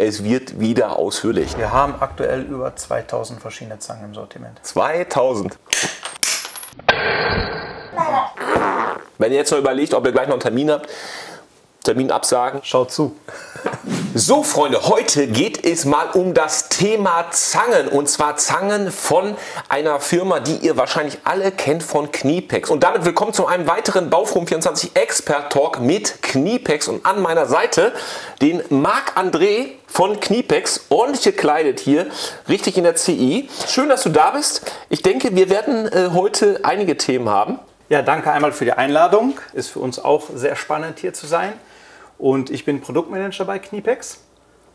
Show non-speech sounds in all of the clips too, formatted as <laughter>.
Es wird wieder ausführlich. Wir haben aktuell über 2000 verschiedene Zangen im Sortiment. 2000. Wenn ihr jetzt noch überlegt, ob ihr gleich noch einen Termin habt, Termin absagen. Schaut zu. So, Freunde, heute geht es mal um das Thema Zangen. Und zwar Zangen von einer Firma, die ihr wahrscheinlich alle kennt von Kniepex. Und damit willkommen zu einem weiteren Baufrum 24 Expert Talk mit Kniepex. Und an meiner Seite den Marc André von Kniepex. Ordentlich gekleidet hier, richtig in der CI. Schön, dass du da bist. Ich denke, wir werden äh, heute einige Themen haben. Ja, danke einmal für die Einladung. Ist für uns auch sehr spannend hier zu sein. Und ich bin Produktmanager bei Kniepex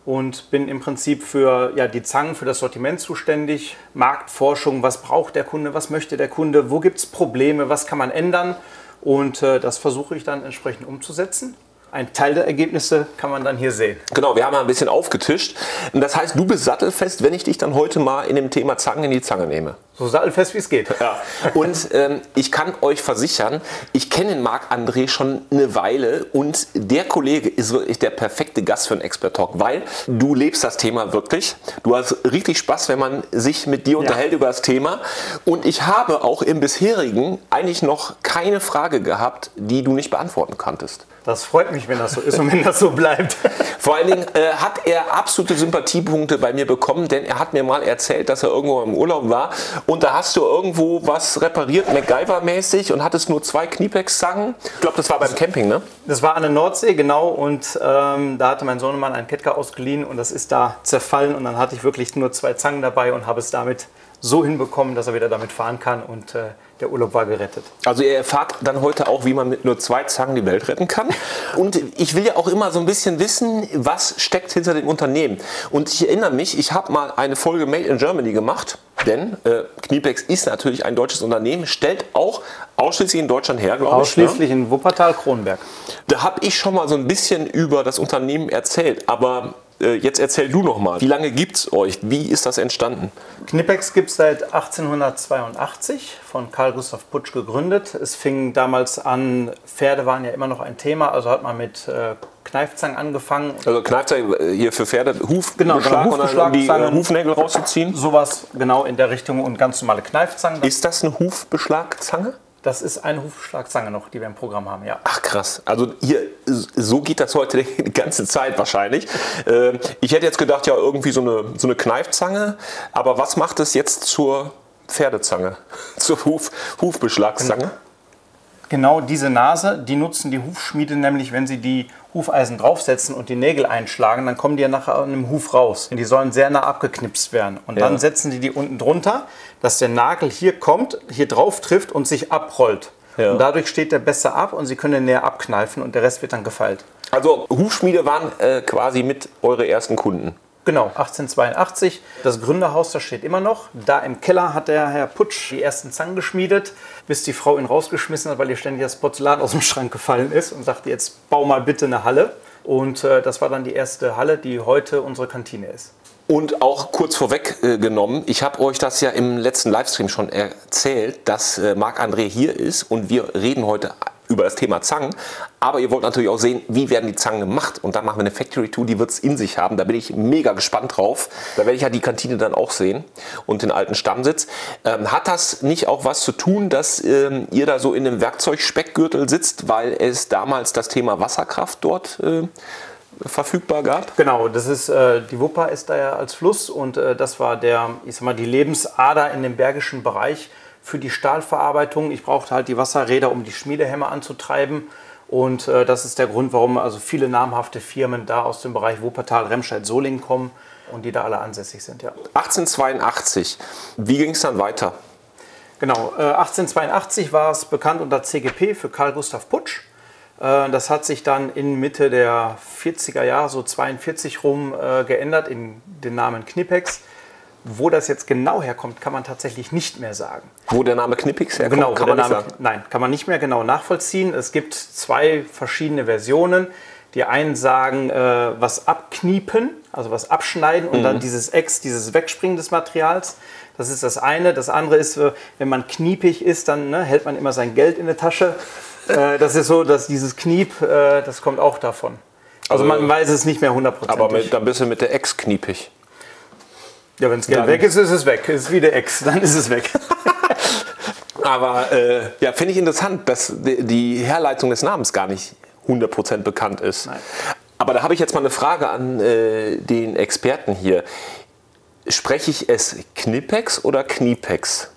und bin im Prinzip für ja, die Zangen, für das Sortiment zuständig. Marktforschung, was braucht der Kunde, was möchte der Kunde, wo gibt es Probleme, was kann man ändern. Und äh, das versuche ich dann entsprechend umzusetzen. Ein Teil der Ergebnisse kann man dann hier sehen. Genau, wir haben ein bisschen aufgetischt. Und das heißt, du bist sattelfest, wenn ich dich dann heute mal in dem Thema Zangen in die Zange nehme. So sattelfest wie es geht. Ja. Und ähm, ich kann euch versichern, ich kenne den Marc André schon eine Weile und der Kollege ist wirklich der perfekte Gast für einen Expert Talk, weil du lebst das Thema wirklich. Du hast richtig Spaß, wenn man sich mit dir unterhält ja. über das Thema. Und ich habe auch im bisherigen eigentlich noch keine Frage gehabt, die du nicht beantworten konntest. Das freut mich, wenn das so ist und wenn das so bleibt. <laughs> Vor allen Dingen äh, hat er absolute Sympathiepunkte bei mir bekommen, denn er hat mir mal erzählt, dass er irgendwo im Urlaub war und da hast du irgendwo was repariert, MacGyver-mäßig und hattest nur zwei Kniepex-Zangen. Ich glaube, das war beim Camping, ne? Das war an der Nordsee, genau. Und ähm, da hatte mein Sohnemann einen Ketka ausgeliehen und das ist da zerfallen und dann hatte ich wirklich nur zwei Zangen dabei und habe es damit so hinbekommen, dass er wieder damit fahren kann und äh, der Urlaub war gerettet. Also ihr erfahrt dann heute auch, wie man mit nur zwei Zangen die Welt retten kann. Und ich will ja auch immer so ein bisschen wissen, was steckt hinter dem Unternehmen. Und ich erinnere mich, ich habe mal eine Folge Made in Germany gemacht, denn äh, Kniepex ist natürlich ein deutsches Unternehmen, stellt auch ausschließlich in Deutschland her, glaube ich. Ausschließlich ne? in Wuppertal-Kronberg. Da habe ich schon mal so ein bisschen über das Unternehmen erzählt, aber jetzt erzähl du noch mal, wie lange gibt es euch? Wie ist das entstanden? Knipex gibt es seit 1882, von Karl Gustav Putsch gegründet. Es fing damals an, Pferde waren ja immer noch ein Thema, also hat man mit äh, Kneifzangen angefangen. Also Kneifzangen äh, hier für Pferde, Hufbeschlag, genau, genau, Hufbeschlag und die äh, Hufnägel rauszuziehen? Sowas genau in der Richtung und ganz normale Kneifzangen. Ist das eine Hufbeschlagzange? Das ist eine Hufschlagzange noch, die wir im Programm haben, ja. Ach krass. Also hier, so geht das heute <laughs> die ganze Zeit wahrscheinlich. Ähm, ich hätte jetzt gedacht, ja, irgendwie so eine, so eine Kneifzange. Aber was macht es jetzt zur Pferdezange? <laughs> Zur Huf, Hufbeschlagszange? Genau diese Nase, die nutzen die Hufschmiede nämlich, wenn sie die Hufeisen draufsetzen und die Nägel einschlagen, dann kommen die ja nachher an einem Huf raus. Und die sollen sehr nah abgeknipst werden. Und ja. dann setzen die die unten drunter, dass der Nagel hier kommt, hier drauf trifft und sich abrollt. Ja. Und dadurch steht der besser ab und sie können näher abkneifen und der Rest wird dann gefeilt. Also Hufschmiede waren äh, quasi mit eure ersten Kunden. Genau, 1882. Das Gründerhaus, das steht immer noch. Da im Keller hat der Herr Putsch die ersten Zangen geschmiedet, bis die Frau ihn rausgeschmissen hat, weil ihr ständig das Porzellan aus dem Schrank gefallen ist und sagte, jetzt bau mal bitte eine Halle. Und äh, das war dann die erste Halle, die heute unsere Kantine ist. Und auch kurz vorweggenommen, äh, ich habe euch das ja im letzten Livestream schon erzählt, dass äh, Marc-André hier ist und wir reden heute über das Thema Zangen. Aber ihr wollt natürlich auch sehen, wie werden die Zangen gemacht. Und dann machen wir eine Factory Tour, die wird es in sich haben. Da bin ich mega gespannt drauf. Da werde ich ja die Kantine dann auch sehen und den alten Stammsitz. Ähm, hat das nicht auch was zu tun, dass ähm, ihr da so in einem Werkzeugspeckgürtel sitzt, weil es damals das Thema Wasserkraft dort äh, verfügbar gab? Genau, das ist äh, die Wupper ist da ja als Fluss und äh, das war der, ich sag mal, die Lebensader in dem bergischen Bereich für die Stahlverarbeitung. Ich brauchte halt die Wasserräder, um die Schmiedehämmer anzutreiben. Und äh, das ist der Grund, warum also viele namhafte Firmen da aus dem Bereich Wuppertal, Remscheid, Solingen kommen und die da alle ansässig sind. Ja. 1882, wie ging es dann weiter? Genau, äh, 1882 war es bekannt unter CGP für Karl Gustav Putsch. Äh, das hat sich dann in Mitte der 40er Jahre, so 42 rum, äh, geändert in den Namen Knipex. Wo das jetzt genau herkommt, kann man tatsächlich nicht mehr sagen. Wo der Name Knippix herkommt, genau, kann man Name, sagen? Nein, kann man nicht mehr genau nachvollziehen. Es gibt zwei verschiedene Versionen. Die einen sagen, äh, was abkniepen, also was abschneiden und mhm. dann dieses X, dieses Wegspringen des Materials. Das ist das eine. Das andere ist, äh, wenn man kniepig ist, dann ne, hält man immer sein Geld in der Tasche. Äh, das ist so, dass dieses Kniep, äh, das kommt auch davon. Also, man weiß es nicht mehr hundertprozentig. Aber mit, dann bist du mit der Ex kniepig. Ja, wenn es Geld Dann- weg ist, ist es weg. Ist wie der Ex, <laughs> dann ist es weg. <laughs> Aber äh, ja, finde ich interessant, dass die, die Herleitung des Namens gar nicht 100% bekannt ist. Nein. Aber da habe ich jetzt mal eine Frage an äh, den Experten hier. Spreche ich es Knipex oder Kniepex?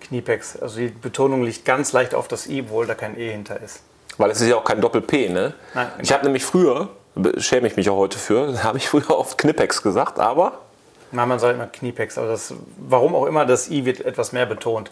Kniepex. Also die Betonung liegt ganz leicht auf das I, obwohl da kein E hinter ist. Weil es ist ja auch kein Doppel-P, ne? Nein. Ich habe nämlich früher, schäme ich mich auch heute für, <laughs> habe ich früher oft Knipex gesagt, aber Na, man sagt immer Kniepex, aber das, warum auch immer, das I wird etwas mehr betont.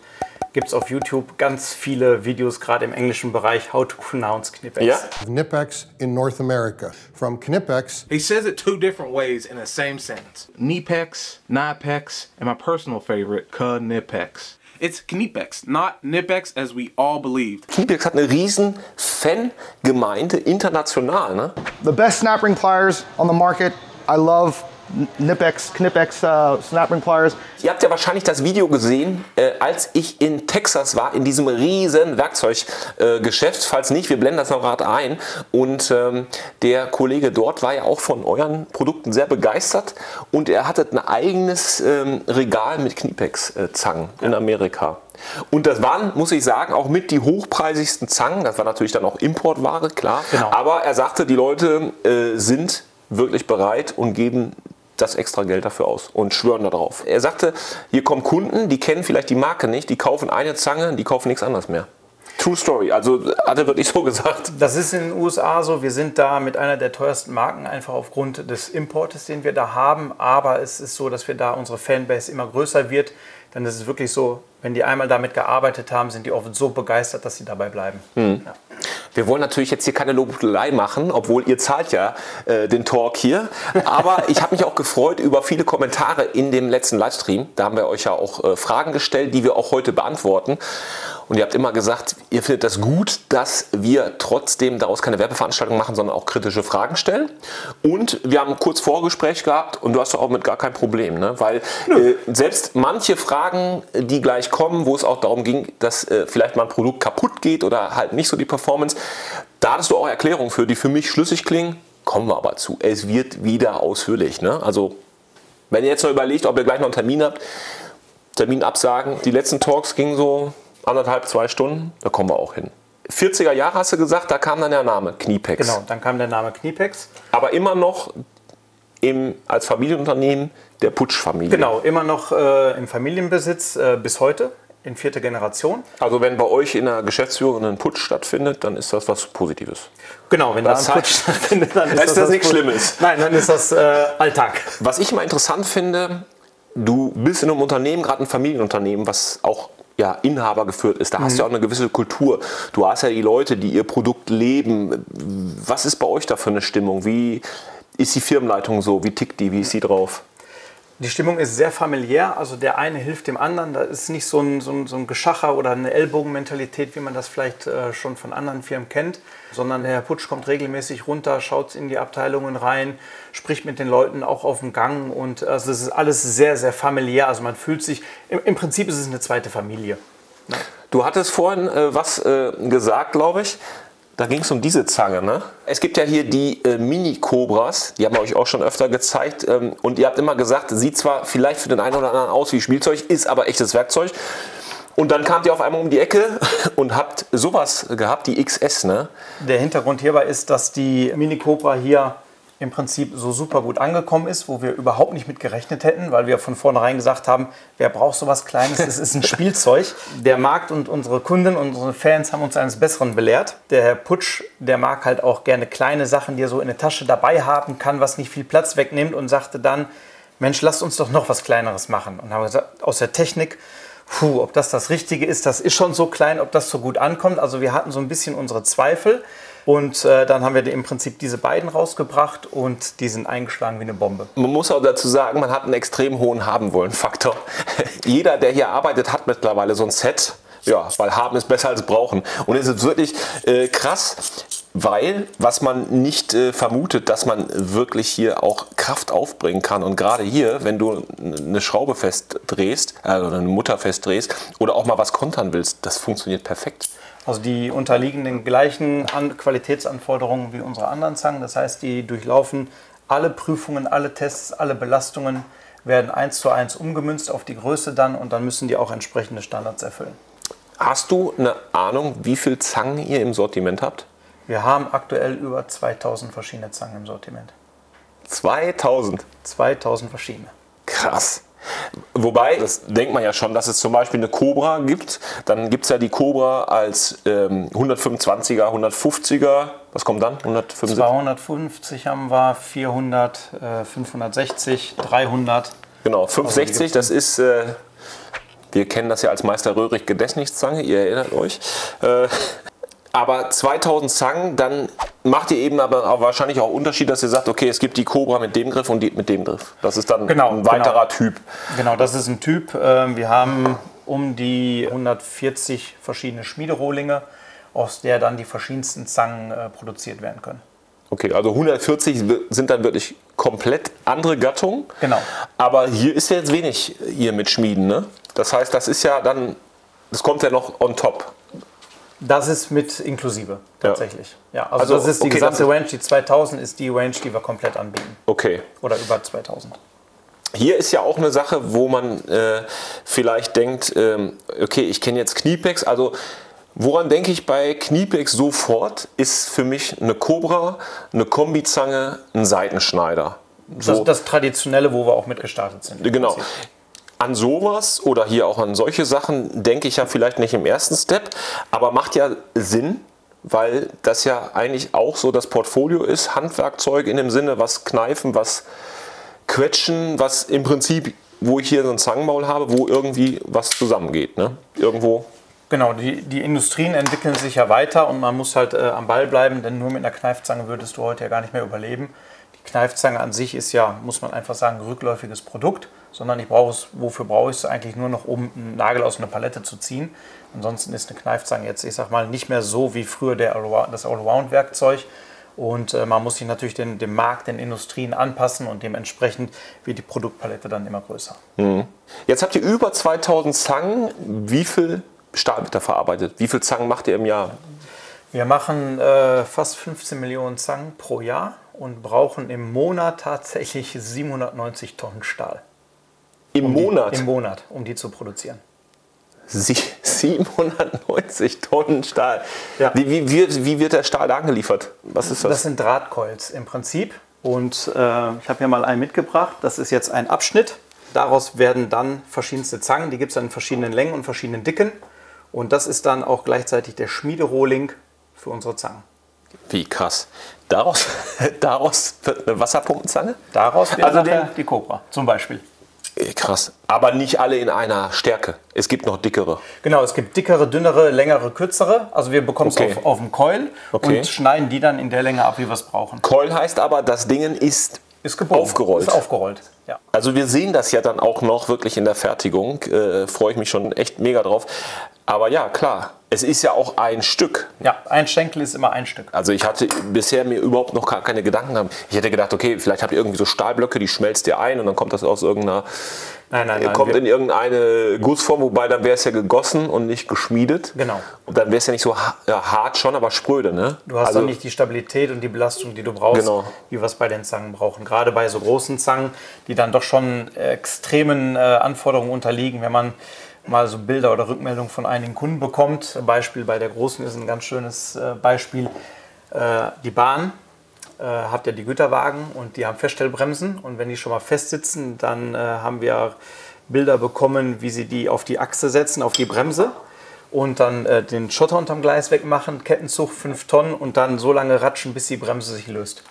Gibt es auf YouTube ganz viele Videos, gerade im englischen Bereich, how to pronounce Kniepex. ja. Knipex in North America. From Knipex, He says it two different ways in the same sentence. Kneepex, Nipex, and my personal favorite, Knipex. It's Kneepex, not Nipex as we all believed. Kniepex hat eine riesen Fangemeinde international, ne? the best snap ring pliers on the market. I love N- Knipex, Knipex uh, snap ring pliers. Ihr habt ja wahrscheinlich das Video gesehen, äh, als ich in Texas war, in diesem riesen Werkzeuggeschäft. Äh. Falls nicht, wir blenden das noch gerade ein. Und ähm, der Kollege dort war ja auch von euren Produkten sehr begeistert. Und er hatte ein eigenes ähm, Regal mit Kniepex-Zangen in Amerika. Und das waren, muss ich sagen, auch mit die hochpreisigsten Zangen. Das war natürlich dann auch Importware, klar. Genau. Aber er sagte, die Leute äh, sind wirklich bereit und geben das extra Geld dafür aus und schwören darauf. Er sagte, hier kommen Kunden, die kennen vielleicht die Marke nicht, die kaufen eine Zange, die kaufen nichts anderes mehr. True Story, also hat er wirklich so gesagt. Das ist in den USA so. Wir sind da mit einer der teuersten Marken, einfach aufgrund des Importes, den wir da haben. Aber es ist so, dass wir da unsere Fanbase immer größer wird. Dann ist es wirklich so, wenn die einmal damit gearbeitet haben, sind die oft so begeistert, dass sie dabei bleiben. Ja. Wir wollen natürlich jetzt hier keine Lobhudelei machen, obwohl ihr zahlt ja äh, den Talk hier. Aber <laughs> ich habe mich auch gefreut über viele Kommentare in dem letzten Livestream. Da haben wir euch ja auch äh, Fragen gestellt, die wir auch heute beantworten. Und ihr habt immer gesagt, ihr findet das gut, dass wir trotzdem daraus keine Werbeveranstaltung machen, sondern auch kritische Fragen stellen. Und wir haben ein kurz Vorgespräch gehabt und du hast auch mit gar kein Problem, ne? weil äh, selbst manche Fragen, die gleich kommen, wo es auch darum ging, dass äh, vielleicht mal ein Produkt kaputt geht oder halt nicht so die Performance, da hattest du auch Erklärungen für, die für mich schlüssig klingen. Kommen wir aber zu. Es wird wieder ausführlich. Ne? Also, wenn ihr jetzt noch überlegt, ob ihr gleich noch einen Termin habt, Termin absagen. Die letzten Talks gingen so anderthalb, zwei Stunden. Da kommen wir auch hin. 40er Jahre hast du gesagt, da kam dann der Name Kniepex. Genau, dann kam der Name Kniepex. Aber immer noch im, als Familienunternehmen der Putsch-Familie. Genau, immer noch äh, im Familienbesitz äh, bis heute, in vierter Generation. Also wenn bei euch in der Geschäftsführung ein Putsch stattfindet, dann ist das was Positives. Genau, wenn Das da ein Putsch <laughs> stattfindet, dann ist Dass das nichts Schlimmes. Nein, dann ist das äh, Alltag. Was ich immer interessant finde, du bist in einem Unternehmen, gerade ein Familienunternehmen, was auch ja, Inhaber geführt ist. Da hast du ja auch eine gewisse Kultur. Du hast ja die Leute, die ihr Produkt leben. Was ist bei euch da für eine Stimmung? Wie ist die Firmenleitung so? Wie tickt die? Wie ist sie drauf? Die Stimmung ist sehr familiär, also der eine hilft dem anderen. Da ist nicht so ein, so ein, so ein Geschacher oder eine Ellbogenmentalität, wie man das vielleicht äh, schon von anderen Firmen kennt, sondern der Herr Putsch kommt regelmäßig runter, schaut in die Abteilungen rein, spricht mit den Leuten auch auf dem Gang und also ist alles sehr, sehr familiär. Also man fühlt sich, im, im Prinzip ist es eine zweite Familie. Du hattest vorhin äh, was äh, gesagt, glaube ich. Da ging es um diese Zange, ne? Es gibt ja hier die äh, Mini-Cobras, die haben wir euch auch schon öfter gezeigt. Ähm, und ihr habt immer gesagt, sieht zwar vielleicht für den einen oder anderen aus wie Spielzeug, ist aber echtes Werkzeug. Und dann kamt ihr auf einmal um die Ecke <laughs> und habt sowas gehabt, die XS, ne? Der Hintergrund hierbei ist, dass die Mini Cobra hier im Prinzip so super gut angekommen ist, wo wir überhaupt nicht mit gerechnet hätten, weil wir von vornherein gesagt haben, wer braucht sowas Kleines? Es ist ein <laughs> Spielzeug. Der Markt und unsere Kunden, unsere Fans haben uns eines Besseren belehrt. Der Herr Putsch, der mag halt auch gerne kleine Sachen, die er so in der Tasche dabei haben kann, was nicht viel Platz wegnimmt und sagte dann, Mensch, lasst uns doch noch was Kleineres machen. Und haben gesagt, aus der Technik, puh, ob das das Richtige ist, das ist schon so klein, ob das so gut ankommt. Also wir hatten so ein bisschen unsere Zweifel. Und äh, dann haben wir im Prinzip diese beiden rausgebracht und die sind eingeschlagen wie eine Bombe. Man muss auch dazu sagen, man hat einen extrem hohen Haben-Wollen-Faktor. <laughs> Jeder, der hier arbeitet, hat mittlerweile so ein Set. Ja, weil haben ist besser als brauchen. Und es ist wirklich äh, krass, weil, was man nicht äh, vermutet, dass man wirklich hier auch Kraft aufbringen kann. Und gerade hier, wenn du eine Schraube festdrehst, oder eine Mutter festdrehst, oder auch mal was kontern willst, das funktioniert perfekt. Also die unterliegen den gleichen An Qualitätsanforderungen wie unsere anderen Zangen. Das heißt, die durchlaufen alle Prüfungen, alle Tests, alle Belastungen werden eins zu eins umgemünzt auf die Größe dann und dann müssen die auch entsprechende Standards erfüllen. Hast du eine Ahnung, wie viel Zangen ihr im Sortiment habt? Wir haben aktuell über 2000 verschiedene Zangen im Sortiment. 2000. 2000 verschiedene. Krass. Wobei, das denkt man ja schon, dass es zum Beispiel eine Cobra gibt. Dann gibt es ja die Cobra als ähm, 125er, 150er. Was kommt dann? 175? 250 haben wir, 400, äh, 560, 300. Genau, 560, das ist, äh, wir kennen das ja als Meister Röhrig Gedächtniszange, ihr erinnert euch. Äh, aber 2000 Zangen, dann macht ihr eben aber auch wahrscheinlich auch Unterschied, dass ihr sagt, okay, es gibt die Cobra mit dem Griff und die mit dem Griff. Das ist dann Genau, ein weiterer genau. Typ. Genau, das ist ein Typ. ähm, Wir haben um die 140 verschiedene Schmiederohlinge, aus der dann die verschiedensten Zangen äh, produziert werden können. Okay, also 140 sind dann wirklich komplett andere Gattungen. Genau. Aber hier ist ja jetzt wenig hier mit Schmieden, ne? Das heißt, das ist ja dann, das kommt ja noch on top. Das ist mit inklusive tatsächlich. Ja, also, Also, das ist die okay, gesamte Range. Die 2000 ist die Range, die wir komplett anbieten. Okay. Oder über 2000. Hier ist ja auch eine Sache, wo man äh, vielleicht denkt, ähm, okay, ich kenne jetzt Kniepex, also woran denke ich bei Kniepex sofort, ist für mich eine Cobra, eine Kombizange, ein Seitenschneider. So, Das ist das Traditionelle, wo wir auch mit gestartet sind. genau. Prinzip. An sowas oder hier auch an solche Sachen denke ich ja vielleicht nicht im ersten Step, aber macht ja Sinn, weil das ja eigentlich auch so das Portfolio ist, Handwerkzeug in dem Sinne, was kneifen, was quetschen, was im Prinzip, wo ich hier so ein Zangenmaul habe, wo irgendwie was zusammengeht. Ne? Irgendwo. Genau, die, die Industrien entwickeln sich ja weiter und man muss halt äh, am Ball bleiben, denn nur mit einer Kneifzange würdest du heute ja gar nicht mehr überleben. Die Kneifzange an sich ist ja, muss man einfach sagen, rückläufiges Produkt, sondern ich brauche es, wofür brauche ich es eigentlich nur noch, um einen Nagel aus einer Palette zu ziehen. Ansonsten ist eine Kneifzange jetzt, ich sag mal, nicht mehr so wie früher der Allround, das Allround-Werkzeug. Und äh, man muss sich natürlich den, dem Markt, den Industrien anpassen und dementsprechend wird die Produktpalette dann immer größer. Jetzt habt ihr über 2000 Zangen. Wie viel Stahl wird da verarbeitet? Wie viel Zangen macht ihr im Jahr? Wir machen äh, fast 15 Millionen Zangen pro Jahr und brauchen im Monat tatsächlich 790 Tonnen Stahl. Im Monat? Im Monat, um die zu produzieren. Sie- 790 Tonnen Stahl. Ja. Wie, wie, wie, wie wird der Stahl da angeliefert? Was ist das? Das sind Drahtcoils im Prinzip. Und äh, ich habe hier mal einen mitgebracht. Das ist jetzt ein Abschnitt. Daraus werden dann verschiedenste Zangen. Die gibt es dann in verschiedenen Längen und verschiedenen Dicken. Und das ist dann auch gleichzeitig der Schmiederohling für unsere Zangen. Wie krass. Daraus, <laughs> daraus wird eine Wasserpumpenzange? Daraus wird Also den- die Cobra zum Beispiel. Eh, Krass. Aber nicht alle in einer Stärke. Es gibt noch dickere. Genau, es gibt dickere, dünnere, längere, kürzere. Also wir bekommen Okay. es auf, auf dem Coil Okay. und schneiden die dann in der Länge ab, wie wir es brauchen. Coil heißt aber, das Ding ist, Ist gebogen. aufgerollt. Ist aufgerollt, ja. Also wir sehen das ja dann auch noch wirklich in der Fertigung. Äh, Freue ich mich schon echt mega drauf. Aber ja, klar, es ist ja auch ein Stück. Ja, ein Schenkel ist immer ein Stück. Also ich hatte bisher mir überhaupt noch keine Gedanken gemacht. Ich hätte gedacht, okay, vielleicht habt ihr irgendwie so Stahlblöcke, die schmelzt ihr ein und dann kommt das aus irgendeiner, Nein, nein, nein. kommt in irgendeine Gussform, wobei dann wäre es ja gegossen und nicht geschmiedet. Genau. Und dann wäre es ja nicht so ja, hart schon, aber spröde, ne? Du hast also, dann nicht die Stabilität und die Belastung, die du brauchst, Genau. wie wir es bei den Zangen brauchen. Gerade bei so großen Zangen, die dann doch schon extremen äh, Anforderungen unterliegen, wenn man mal so Bilder oder Rückmeldungen von einigen Kunden bekommt. Beispiel bei der großen ist ein ganz schönes äh, Beispiel. Äh, die Bahn äh, hat ja die Güterwagen und die haben Feststellbremsen und wenn die schon mal festsitzen, dann äh, haben wir Bilder bekommen, wie sie die auf die Achse setzen, auf die Bremse und dann äh, den Schotter unterm Gleis wegmachen, Kettenzug 5 Tonnen und dann so lange ratschen, bis die Bremse sich löst.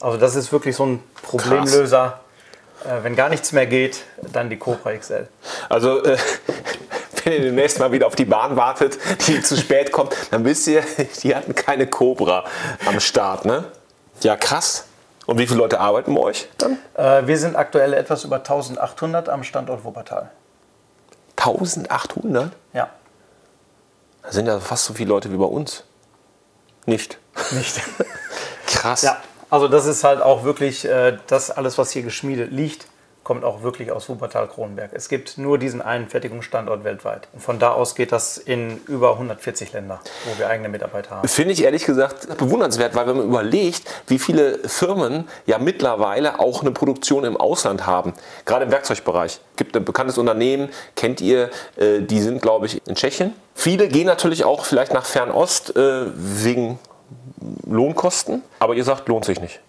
Also das ist wirklich so ein Problemlöser. Äh, wenn gar nichts mehr geht, dann die Cobra XL. also äh, <laughs> wenn ihr demnächst mal wieder auf die Bahn wartet, die zu spät kommt, dann wisst ihr, <laughs> die hatten keine Cobra am Start, ne? Ja, krass. Und wie viele Leute arbeiten bei euch dann? Äh, wir sind aktuell etwas über 1800 am Standort Wuppertal. 1800? Ja. Das sind ja fast so viele Leute wie bei uns. Nicht. nicht. <laughs> Krass. Ja, also das ist halt auch wirklich, äh, das alles, was hier geschmiedet liegt, kommt auch wirklich aus Wuppertal-Kronenberg. Es gibt nur diesen einen Fertigungsstandort weltweit. Und von da aus geht das in über 140 Länder, wo wir eigene Mitarbeiter haben. Finde ich ehrlich gesagt bewundernswert, weil wenn man überlegt, wie viele Firmen ja mittlerweile auch eine Produktion im Ausland haben, gerade im Werkzeugbereich. Gibt ein bekanntes Unternehmen, kennt ihr, äh, die sind glaube ich in Tschechien. Viele gehen natürlich auch vielleicht nach Fernost äh, wegen Lohnkosten, aber ihr sagt, lohnt sich nicht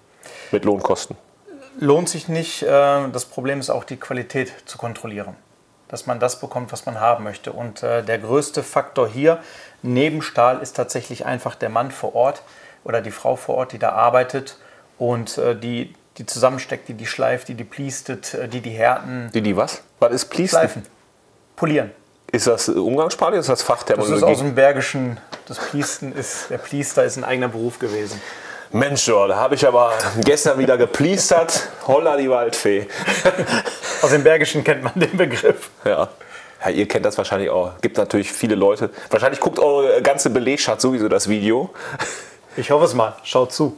mit Lohnkosten. Lohnt sich nicht. äh, Das Problem ist auch die Qualität zu kontrollieren. Dass man das bekommt, was man haben möchte. Und äh, der größte Faktor hier neben Stahl ist tatsächlich einfach der Mann vor Ort oder die Frau vor Ort, die da arbeitet und äh, die, die zusammensteckt, die die schleift, die die pliestet, die die Härten Die, die was? Was ist Please? schleifen, polieren. Ist das Umgangssprache oder ist das Das ist Fachterminologie? aus dem Bergischen, das Pliesten ist, der Pliester ist ein eigener Beruf gewesen. Mensch, oh, da habe ich aber gestern wieder gepliestert. Holla die Waldfee. <laughs> Aus dem Bergischen kennt man den Begriff. Ja. ja. Ihr kennt das wahrscheinlich auch. Gibt natürlich viele Leute. Wahrscheinlich guckt eure ganze Belegschaft sowieso das Video. Ich hoffe es mal. Schaut zu.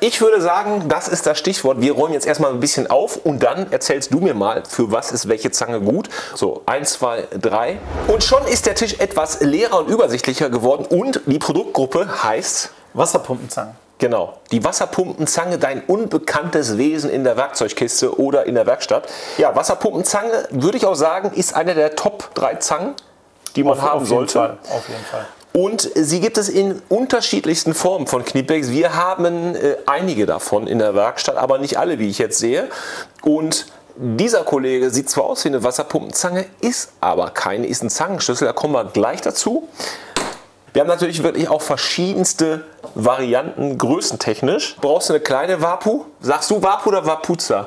Ich würde sagen, das ist das Stichwort. Wir räumen jetzt erstmal ein bisschen auf und dann erzählst du mir mal, für was ist welche Zange gut. So, eins, zwei, drei. Und schon ist der Tisch etwas leerer und übersichtlicher geworden und die Produktgruppe heißt Wasserpumpenzangen. Genau. Die Wasserpumpenzange, dein unbekanntes Wesen in der Werkzeugkiste oder in der Werkstatt. Ja, Wasserpumpenzange, würde ich auch sagen, ist eine der Top 3 Zangen, die man haben auf jeden sollte. Fall. Auf jeden Fall. Und sie gibt es in unterschiedlichsten Formen von Knipex. Wir haben äh, einige davon in der Werkstatt, aber nicht alle, wie ich jetzt sehe. Und dieser Kollege sieht zwar aus wie eine Wasserpumpenzange, ist aber keine, ist ein Zangenschlüssel. Da kommen wir gleich dazu. Wir haben natürlich wirklich auch verschiedenste Varianten, größentechnisch. Brauchst du eine kleine Vapu? Sagst du Vapu oder Vapuza?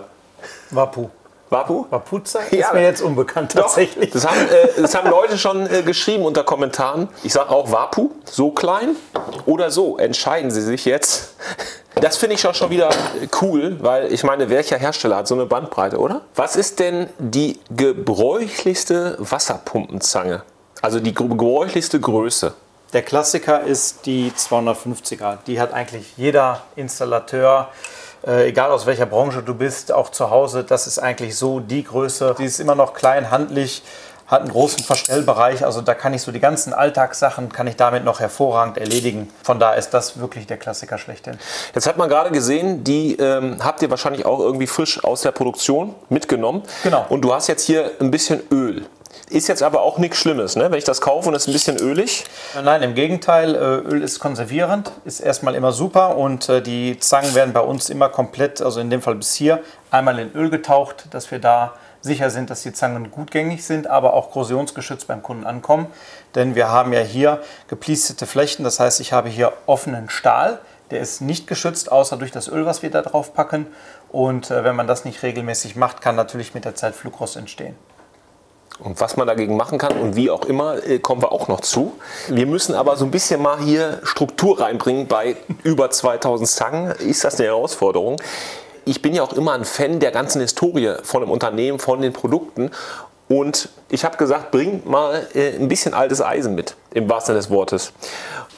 Vapu. Vapu? Vapuza <laughs> Ja. ist mir jetzt unbekannt Doch, tatsächlich. Das haben, äh, das haben Leute schon äh, geschrieben unter Kommentaren. Ich sage auch Vapu, so klein oder so. Entscheiden Sie sich jetzt. Das finde ich auch schon wieder cool, weil ich meine, welcher Hersteller hat so eine Bandbreite, oder? Was ist denn die gebräuchlichste Wasserpumpenzange? Also die gebräuchlichste Größe? Der Klassiker ist die 250er. Die hat eigentlich jeder Installateur, äh, egal aus welcher Branche du bist, auch zu Hause. Das ist eigentlich so die Größe. Die ist immer noch klein, handlich, hat einen großen Verstellbereich. Also da kann ich so die ganzen Alltagssachen, kann ich damit noch hervorragend erledigen. Von da ist das wirklich der Klassiker schlechthin. Jetzt hat man gerade gesehen, die ähm, habt ihr wahrscheinlich auch irgendwie frisch aus der Produktion mitgenommen. Genau. Und du hast jetzt hier ein bisschen Öl. Ist jetzt aber auch nichts Schlimmes, ne? Wenn ich das kaufe und es ist ein bisschen ölig. Nein, im Gegenteil, äh, Öl ist konservierend, ist erstmal immer super und äh, die Zangen werden bei uns immer komplett, also in dem Fall bis hier, einmal in Öl getaucht, dass wir da sicher sind, dass die Zangen gutgängig sind, aber auch korrosionsgeschützt beim Kunden ankommen. Denn wir haben ja hier gepliestete Flächen, das heißt, ich habe hier offenen Stahl, der ist nicht geschützt, außer durch das Öl, was wir da drauf packen. Und äh, wenn man das nicht regelmäßig macht, kann natürlich mit der Zeit Flugrost entstehen. Und was man dagegen machen kann und wie auch immer, äh, kommen wir auch noch zu. Wir müssen aber so ein bisschen mal hier Struktur reinbringen. Bei <laughs> über 2000 Zangen ist das eine Herausforderung. Ich bin ja auch immer ein Fan der ganzen Historie von dem Unternehmen, von den Produkten. Und ich habe gesagt, bringt mal äh, ein bisschen altes Eisen mit, im wahrsten Sinne des Wortes.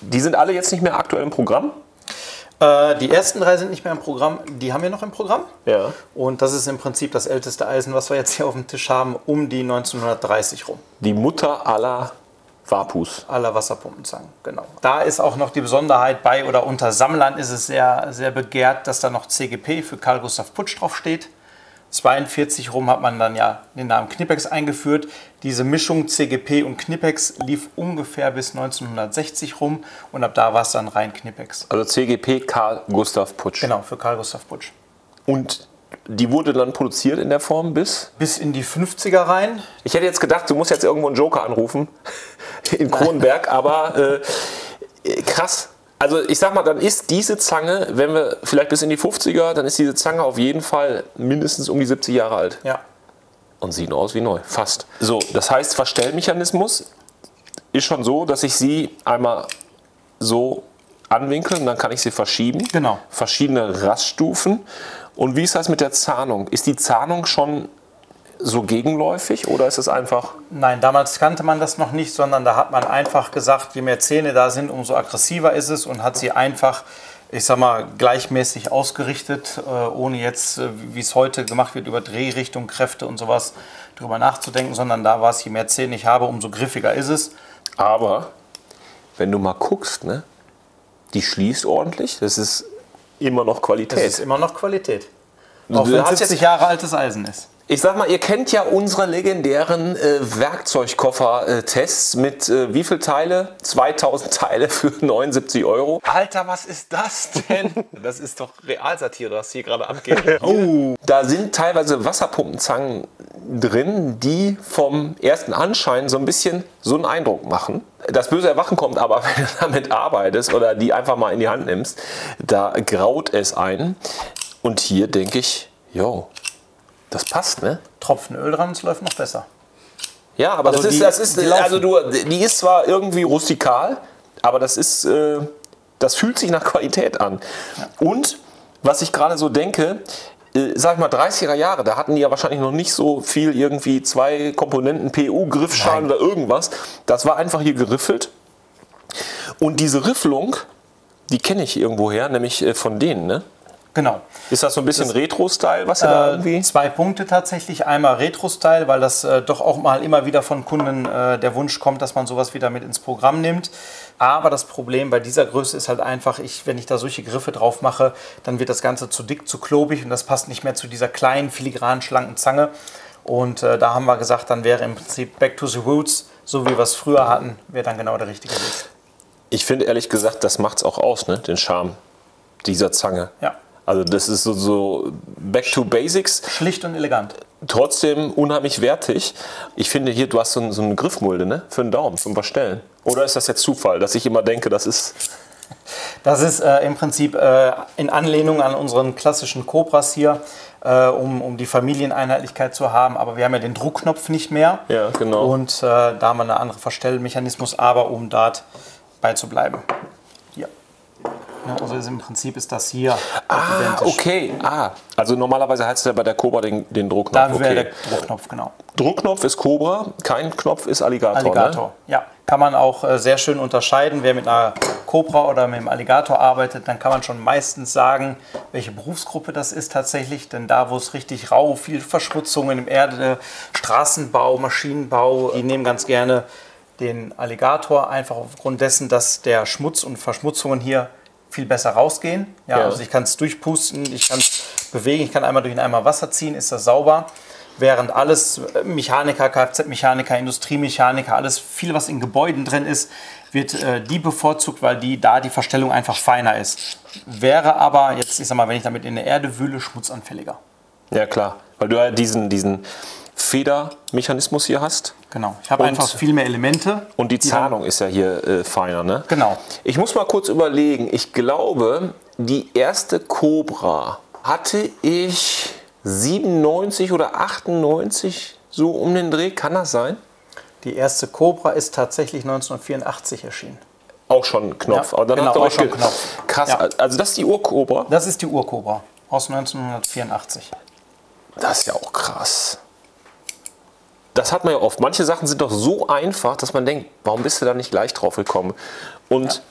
Die sind alle jetzt nicht mehr aktuell im Programm. Äh, die ersten drei sind nicht mehr im Programm, die haben wir noch im Programm. Ja. Und das ist im Prinzip das älteste Eisen, was wir jetzt hier auf dem Tisch haben, um die 1930 rum. Die Mutter aller Vapus. Aller Wasserpumpenzangen, genau. Da ist auch noch die Besonderheit bei oder unter Sammlern ist es sehr, sehr begehrt, dass da noch CGP für Karl Gustav Putsch drauf steht. 42 rum hat man dann ja den Namen Knipex eingeführt. Diese Mischung CGP und Knipex lief ungefähr bis 1960 rum und ab da war es dann rein Knipex. Also CGP Karl Gustav Putsch. Genau, für Karl Gustav Putsch. Und die wurde dann produziert in der Form bis? Bis in die 50er rein. Ich hätte jetzt gedacht, du musst jetzt irgendwo einen Joker anrufen <laughs> in Kronenberg, aber äh, krass. Also ich sag mal, dann ist diese Zange, wenn wir vielleicht bis in die 50er, dann ist diese Zange auf jeden Fall mindestens um die 70 Jahre alt. Ja, Und sieht nur aus wie neu, fast. So, das heißt, Verstellmechanismus ist schon so, dass ich sie einmal so anwinkel und dann kann ich sie verschieben. Genau. Verschiedene Raststufen. Und wie ist das mit der Zahnung? Ist die Zahnung schon so gegenläufig oder ist es einfach. Nein, damals kannte man das noch nicht, sondern da hat man einfach gesagt, je mehr Zähne da sind, umso aggressiver ist es und hat sie einfach, ich sag mal, gleichmäßig ausgerichtet, äh, ohne jetzt, äh, wie es heute gemacht wird, über Drehrichtung, Kräfte und sowas drüber nachzudenken, sondern da war es, je mehr Zähne ich habe, umso griffiger ist es. Aber wenn du mal guckst, ne, die schließt ordentlich. Das ist immer noch Qualität. Das ist immer noch Qualität. Auch wenn hast es jetzt- 70 Jahre altes Eisen ist. Ich sag mal, ihr kennt ja unsere legendären äh, Werkzeugkoffer-Tests mit äh, wie viel Teile? 2000 <laughs> Teile für 79 Euro. Alter, was ist das denn? <laughs> Das ist doch Realsatire, was hier gerade abgeht. <laughs> oh. Da sind teilweise Wasserpumpenzangen drin, die vom ersten Anschein so ein bisschen so einen Eindruck machen. Das böse Erwachen kommt aber, wenn du damit arbeitest oder die einfach mal in die Hand nimmst, da graut es ein. Und hier denke ich, jo, das passt, ne? Tropfen Öl dran, es läuft noch besser. Ja, aber Also das ist, die- das ist, die also du, die ist zwar irgendwie rustikal, aber das ist, äh, das fühlt sich nach Qualität an. Und was ich gerade so denke, äh, sag ich mal 30er Jahre, da hatten die ja wahrscheinlich noch nicht so viel irgendwie zwei Komponenten PU, Griffschalen oder irgendwas. Das war einfach hier geriffelt. Und diese Rifflung, die kenne ich irgendwoher, nämlich äh, von denen, ne? Genau. Ist das so ein bisschen Retro-Style, was ihr da irgendwie? Äh, zwei Punkte tatsächlich. Einmal Retro-Style, weil das äh, doch auch mal immer wieder von Kunden äh, der Wunsch kommt, dass man sowas wieder mit ins Programm nimmt. Aber das Problem bei dieser Größe ist halt einfach, ich, wenn ich da solche Griffe drauf mache, dann wird das Ganze zu dick, zu klobig und das passt nicht mehr zu dieser kleinen, filigranen, schlanken Zange. Und äh, da haben wir gesagt, dann wäre im Prinzip Back to the Roots, so wie wir es früher hatten, wäre dann genau der richtige Weg. Ich finde ehrlich gesagt, das macht es auch aus, ne? den Charme dieser Zange. Ja. Also das ist so, so back to basics, Schlicht und elegant. trotzdem unheimlich wertig. Ich finde hier, du hast so, so eine Griffmulde ne? für einen Daumen zum Verstellen. Oder ist das jetzt Zufall, dass ich immer denke, das ist... Das ist äh, im Prinzip äh, in Anlehnung an unseren klassischen Cobras hier, äh, um, um die Familieneinheitlichkeit zu haben. Aber wir haben ja den Druckknopf nicht mehr. Ja, genau. Und äh, da haben wir einen anderen Verstellmechanismus, aber um dort beizubleiben. Ja, also ist im Prinzip ist das hier Ah, identisch. okay. Ah, also normalerweise heißt es ja bei der Cobra den, den Druckknopf. Da wäre okay. der Druckknopf, genau. Druckknopf ist Cobra, kein Knopf ist Alligator. Alligator, Ne? ja. Kann man auch äh, sehr schön unterscheiden. Wer mit einer Cobra oder mit einem Alligator arbeitet, dann kann man schon meistens sagen, welche Berufsgruppe das ist tatsächlich. Denn da, wo es richtig rau, viel Verschmutzungen im Erde, Straßenbau, Maschinenbau, die nehmen ganz gerne den Alligator, einfach aufgrund dessen, dass der Schmutz und Verschmutzungen hier viel besser rausgehen. Ja, Ja. Also ich kann es durchpusten, ich kann es bewegen, ich kann einmal durch einen Eimer Wasser ziehen, ist das sauber. Während alles Mechaniker, Kfz-Mechaniker, Industriemechaniker, alles viel, was in Gebäuden drin ist, wird äh, die bevorzugt, weil die da die Verstellung einfach feiner ist. Wäre aber jetzt, ich sag mal, wenn ich damit in der Erde wühle, schmutzanfälliger. Ja, klar. Weil du ja diesen, diesen Federmechanismus hier hast. Genau. Ich habe einfach viel mehr Elemente. Und die dann- Zahnung ist ja hier äh, feiner, ne? Genau. Ich muss mal kurz überlegen. Ich glaube, die erste Cobra hatte ich 97 oder 98 so um den Dreh. Kann das sein? Die erste Cobra ist tatsächlich 1984 erschienen. Auch schon Knopf. Ja, genau, auch schon Knopf. Krass. Ja. Also das ist die Urcobra. Das ist die Urcobra aus 1984. Das ist ja auch krass. Das hat man ja oft. Manche Sachen sind doch so einfach, dass man denkt, warum bist du da nicht gleich drauf gekommen? Und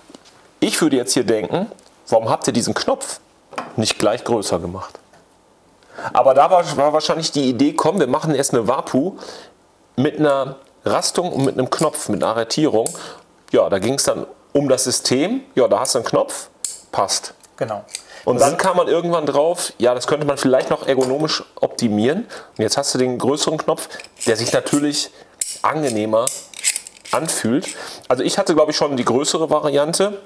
ich würde jetzt hier denken, warum habt ihr diesen Knopf nicht gleich größer gemacht? Aber da war, war wahrscheinlich die Idee, komm, wir machen erst eine Wapu mit einer Rastung und mit einem Knopf, mit einer Arretierung. Ja, da ging es dann um das System. Ja, da hast du einen Knopf, passt. Genau. Und dann kam man irgendwann drauf, ja, das könnte man vielleicht noch ergonomisch optimieren. Und jetzt hast du den größeren Knopf, der sich natürlich angenehmer anfühlt. Also ich hatte, glaube ich, schon die größere Variante,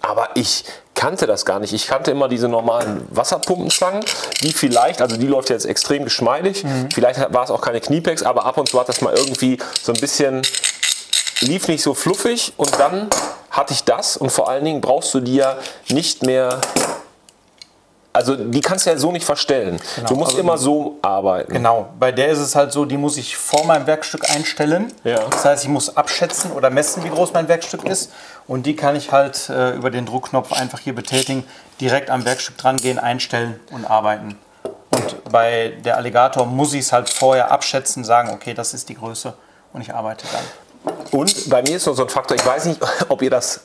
aber ich kannte das gar nicht. Ich kannte immer diese normalen Wasserpumpenzangen, die vielleicht, also die läuft jetzt extrem geschmeidig, vielleicht war es auch keine Kniepex, aber ab und zu hat das mal irgendwie so ein bisschen lief nicht so fluffig und dann hatte ich das und vor allen Dingen brauchst du die ja nicht mehr. Also die kannst du ja so nicht verstellen. du musst also immer so arbeiten. Genau, bei der ist es halt so, die muss ich vor meinem Werkstück einstellen. Ja. Das heißt, ich muss abschätzen oder messen, wie groß mein Werkstück ist. Und die kann ich halt äh, über den Druckknopf einfach hier betätigen, direkt am Werkstück dran gehen, einstellen und arbeiten. Und bei der Alligator muss ich es halt vorher abschätzen, sagen, okay, das ist die Größe und ich arbeite dann. Und bei mir ist noch so ein Faktor, ich weiß nicht, <laughs> ob ihr das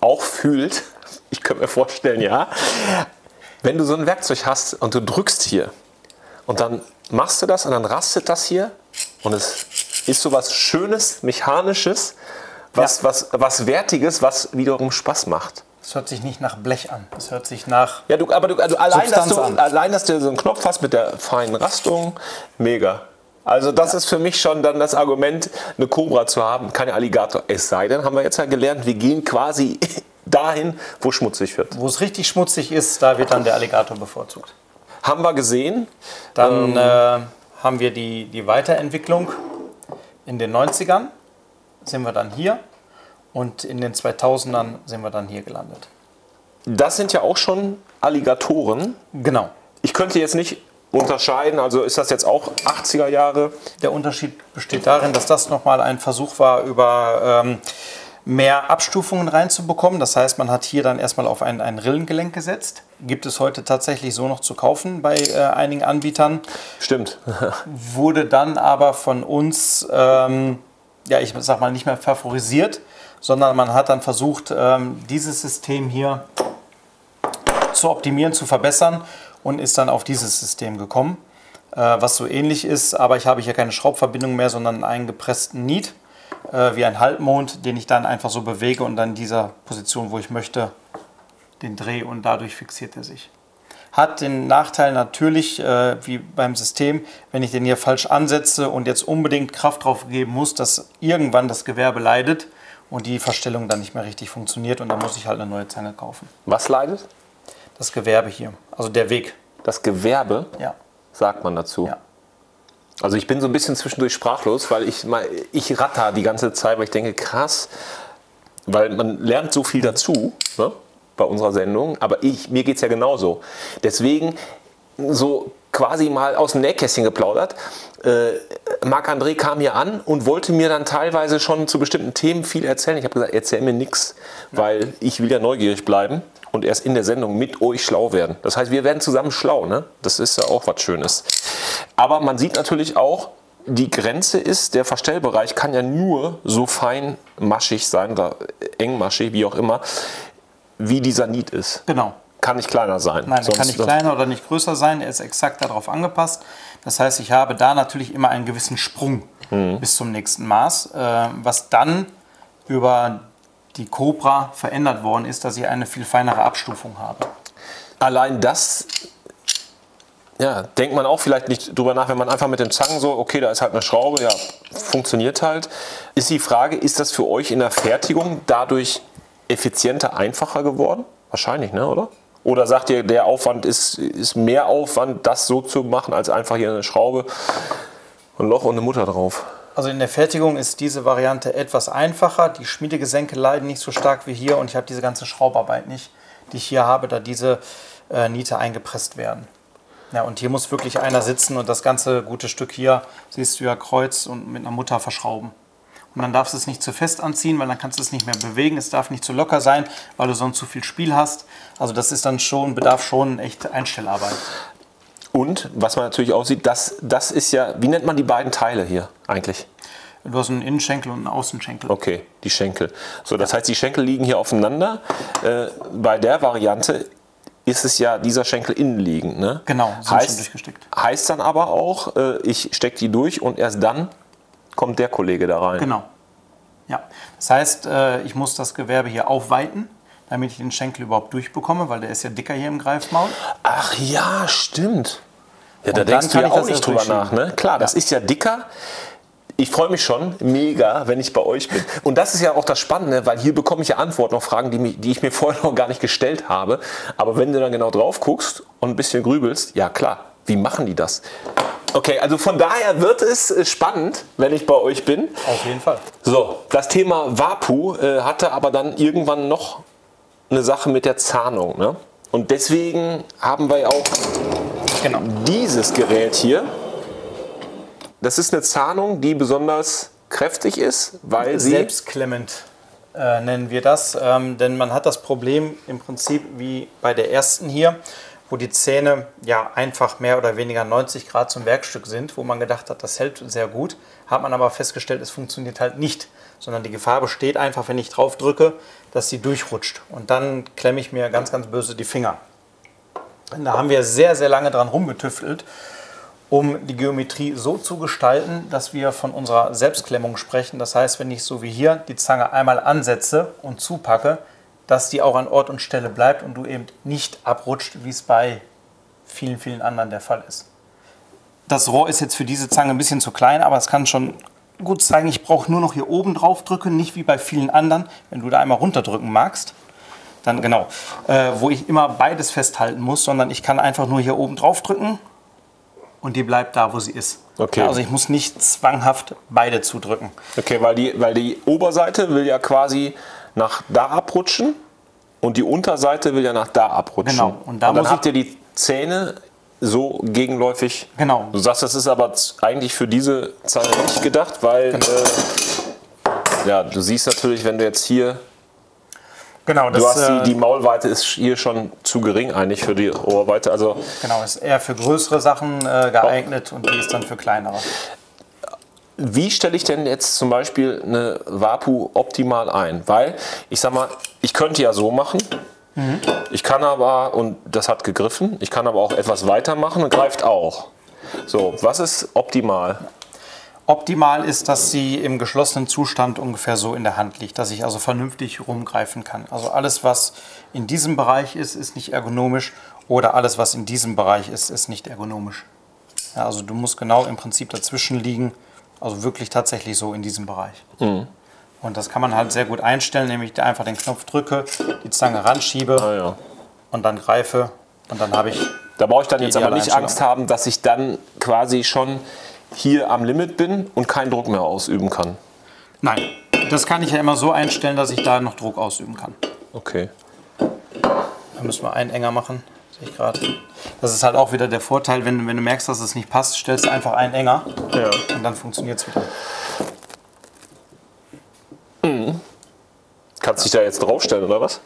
auch fühlt. Ich könnte mir vorstellen, ja. Wenn du so ein Werkzeug hast und du drückst hier und dann machst du das und dann rastet das hier und es ist so was Schönes, Mechanisches, was, Ja. was, was Wertiges, was wiederum Spaß macht. Es hört sich nicht nach Blech an. Es hört sich nach. Ja, du, aber du, also allein, dass du, an. allein, dass du so einen Knopf hast mit der feinen Rastung, mega. Also das ist für mich schon dann das Argument, eine Cobra zu haben, keine Alligator. Es sei denn, haben wir jetzt ja gelernt, wir gehen quasi <laughs> dahin, wo schmutzig wird. Wo es richtig schmutzig ist, da wird dann der Alligator bevorzugt. Haben wir gesehen. Dann äh, haben wir die, die Weiterentwicklung in den 90ern, sind wir dann hier. Und in den 2000ern sind wir dann hier gelandet. Das sind ja auch schon Alligatoren. Genau. Ich könnte jetzt nicht unterscheiden, also ist das jetzt auch 80er Jahre? Der Unterschied besteht darin, dass das nochmal ein Versuch war, über ähm, mehr Abstufungen reinzubekommen. Das heißt, man hat hier dann erstmal auf ein, ein Rillengelenk gesetzt. Gibt es heute tatsächlich so noch zu kaufen bei äh, einigen Anbietern. Stimmt. <laughs> Wurde dann aber von uns, ähm, ja, ich sag mal, nicht mehr favorisiert, sondern man hat dann versucht, ähm, dieses System hier zu optimieren, zu verbessern und ist dann auf dieses System gekommen, äh, was so ähnlich ist, aber ich habe hier keine Schraubverbindung mehr, sondern einen gepressten Niet, äh, wie ein Halbmond, den ich dann einfach so bewege und dann in dieser Position, wo ich möchte, den drehe und dadurch fixiert er sich. Hat den Nachteil natürlich, äh, wie beim System, wenn ich den hier falsch ansetze und jetzt unbedingt Kraft drauf geben muss, dass irgendwann das Gewerbe leidet und die Verstellung dann nicht mehr richtig funktioniert und dann muss ich halt eine neue Zange kaufen. Was leidet? Das Gewerbe hier, also der Weg. Das Gewerbe, Ja. sagt man dazu. Ja. Also ich bin so ein bisschen zwischendurch sprachlos, weil ich mal, ich ratter die ganze Zeit, weil ich denke, krass, weil man lernt so viel dazu ne, bei unserer Sendung, aber ich, mir geht es ja genauso. Deswegen so quasi mal aus dem Nähkästchen geplaudert. Äh, Marc-André kam hier an und wollte mir dann teilweise schon zu bestimmten Themen viel erzählen. Ich habe gesagt, erzähl mir nichts, weil ich will ja neugierig bleiben und erst in der Sendung mit euch schlau werden. Das heißt, wir werden zusammen schlau. Ne? Das ist ja auch was Schönes. Aber man sieht natürlich auch, die Grenze ist, der Verstellbereich kann ja nur so feinmaschig sein oder engmaschig, wie auch immer, wie dieser Niet ist. Genau. Kann nicht kleiner sein. Nein, Sonst- kann nicht kleiner oder nicht größer sein, er ist exakt darauf angepasst. Das heißt, ich habe da natürlich immer einen gewissen Sprung bis zum nächsten Maß, äh, was dann über die Cobra verändert worden ist, dass ich eine viel feinere Abstufung habe. Allein das, ja, denkt man auch vielleicht nicht drüber nach, wenn man einfach mit dem Zangen so, okay, da ist halt eine Schraube, ja, funktioniert halt. Ist die Frage, ist das für euch in der Fertigung dadurch effizienter, einfacher geworden? Wahrscheinlich, ne, oder? Oder sagt ihr, der Aufwand ist, ist mehr Aufwand, das so zu machen, als einfach hier eine Schraube, ein Loch und eine Mutter drauf? Also in der Fertigung ist diese Variante etwas einfacher. Die Schmiedegesenke leiden nicht so stark wie hier und ich habe diese ganze Schraubarbeit nicht, die ich hier habe, da diese äh, Niete eingepresst werden. Ja, und hier muss wirklich einer sitzen und das ganze gute Stück hier, siehst du ja, Kreuz und mit einer Mutter verschrauben. Und dann darfst du es nicht zu fest anziehen, weil dann kannst du es nicht mehr bewegen. Es darf nicht zu locker sein, weil du sonst zu viel Spiel hast. Also das ist dann schon, bedarf schon echt Einstellarbeit. Und was man natürlich auch sieht, das, das ist ja, wie nennt man die beiden Teile hier eigentlich? Du hast einen Innenschenkel und einen Außenschenkel. Okay, die Schenkel. So, das heißt, die Schenkel liegen hier aufeinander. Äh, bei der Variante ist es ja dieser Schenkel innenliegend. Ne? Genau, sind schon heißt, durchgesteckt. heißt dann aber auch, äh, ich stecke die durch und erst dann kommt der Kollege da rein. Genau. Ja. Das heißt, äh, ich muss das Gewerbe hier aufweiten, damit ich den Schenkel überhaupt durchbekomme, weil der ist ja dicker hier im Greifmaul. Ach ja, stimmt. Ja, da denkst du ja ich auch nicht drüber nach. Ne? Klar, das ist ja dicker. Ich freue mich schon mega, wenn ich bei euch bin. Und das ist ja auch das Spannende, weil hier bekomme ich ja Antworten auf Fragen, die, mich, die ich mir <laughs> vorher noch gar nicht gestellt habe. Aber wenn du dann genau drauf guckst und ein bisschen grübelst, ja klar, wie machen die das? Okay, also von daher wird es äh, spannend, wenn ich bei euch bin. Auf jeden Fall. So, das Thema Wapu äh, hatte aber dann irgendwann noch eine Sache mit der Zahnung. Ne? Und deswegen haben wir ja auch Genau. dieses Gerät hier. Das ist eine Zahnung, die besonders kräftig ist, weil sie Selbstklemmend äh, nennen wir das, ähm, denn man hat das Problem im Prinzip wie bei der ersten hier. wo die Zähne ja einfach mehr oder weniger 90 Grad zum Werkstück sind, wo man gedacht hat, das hält sehr gut, hat man aber festgestellt, es funktioniert halt nicht, sondern die Gefahr besteht einfach, wenn ich drauf drücke, dass sie durchrutscht und dann klemme ich mir ganz, ganz böse die Finger. Da haben wir sehr, sehr lange dran rumgetüftelt, um die Geometrie so zu gestalten, dass wir von unserer Selbstklemmung sprechen. Das heißt, wenn ich so wie hier die Zange einmal ansetze und zupacke, dass die auch an Ort und Stelle bleibt und du eben nicht abrutscht, wie es bei vielen, vielen anderen der Fall ist. Das Rohr ist jetzt für diese Zange ein bisschen zu klein, aber es kann schon gut zeigen, ich brauche nur noch hier oben drauf drücken, nicht wie bei vielen anderen. Wenn du da einmal runterdrücken magst, dann genau, äh, wo ich immer beides festhalten muss, sondern ich kann einfach nur hier oben drauf drücken und die bleibt da, wo sie ist. Okay. Ja, also ich muss nicht zwanghaft beide zudrücken. Okay, weil die, weil die Oberseite will ja quasi nach da abrutschen und die Unterseite will ja nach da abrutschen. Genau, und da und dann habt ihr die Zähne so gegenläufig. Genau. Du sagst, das ist aber eigentlich für diese Zange nicht gedacht, weil Genau. äh, ja, du siehst natürlich, wenn du jetzt hier, Genau, das du hast äh, die, die Maulweite ist hier schon zu gering eigentlich für die Ohrweite. Also genau, ist eher für größere Sachen äh, geeignet und die ist dann für kleinere. Wie stelle ich denn jetzt zum Beispiel eine Vapu optimal ein? Weil, ich sag mal, ich könnte ja so machen. Ich kann aber, und das hat gegriffen, ich kann aber auch etwas weiter machen und greift auch. So, was ist optimal? Optimal ist, dass sie im geschlossenen Zustand ungefähr so in der Hand liegt, dass ich also vernünftig rumgreifen kann. Also alles, was in diesem Bereich ist, ist nicht ergonomisch oder alles, was in diesem Bereich ist, ist nicht ergonomisch. Ja, also du musst genau im Prinzip dazwischen liegen, also wirklich tatsächlich so in diesem Bereich. Und das kann man halt sehr gut einstellen, nämlich ich einfach den Knopf drücke, die Zange ranschiebe Ah, ja. und dann greife und dann habe ich Da brauche ich dann jetzt aber nicht. Angst haben, dass ich dann quasi schon hier am Limit bin und keinen Druck mehr ausüben kann. Nein, das kann ich ja immer so einstellen, dass ich da noch Druck ausüben kann. Okay. Da müssen wir einen enger machen, sehe ich gerade. Das ist halt auch wieder der Vorteil, wenn, wenn du merkst, dass es nicht passt, stellst du einfach einen enger Ja. und dann funktioniert es wieder. Kannst dich da jetzt draufstellen, oder was?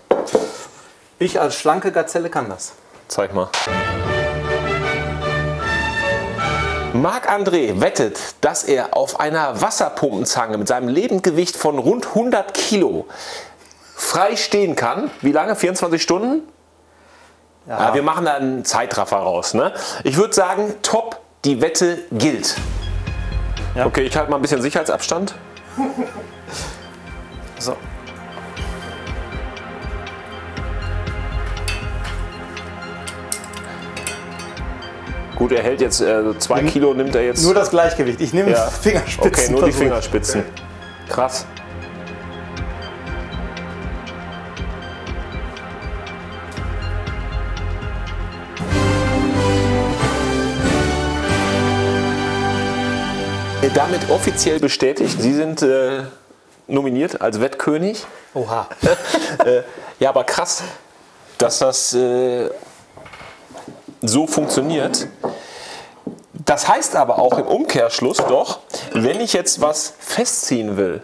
Ich als schlanke Gazelle kann das. Zeig mal. Marc-André wettet, dass er auf einer Wasserpumpenzange mit seinem Lebendgewicht von rund 100 Kilo frei stehen kann. Wie lange? 24 Stunden? Ja. wir machen da einen Zeitraffer raus. Ne? Ich würde sagen, top, die Wette gilt. Ja. Okay, ich halte mal ein bisschen Sicherheitsabstand. <laughs> So. Gut, er hält jetzt äh, so zwei Kilo, nimmt er jetzt. Nur das Gleichgewicht. Ich nehme Ja. Fingerspitzen. Okay, nur die. Fingerspitzen. Krass. Äh, Damit offiziell bestätigt, Sie sind äh, nominiert als Wettkönig. Oha. Äh, ja, aber krass, dass das äh, so funktioniert. Das heißt aber auch im Umkehrschluss doch, wenn ich jetzt was festziehen will,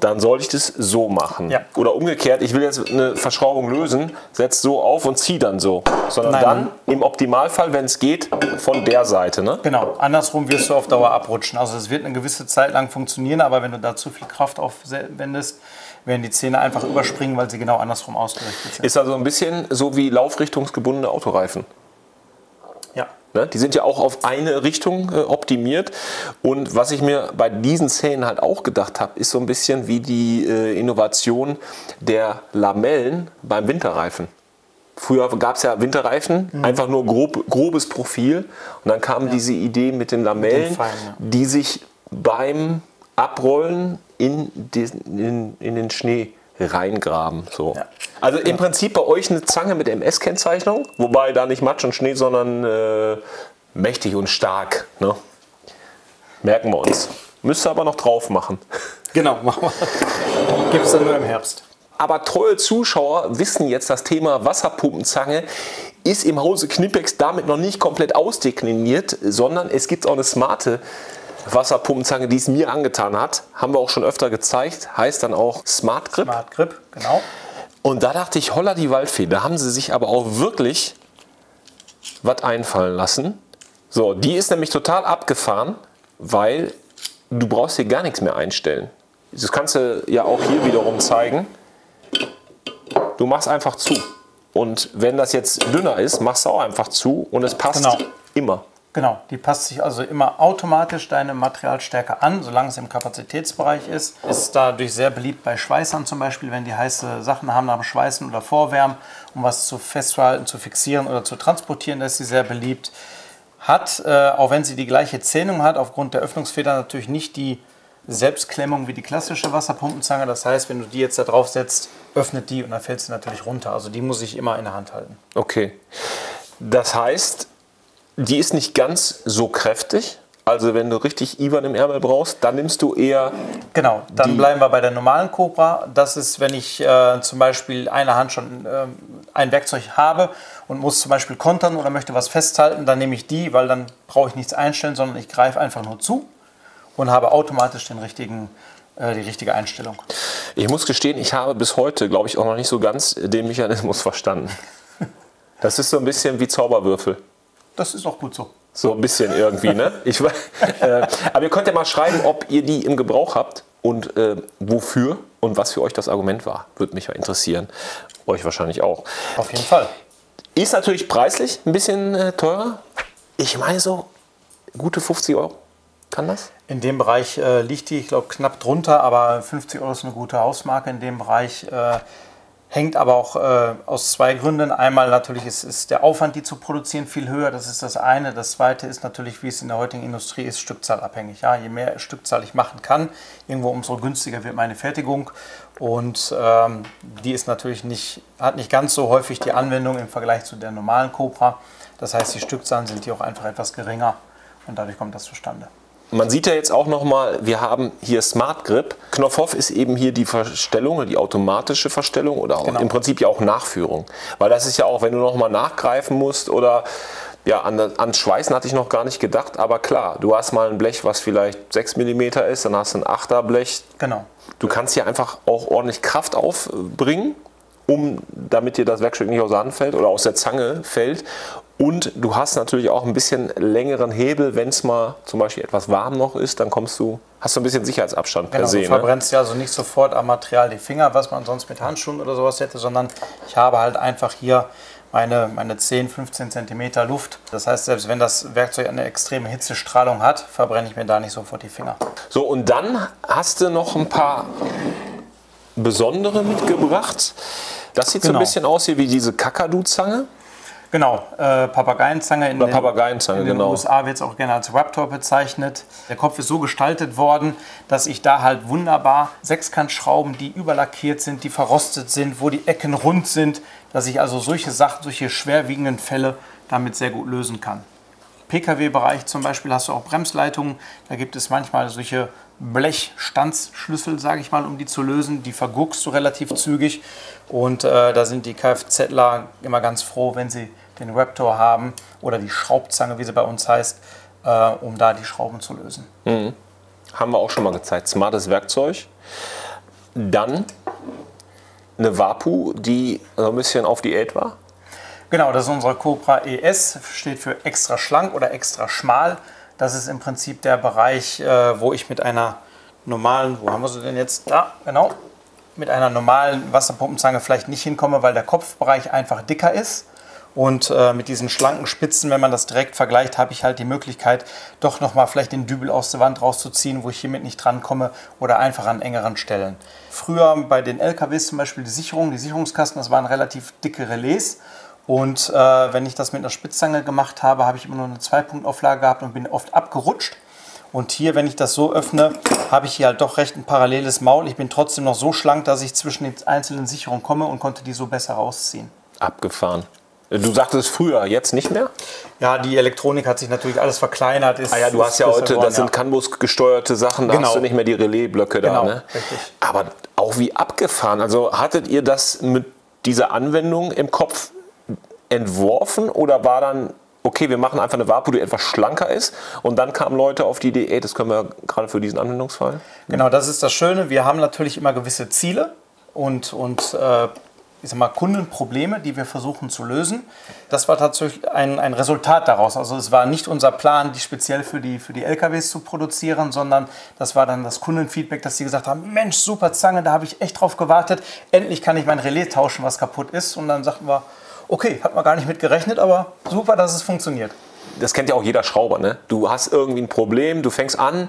dann sollte ich das so machen. Ja. Oder umgekehrt, ich will jetzt eine Verschraubung lösen, setz so auf und zieh dann so. Sondern Nein, dann im Optimalfall, wenn es geht, von der Seite. Ne? Genau, andersrum wirst du auf Dauer abrutschen. Also es wird eine gewisse Zeit lang funktionieren, aber wenn du da zu viel Kraft aufwendest, werden die Zähne einfach überspringen, weil sie genau andersrum ausgerichtet sind. Ist also ein bisschen so wie laufrichtungsgebundene Autoreifen. Ja. Ne? Die sind ja auch auf eine Richtung äh, optimiert. Und was ich mir bei diesen Szenen halt auch gedacht habe, ist so ein bisschen wie die äh, Innovation der Lamellen beim Winterreifen. Früher gab es ja Winterreifen, Mhm. einfach nur grob, grobes Profil. Und dann kam diese Idee mit den Lamellen, Feinen, ja. die sich beim Abrollen in, diesen, in, in den Schnee reingraben. So. Ja. Also im Prinzip bei euch eine Zange mit MS-Kennzeichnung, wobei da nicht Matsch und Schnee, sondern äh, mächtig und stark. Ne? Merken wir uns. Müsste aber noch drauf machen. <laughs> Genau, machen wir. Gibt es dann nur im Herbst. Aber treue Zuschauer wissen jetzt, das Thema Wasserpumpenzange ist im Hause Knipex damit noch nicht komplett ausdekliniert, sondern es gibt auch eine smarte Wasserpumpenzange, die es mir angetan hat. Haben wir auch schon öfter gezeigt. Heißt dann auch Smart Grip. Smart Grip, genau. Und da dachte ich, holla die Waldfee, da haben sie sich aber auch wirklich was einfallen lassen. So, die ist nämlich total abgefahren, weil du brauchst hier gar nichts mehr einstellen. Das kannst du ja auch hier wiederum zeigen. Du machst einfach zu. Und wenn das jetzt dünner ist, machst du auch einfach zu und es passt Genau. immer. Genau, die passt sich also immer automatisch deine Materialstärke an, solange es im Kapazitätsbereich ist. Ist dadurch sehr beliebt bei Schweißern zum Beispiel, wenn die heiße Sachen haben nach dem Schweißen oder Vorwärmen, um was zu festzuhalten, zu fixieren oder zu transportieren, ist sie sehr beliebt. Hat, äh, auch wenn sie die gleiche Zähnung hat, aufgrund der Öffnungsfeder natürlich nicht die Selbstklemmung wie die klassische Wasserpumpenzange. Das heißt, wenn du die jetzt da drauf setzt, öffnet die und dann fällt sie natürlich runter. Also die muss ich immer in der Hand halten. Okay. Das heißt, die ist nicht ganz so kräftig. Also wenn du richtig Ivan im Ärmel brauchst, dann nimmst du eher Genau, dann bleiben wir bei der normalen Cobra. Das ist, wenn ich äh, zum Beispiel eine Hand schon ähm, ein Werkzeug habe und muss zum Beispiel kontern oder möchte was festhalten, dann nehme ich die, weil dann brauche ich nichts einstellen, sondern ich greife einfach nur zu und habe automatisch den richtigen, äh, die richtige Einstellung. Ich muss gestehen, ich habe bis heute, glaube ich, auch noch nicht so ganz den Mechanismus <laughs> verstanden. Das ist so ein bisschen wie Zauberwürfel. Das ist auch gut so. So ein bisschen irgendwie, ne? Ich, äh, aber ihr könnt ja mal schreiben, ob ihr die im Gebrauch habt und äh, wofür und was für euch das Argument war. Würde mich ja interessieren. Euch wahrscheinlich auch. Auf jeden Fall. Ist natürlich preislich ein bisschen äh, teurer. Ich meine so gute 50 Euro. Kann das? In dem Bereich äh, liegt die, ich glaube, knapp drunter, aber 50 Euro ist eine gute Hausmarke in dem Bereich. Hängt aber auch äh, aus zwei Gründen. Einmal natürlich ist, ist der Aufwand, die zu produzieren, viel höher. Das ist das eine. Das zweite ist natürlich, wie es in der heutigen Industrie ist, stückzahlabhängig. Ja, je mehr Stückzahl ich machen kann, irgendwo umso günstiger wird meine Fertigung. Und ähm, die ist natürlich nicht, hat nicht ganz so häufig die Anwendung im Vergleich zu der normalen Cobra. Das heißt, die Stückzahlen sind hier auch einfach etwas geringer und dadurch kommt das zustande. Man sieht ja jetzt auch noch mal, wir haben hier Smart Grip. Knopfhoff ist eben hier die Verstellung, die automatische Verstellung oder auch Genau. im Prinzip ja auch Nachführung. Weil das ist ja auch, wenn du noch mal nachgreifen musst oder ja, an, an Schweißen hatte ich noch gar nicht gedacht, aber klar, du hast mal ein Blech, was vielleicht 6 mm ist, dann hast du ein 8er Blech. Genau. Du kannst hier einfach auch ordentlich Kraft aufbringen, um, damit dir das Werkstück nicht aus der Hand fällt oder aus der Zange fällt. Und du hast natürlich auch ein bisschen längeren Hebel, wenn es mal zum Beispiel etwas warm noch ist, dann kommst du, hast du ein bisschen Sicherheitsabstand per Genau, se. du Ne? verbrennst ja also nicht sofort am Material die Finger, was man sonst mit Handschuhen oder sowas hätte, sondern ich habe halt einfach hier meine, meine 10, 15 Zentimeter Luft. Das heißt, selbst wenn das Werkzeug eine extreme Hitzestrahlung hat, verbrenne ich mir da nicht sofort die Finger. So, und dann hast du noch ein paar besondere mitgebracht. Das sieht so Genau. ein bisschen aus hier wie diese Kakadu-Zange. Genau, äh, Papageienzange. In den- Papageienzange, in den genau. USA wird es auch gerne als Raptor bezeichnet. Der Kopf ist so gestaltet worden, dass ich da halt wunderbar Sechskantschrauben, die überlackiert sind, die verrostet sind, wo die Ecken rund sind, dass ich also solche Sachen, solche schwerwiegenden Fälle damit sehr gut lösen kann. Pkw-Bereich zum Beispiel hast du auch Bremsleitungen. Da gibt es manchmal solche Blechstandsschlüssel, sage ich mal, um die zu lösen. Die verguckst du relativ zügig. Und äh, da sind die Kfzler immer ganz froh, wenn sie den Raptor haben oder die Schraubzange, wie sie bei uns heißt, äh, um da die Schrauben zu lösen. Haben wir auch schon mal gezeigt. Smartes Werkzeug. Dann eine Vapu, die so ein bisschen auf Diät war. Genau, das ist unsere Cobra ES, steht für extra schlank oder extra schmal. Das ist im Prinzip der Bereich, äh, wo ich mit einer normalen, wo haben wir sie denn jetzt? Da, genau. Mit einer normalen Wasserpumpenzange vielleicht nicht hinkomme, weil der Kopfbereich einfach dicker ist. Und äh, mit diesen schlanken Spitzen, wenn man das direkt vergleicht, habe ich halt die Möglichkeit, doch nochmal vielleicht den Dübel aus der Wand rauszuziehen, wo ich hiermit nicht drankomme oder einfach an engeren Stellen. Früher bei den LKWs zum Beispiel die Sicherung, die Sicherungskasten, das waren relativ dicke Relais. Und äh, wenn ich das mit einer Spitzzange gemacht habe, habe ich immer nur eine Zwei-Punkt-Auflage gehabt und bin oft abgerutscht. Und hier, wenn ich das so öffne, habe ich hier halt doch recht ein paralleles Maul. Ich bin trotzdem noch so schlank, dass ich zwischen den einzelnen Sicherungen komme und konnte die so besser rausziehen. Abgefahren. Du sagtest früher, jetzt nicht mehr? Ja, die Elektronik hat sich natürlich alles verkleinert. Ist, Ah ja, du hast ja ist heute, geworden, das sind CAN-Bus gesteuerte Sachen, da Genau. hast du nicht mehr die Relaisblöcke da. Genau, Ne? richtig. Aber auch wie abgefahren. Also hattet ihr das mit dieser Anwendung im Kopf entworfen oder war dann, okay, wir machen einfach eine Vapu, die etwas schlanker ist und dann kamen Leute auf die Idee, ey, das können wir gerade für diesen Anwendungsfall? Genau, das ist das Schöne. Wir haben natürlich immer gewisse Ziele und, und äh, ich sag mal, Kundenprobleme, die wir versuchen zu lösen. Das war tatsächlich ein, ein Resultat daraus. Also es war nicht unser Plan, die speziell für die, für die LKWs zu produzieren, sondern das war dann das Kundenfeedback, dass sie gesagt haben, Mensch, super Zange, da habe ich echt drauf gewartet. Endlich kann ich mein Relais tauschen, was kaputt ist. Und dann sagten wir, okay, hat man gar nicht mit gerechnet, aber super, dass es funktioniert. Das kennt ja auch jeder Schrauber. Ne? Du hast irgendwie ein Problem, du fängst an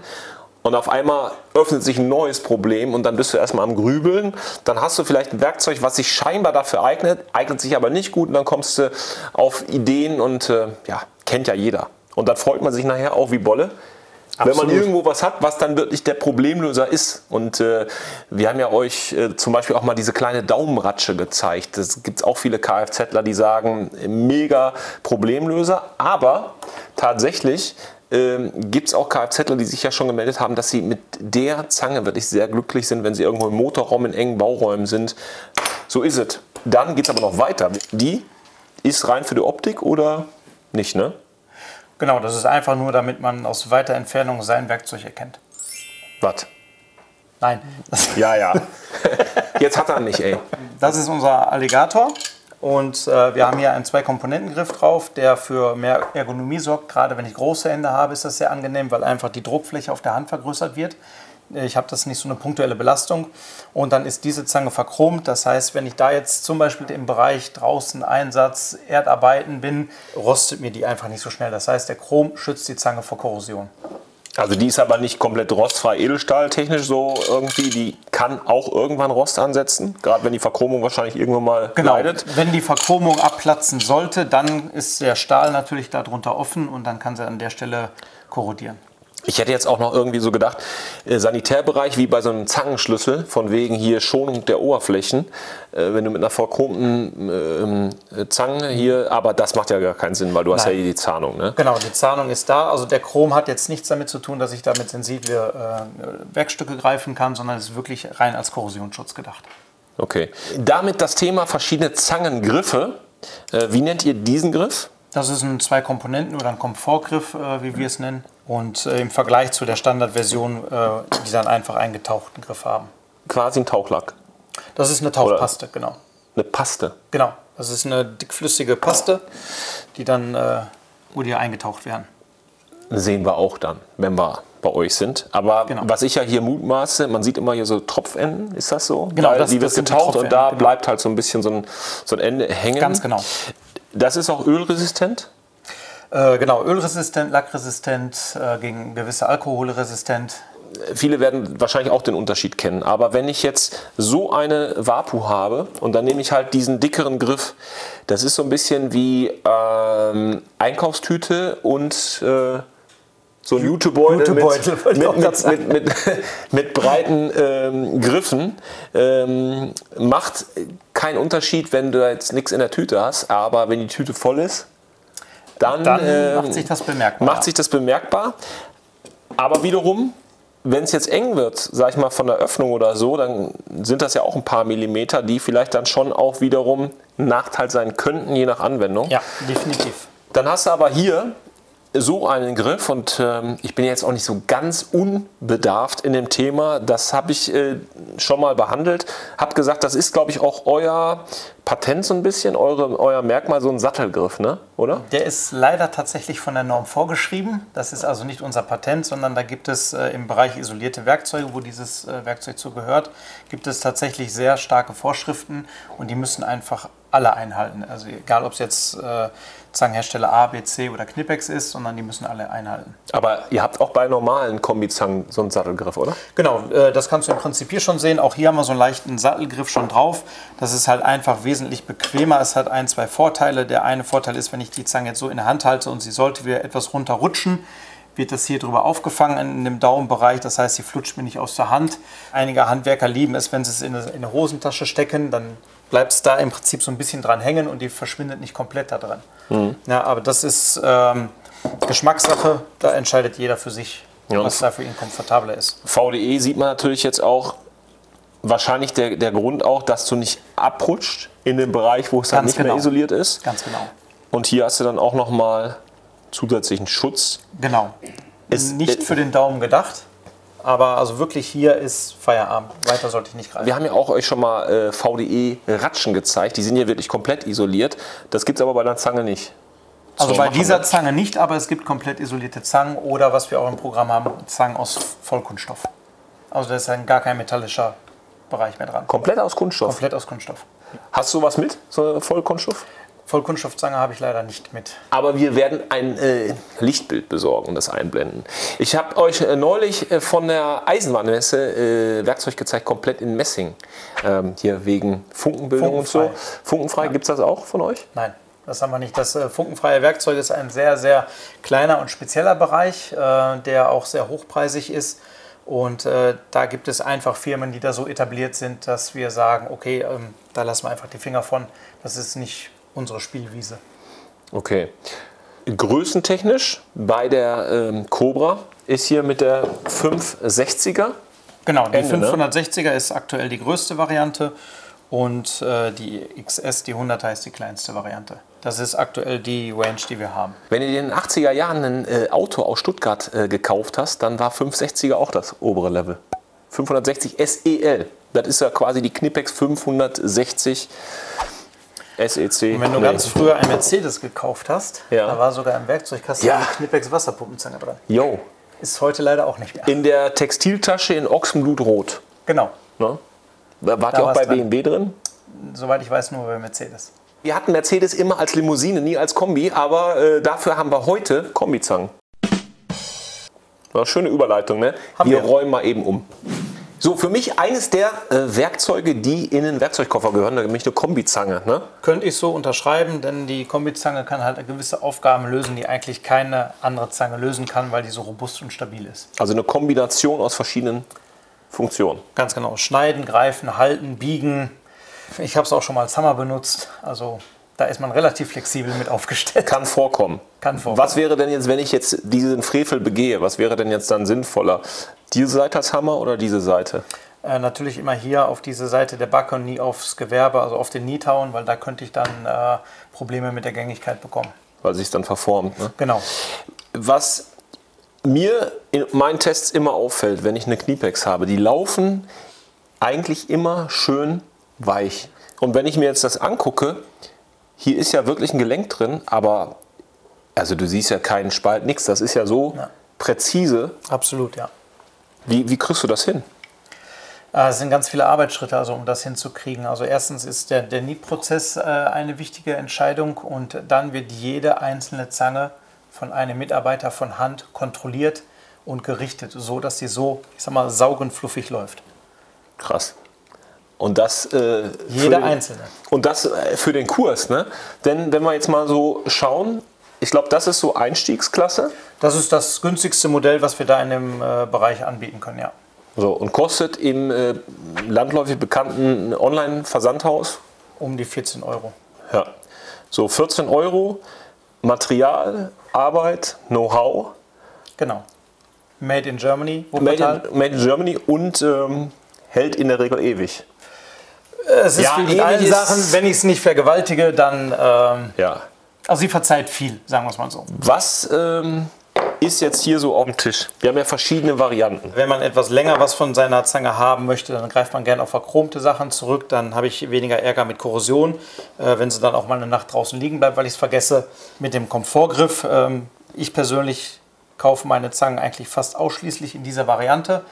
und auf einmal öffnet sich ein neues Problem und dann bist du erstmal am Grübeln. Dann hast du vielleicht ein Werkzeug, was sich scheinbar dafür eignet, eignet sich aber nicht gut und dann kommst du auf Ideen und äh, ja, kennt ja jeder. Und dann freut man sich nachher auch wie Bolle. Wenn man irgendwo was hat, was dann wirklich der Problemlöser ist. Und äh, wir haben ja euch äh, zum Beispiel auch mal diese kleine Daumenratsche gezeigt. Es gibt auch viele Kfzler, die sagen, mega Problemlöser. Aber tatsächlich ähm, gibt es auch Kfzler, die sich ja schon gemeldet haben, dass sie mit der Zange wirklich sehr glücklich sind, wenn sie irgendwo im Motorraum in engen Bauräumen sind. So ist es. Dann geht es aber noch weiter. Die ist rein für die Optik oder nicht, ne? Genau, das ist einfach nur, damit man aus weiter Entfernung sein Werkzeug erkennt. Was? Nein. Ja, ja. <laughs> Jetzt hat er nicht, ey. Das ist unser Alligator. Und äh, wir haben hier einen Zwei-Komponenten-Griff drauf, der für mehr Ergonomie sorgt. Gerade wenn ich große Hände habe, ist das sehr angenehm, weil einfach die Druckfläche auf der Hand vergrößert wird. Ich habe das nicht so eine punktuelle Belastung. Und dann ist diese Zange verchromt. Das heißt, wenn ich da jetzt zum Beispiel im Bereich draußen Einsatz, Erdarbeiten bin, rostet mir die einfach nicht so schnell. Das heißt, der Chrom schützt die Zange vor Korrosion. Also die ist aber nicht komplett rostfrei Edelstahl technisch so irgendwie. Die kann auch irgendwann Rost ansetzen, gerade wenn die Verchromung wahrscheinlich irgendwann mal Genau. leidet. Wenn die Verchromung abplatzen sollte, dann ist der Stahl natürlich darunter offen und dann kann sie an der Stelle korrodieren. Ich hätte jetzt auch noch irgendwie so gedacht, äh, Sanitärbereich wie bei so einem Zangenschlüssel, von wegen hier Schonung der Oberflächen, äh, wenn du mit einer verchromten ähm, äh, Zange hier, aber das macht ja gar keinen Sinn, weil du hast ja Nein. hier die Zahnung. Ne? Genau, die Zahnung ist da. Also der Chrom hat jetzt nichts damit zu tun, dass ich damit sensible äh, Werkstücke greifen kann, sondern ist wirklich rein als Korrosionsschutz gedacht. Okay. Damit das Thema verschiedene Zangengriffe. Äh, wie nennt ihr diesen Griff? Das ist ein zwei Komponenten oder ein Komfortgriff, äh, wie wir es nennen. Und äh, im Vergleich zu der Standardversion, äh, die dann einfach eingetauchten Griff haben. Quasi ein Tauchlack. Das ist eine Tauchpaste, genau. Eine Paste. Genau. Das ist eine dickflüssige Paste, die dann äh, wo die eingetaucht werden. sehen wir auch dann, wenn wir bei euch sind. Aber Genau. was ich ja hier mutmaße, man sieht immer hier so Tropfenden, ist das so? Genau, Weil das- die wird getaucht und da genau. bleibt halt so ein bisschen so ein, so ein Ende hängen. Ganz genau. Das ist auch ölresistent. Äh, genau, ölresistent, lackresistent, äh, gegen gewisse Alkohole resistent. Viele werden wahrscheinlich auch den Unterschied kennen. Aber wenn ich jetzt so eine Vapu habe und dann nehme ich halt diesen dickeren Griff, das ist so ein bisschen wie ähm, Einkaufstüte und äh, so ein Jutebeutel, Jutebeutel, mit, mit, mit, mit breiten ähm, Griffen. Ähm, macht keinen Unterschied, wenn du jetzt nichts in der Tüte hast, aber wenn die Tüte voll ist, dann, Dann ähm, macht sich das bemerkbar. macht sich das bemerkbar. Aber wiederum, wenn es jetzt eng wird, sag ich mal von der Öffnung oder so, dann sind das ja auch ein paar Millimeter, die vielleicht dann schon auch wiederum ein Nachteil sein könnten, je nach Anwendung. Ja, definitiv. Dann hast du aber hier so einen Griff und ähm, ich bin jetzt auch nicht so ganz unbedarft in dem Thema. Das habe ich äh, schon mal behandelt. Hab gesagt, das ist, glaube ich, auch euer Patent so ein bisschen, eure, euer Merkmal, so ein Sattelgriff, ne? oder? Der ist leider tatsächlich von der Norm vorgeschrieben. Das ist also nicht unser Patent, sondern da gibt es äh, im Bereich isolierte Werkzeuge, wo dieses äh, Werkzeug zugehört, gibt es tatsächlich sehr starke Vorschriften und die müssen einfach alle einhalten. Also egal, ob es jetzt äh, Zangenhersteller A, B, C oder Knipex ist, sondern die müssen alle einhalten. Aber ihr habt auch bei normalen Kombizangen so einen Sattelgriff, oder? Genau, äh, das kannst du im Prinzip hier schon sehen. Auch hier haben wir so einen leichten Sattelgriff schon drauf. Das ist halt einfach wesentlich bequemer. Es hat ein, zwei Vorteile. Der eine Vorteil ist, wenn ich die Zange jetzt so in der Hand halte und sie sollte wieder etwas runterrutschen, wird das hier drüber aufgefangen in dem Daumenbereich. Das heißt, sie flutscht mir nicht aus der Hand. Einige Handwerker lieben es, wenn sie es in eine, in eine Hosentasche stecken, dann bleibt es da im Prinzip so ein bisschen dran hängen und die verschwindet nicht komplett da dran. Ja, aber das ist ähm, Geschmackssache. Da entscheidet jeder für sich, Ja, was da für ihn komfortabler ist. VDE sieht man natürlich jetzt auch wahrscheinlich der, der Grund auch, dass du nicht abrutscht in dem Bereich, wo es dann Ganz nicht mehr genau. isoliert ist. Ganz genau. Und hier hast du dann auch nochmal zusätzlichen Schutz. Genau. Es- nicht für den Daumen gedacht. Aber also wirklich hier ist Feierabend. Weiter sollte ich nicht greifen. Wir haben ja auch euch schon mal äh, VDE-Ratschen gezeigt. Die sind hier wirklich komplett isoliert. Das gibt es aber bei der Zange nicht. Also So, bei dieser wir. Zange nicht, aber es gibt komplett isolierte Zangen oder was wir auch im Programm haben, Zangen aus Vollkunststoff. Also da ist dann gar kein metallischer Bereich mehr dran. Komplett aus Kunststoff. Komplett aus Kunststoff. Hast du was mit? So Vollkunststoff? Vollkunststoffzange habe ich leider nicht mit. Aber wir werden ein äh, Lichtbild besorgen und das einblenden. Ich habe euch äh, neulich äh, von der Eisenbahnmesse äh, Werkzeug gezeigt, komplett in Messing. Ähm, hier wegen Funkenbildung und so. Funkenfrei. Funkenfrei, gibt es das auch von euch? Nein, das haben wir nicht. Das äh, funkenfreie Werkzeug ist ein sehr, sehr kleiner und spezieller Bereich, äh, der auch sehr hochpreisig ist. Und äh, da gibt es einfach Firmen, die da so etabliert sind, dass wir sagen, okay, ähm, da lassen wir einfach die Finger von. Das ist nicht unsere Spielwiese. Okay. Größentechnisch bei der ähm, Cobra ist hier mit der 560er. Genau, die Ende, ne? 560er ist aktuell die größte Variante und äh, die XS, die 100er, ist die kleinste Variante. Das ist aktuell die Range, die wir haben. Wenn du dir in den 80er Jahren ein äh, Auto aus Stuttgart äh, gekauft hast, dann war 560er auch das obere Level. 560 SEL. Das ist ja quasi die Knipex 560 SEC. Und wenn du Nee. ganz früher ein Mercedes gekauft hast, Ja. da war sogar im Werkzeugkasten Ja. eine Knipex Wasserpumpenzange dran. Yo. Ist heute leider auch nicht mehr. In der Textiltasche in Ochsenblutrot. Genau, Ne? Wart ihr auch bei dran. BMW drin? soweit ich weiß, nur bei Mercedes. Wir hatten Mercedes immer als Limousine, nie als Kombi, aber äh, dafür haben wir heute Kombizangen. War eine schöne Überleitung, ne? Haben wir wir. räumen mal eben um. So, für mich eines der äh, Werkzeuge, die in den Werkzeugkoffer gehören, nämlich eine Kombizange. Ne? Könnte ich so unterschreiben, denn die Kombizange kann halt gewisse Aufgaben lösen, die eigentlich keine andere Zange lösen kann, weil die so robust und stabil ist. Also eine Kombination aus verschiedenen Funktionen. Ganz genau. Schneiden, greifen, halten, biegen. Ich habe es auch schon mal als Hammer benutzt. Also da ist man relativ flexibel mit aufgestellt. Kann vorkommen. Kann vorkommen. Was wäre denn jetzt, wenn ich jetzt diesen Frevel begehe, was wäre denn jetzt dann sinnvoller? Diese Seite als Hammer oder diese Seite? Äh, natürlich immer hier auf diese Seite der Backe und nie aufs Gewerbe, also auf den Knie hauen, weil da könnte ich dann äh, Probleme mit der Gängigkeit bekommen. Weil sich dann verformt. Ne? Genau. Was mir in meinen Tests immer auffällt, wenn ich eine Kniepex habe, die laufen eigentlich immer schön weich. Und wenn ich mir jetzt das angucke, hier ist ja wirklich ein Gelenk drin, aber also du siehst ja keinen Spalt, nichts. Das ist ja so Ja. präzise. Absolut, ja. Wie, wie kriegst du das hin? Äh, Es sind ganz viele Arbeitsschritte, also um das hinzukriegen. Also erstens ist der, der Knieprozess äh, eine wichtige Entscheidung und dann wird jede einzelne Zange von einem Mitarbeiter von Hand kontrolliert und gerichtet, so dass sie so, ich sag mal, saugend fluffig läuft. Krass. Und das äh, für Jeder den- einzelne. Und das äh, für den Kurs, ne? Denn wenn wir jetzt mal so schauen, ich glaube, das ist so Einstiegsklasse. Das ist das günstigste Modell, was wir da in dem äh, Bereich anbieten können, ja. So, und kostet im äh, landläufig bekannten Online-Versandhaus Um die 14 Euro. ja, so 14 Euro. Material, Arbeit, Know-how, Genau. Made in Germany, made in, made in Germany und ähm, hält in der Regel ewig. Es ist Ja, wie mit allen Sachen, wenn ich es nicht vergewaltige, dann. Ähm, Ja. also sie verzeiht viel, sagen wir es mal so. Was ähm, ist jetzt hier so auf dem Tisch? Wir haben ja verschiedene Varianten. Wenn man etwas länger was von seiner Zange haben möchte, dann greift man gerne auf verchromte Sachen zurück. Dann habe ich weniger Ärger mit Korrosion, äh, wenn sie dann auch mal eine Nacht draußen liegen bleibt, weil ich es vergesse mit dem Komfortgriff. Ähm, ich persönlich kaufe meine Zangen eigentlich fast ausschließlich in dieser Variante.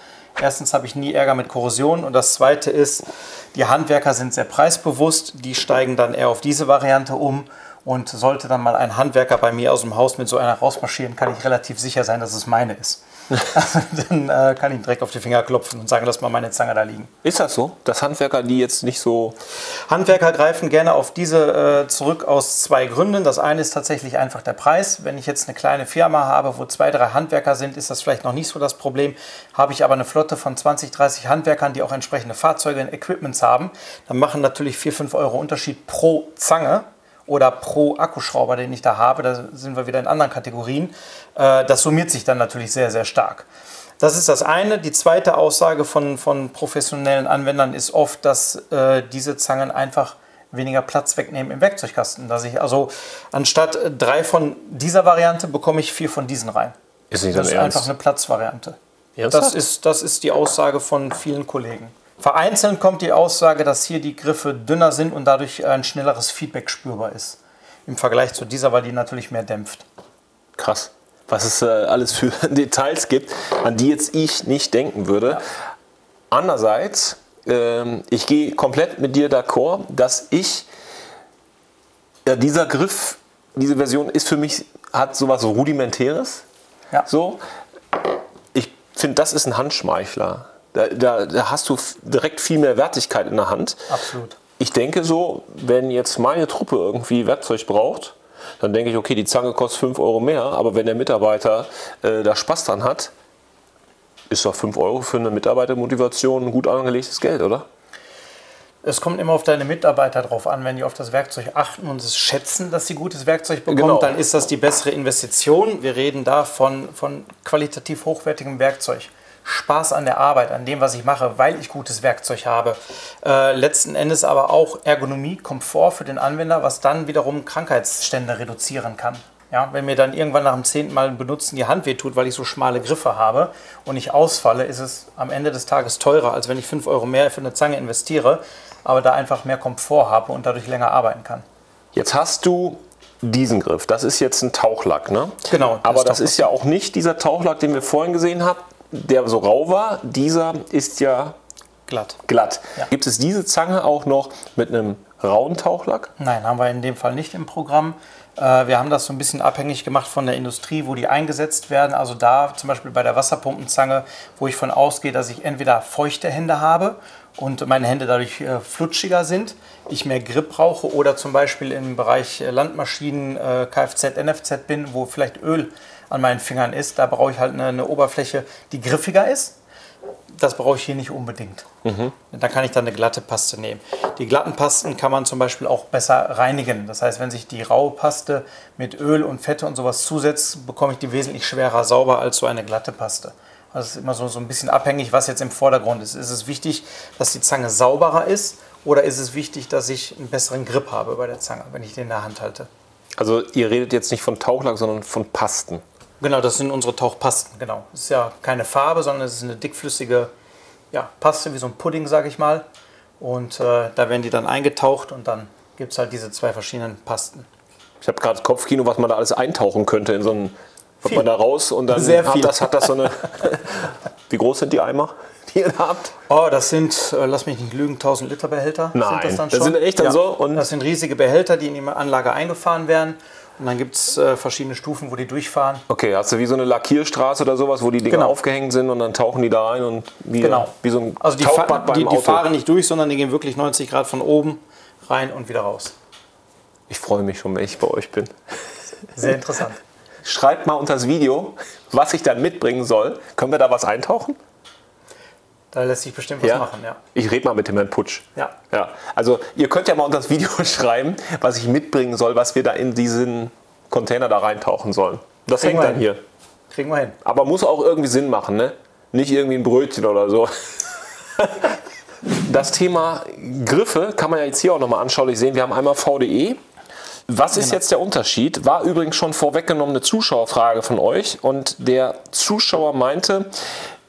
Erstens habe ich nie Ärger mit Korrosion und das zweite ist, die Handwerker sind sehr preisbewusst, die steigen dann eher auf diese Variante um. Und sollte dann mal ein Handwerker bei mir aus dem Haus mit so einer rausmarschieren, kann ich relativ sicher sein, dass es meine ist. <laughs> Dann äh, kann ich direkt auf die Finger klopfen und sagen, lass mal meine Zange da liegen. Ist das so, dass Handwerker, die jetzt nicht so Handwerker greifen gerne auf diese äh, zurück aus zwei Gründen. Das eine ist tatsächlich einfach der Preis. Wenn ich jetzt eine kleine Firma habe, wo zwei, drei Handwerker sind, ist das vielleicht noch nicht so das Problem. Habe ich aber eine Flotte von 20, 30 Handwerkern, die auch entsprechende Fahrzeuge und Equipments haben, dann machen natürlich 4, 5 Euro Unterschied pro Zange oder pro Akkuschrauber, den ich da habe. Da sind wir wieder in anderen Kategorien. Äh, das summiert sich dann natürlich sehr, sehr stark. Das ist das eine. Die zweite Aussage von, von professionellen Anwendern ist oft, dass äh, diese Zangen einfach weniger Platz wegnehmen im Werkzeugkasten. Dass ich also anstatt drei von dieser Variante bekomme ich vier von diesen rein. Ist nicht Das ist Ernst? einfach eine Platzvariante. Das ist, das ist die Aussage von vielen Kollegen. Vereinzelt kommt die Aussage, dass hier die Griffe dünner sind und dadurch ein schnelleres Feedback spürbar ist. Im Vergleich zu dieser, weil die natürlich mehr dämpft. Krass. Was es äh, alles für <laughs> Details gibt, an die jetzt ich nicht denken würde. Ja. Andererseits, ähm, ich gehe komplett mit dir d'accord, dass ich, ja, dieser Griff, diese Version ist für mich, hat sowas Rudimentäres. Ja. So, finde, das ist ein Handschmeichler. Da, da, da, hast du direkt viel mehr Wertigkeit in der Hand. Absolut. Ich denke so, wenn jetzt meine Truppe irgendwie Werkzeug braucht, dann denke ich, okay, die Zange kostet 5 Euro mehr, aber wenn der Mitarbeiter äh, da Spaß dran hat, ist doch 5 Euro für eine Mitarbeitermotivation ein gut angelegtes Geld, oder? Es kommt immer auf deine Mitarbeiter drauf an. Wenn die auf das Werkzeug achten und es schätzen, dass sie gutes Werkzeug bekommen, genau. dann ist das die bessere Investition. Wir reden da von, von qualitativ hochwertigem Werkzeug. Spaß an der Arbeit, an dem, was ich mache, weil ich gutes Werkzeug habe. Äh, letzten Endes aber auch Ergonomie, Komfort für den Anwender, was dann wiederum Krankheitsstände reduzieren kann. Ja, wenn mir dann irgendwann nach dem zehnten Mal benutzen die Hand wehtut, weil ich so schmale Griffe habe und ich ausfalle, ist es am Ende des Tages teurer, als wenn ich 5 Euro mehr für eine Zange investiere, aber da einfach mehr Komfort habe und dadurch länger arbeiten kann. Jetzt hast du diesen Griff. Das ist jetzt ein Tauchlack, ne? Genau. Aber das, das ist ja auch nicht dieser Tauchlack, den wir vorhin gesehen haben, der so rau war. Dieser ist ja glatt. glatt. Ja. Gibt es diese Zange auch noch mit einem rauen Tauchlack? Nein, haben wir in dem Fall nicht im Programm. Äh, wir haben das so ein bisschen abhängig gemacht von der Industrie, wo die eingesetzt werden. Also da zum Beispiel bei der Wasserpumpenzange, wo ich von ausgehe, dass ich entweder feuchte Hände habe und meine Hände dadurch äh, flutschiger sind, ich mehr Grip brauche oder zum Beispiel im Bereich Landmaschinen, äh, Kfz, NFZ bin, wo vielleicht Öl an meinen Fingern ist, da brauche ich halt eine, eine Oberfläche, die griffiger ist das brauche ich hier nicht unbedingt. Mhm. Da kann ich dann eine glatte Paste nehmen. Die glatten Pasten kann man zum Beispiel auch besser reinigen. Das heißt, wenn sich die raue Paste mit Öl und Fette und sowas zusetzt, bekomme ich die wesentlich schwerer sauber als so eine glatte Paste. Also es ist immer so, so ein bisschen abhängig, was jetzt im Vordergrund ist. Ist es wichtig, dass die Zange sauberer ist oder ist es wichtig, dass ich einen besseren Grip habe bei der Zange, wenn ich den in der Hand halte? Also ihr redet jetzt nicht von Tauchlack, sondern von Pasten. Genau, das sind unsere Tauchpasten, genau. Es ist ja keine Farbe, sondern es ist eine dickflüssige ja, Paste, wie so ein Pudding, sage ich mal. Und äh, da werden die dann eingetaucht und dann gibt es halt diese zwei verschiedenen Pasten. Ich habe gerade Kopfkino, was man da alles eintauchen könnte in so einen. Kommt man da raus und dann Sehr hat, das, hat das so eine. <laughs> wie groß sind die Eimer, die ihr habt? Oh, das sind, äh, lass mich nicht lügen, 1000 Liter Behälter. Nein, sind das, dann schon. das sind echt dann ja, so. Und das sind riesige Behälter, die in die Anlage eingefahren werden. Und dann gibt es äh, verschiedene Stufen, wo die durchfahren. Okay, hast du wie so eine Lackierstraße oder sowas, wo die Dinger genau. aufgehängt sind und dann tauchen die da ein und wie, genau. wie so ein Also die, fa die, die fahren nicht durch, sondern die gehen wirklich 90 Grad von oben rein und wieder raus. Ich freue mich schon, wenn ich bei euch bin. Sehr interessant. Schreibt mal unter das Video, was ich dann mitbringen soll. Können wir da was eintauchen? Da lässt sich bestimmt was ja? machen, ja. Ich rede mal mit dem Herrn Putsch. Ja. ja. Also ihr könnt ja mal unter das Video <laughs> schreiben, was ich mitbringen soll, was wir da in diesen Container da reintauchen sollen. Das Kriegen hängt dann hier. Kriegen wir hin. Aber muss auch irgendwie Sinn machen, ne? Nicht irgendwie ein Brötchen oder so. <laughs> das Thema Griffe kann man ja jetzt hier auch nochmal anschaulich sehen. Wir haben einmal VDE. Was ist genau. jetzt der Unterschied? War übrigens schon vorweggenommene Zuschauerfrage von euch und der Zuschauer meinte,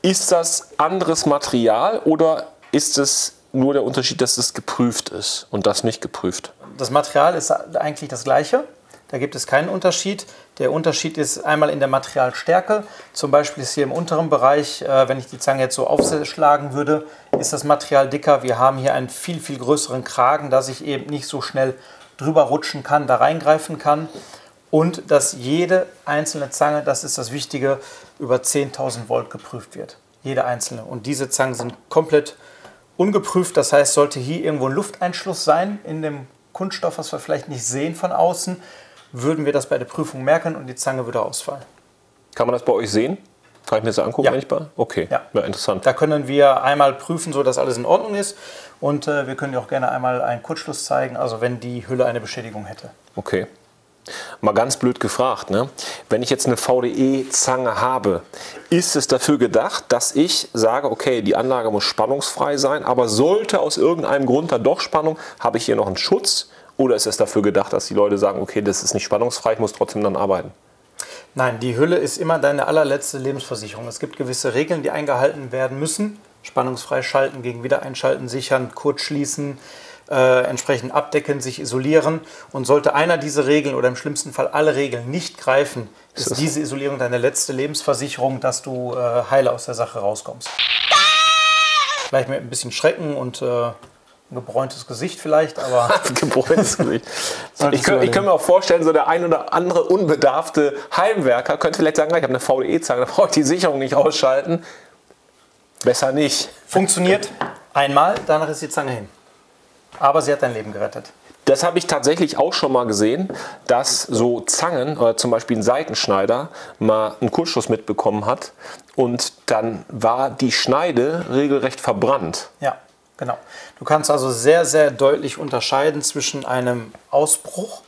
ist das anderes Material oder ist es nur der Unterschied, dass es geprüft ist und das nicht geprüft? Das Material ist eigentlich das gleiche. Da gibt es keinen Unterschied. Der Unterschied ist einmal in der Materialstärke. Zum Beispiel ist hier im unteren Bereich, äh, wenn ich die Zange jetzt so aufschlagen würde, ist das Material dicker. Wir haben hier einen viel, viel größeren Kragen, dass ich eben nicht so schnell drüber rutschen kann, da reingreifen kann und dass jede einzelne Zange, das ist das Wichtige, über 10.000 Volt geprüft wird. Jede einzelne. Und diese Zangen sind komplett ungeprüft. Das heißt, sollte hier irgendwo ein Lufteinschluss sein in dem Kunststoff, was wir vielleicht nicht sehen von außen, würden wir das bei der Prüfung merken und die Zange würde ausfallen. Kann man das bei euch sehen? Kann ich mir das angucken, ja. wenn ich bei? Okay, ja. ja. interessant. Da können wir einmal prüfen, so dass alles in Ordnung ist. Und äh, wir können dir auch gerne einmal einen Kurzschluss zeigen, also wenn die Hülle eine Beschädigung hätte. Okay. Mal ganz blöd gefragt, ne? wenn ich jetzt eine VDE-Zange habe, ist es dafür gedacht, dass ich sage, okay, die Anlage muss spannungsfrei sein, aber sollte aus irgendeinem Grund dann doch Spannung, habe ich hier noch einen Schutz? Oder ist es dafür gedacht, dass die Leute sagen, okay, das ist nicht spannungsfrei, ich muss trotzdem dann arbeiten? Nein, die Hülle ist immer deine allerletzte Lebensversicherung. Es gibt gewisse Regeln, die eingehalten werden müssen. Spannungsfrei schalten, gegen Wiedereinschalten sichern, kurz schließen, äh, entsprechend abdecken, sich isolieren. Und sollte einer dieser Regeln oder im schlimmsten Fall alle Regeln nicht greifen, ist diese Isolierung deine letzte Lebensversicherung, dass du äh, heile aus der Sache rauskommst. Vielleicht mit ein bisschen Schrecken und äh, ein gebräuntes Gesicht vielleicht, aber <laughs> gebräuntes Gesicht. <laughs> Ich könnte mir auch vorstellen, so der ein oder andere unbedarfte Heimwerker könnte vielleicht sagen, ich habe eine VDE-Zange, da brauche ich die Sicherung nicht ausschalten. Besser nicht. funktioniert einmal, danach ist die Zange hin. Aber sie hat dein Leben gerettet. Das habe ich tatsächlich auch schon mal gesehen, dass so Zangen oder zum Beispiel ein Seitenschneider mal einen Kurzschluss mitbekommen hat und dann war die Schneide regelrecht verbrannt. Ja, genau. Du kannst also sehr, sehr deutlich unterscheiden zwischen einem Ausbruch,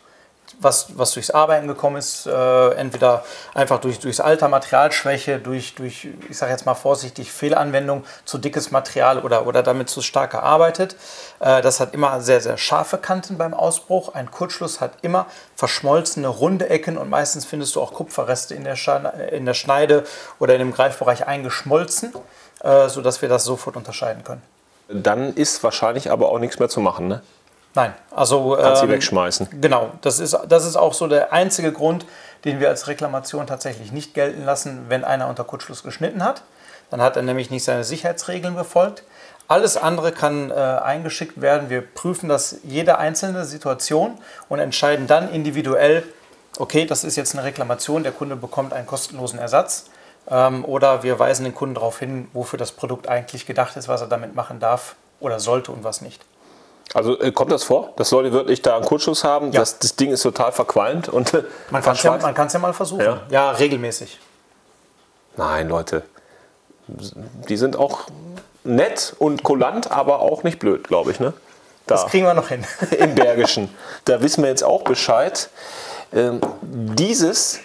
was, was durchs Arbeiten gekommen ist, äh, entweder einfach durch, durchs Alter, Materialschwäche, durch, durch, ich sage jetzt mal vorsichtig, Fehlanwendung, zu dickes Material oder, oder damit zu stark gearbeitet. Äh, das hat immer sehr, sehr scharfe Kanten beim Ausbruch. Ein Kurzschluss hat immer verschmolzene, runde Ecken und meistens findest du auch Kupferreste in der, Schneide, in der Schneide oder in dem Greifbereich eingeschmolzen, äh, sodass wir das sofort unterscheiden können. Dann ist wahrscheinlich aber auch nichts mehr zu machen. Ne? Nein, also Kannst sie ähm, wegschmeißen. Genau, das ist, das ist auch so der einzige Grund, den wir als Reklamation tatsächlich nicht gelten lassen, wenn einer unter Kurzschluss geschnitten hat. Dann hat er nämlich nicht seine Sicherheitsregeln befolgt. Alles andere kann äh, eingeschickt werden. Wir prüfen das jede einzelne Situation und entscheiden dann individuell, okay, das ist jetzt eine Reklamation, der Kunde bekommt einen kostenlosen Ersatz. Ähm, oder wir weisen den Kunden darauf hin, wofür das Produkt eigentlich gedacht ist, was er damit machen darf oder sollte und was nicht. Also äh, kommt das vor, dass Leute wirklich da einen Kurzschluss haben, Ja. das, das Ding ist total verqualmt und äh, Man kann es ja, ja mal versuchen. Ja. ja regelmäßig. Nein, Leute. Die sind auch nett und kulant, aber auch nicht blöd, glaube ich. Ne? Da. Das kriegen wir noch hin. <laughs> im Bergischen. Da wissen wir jetzt auch Bescheid. Ähm, dieses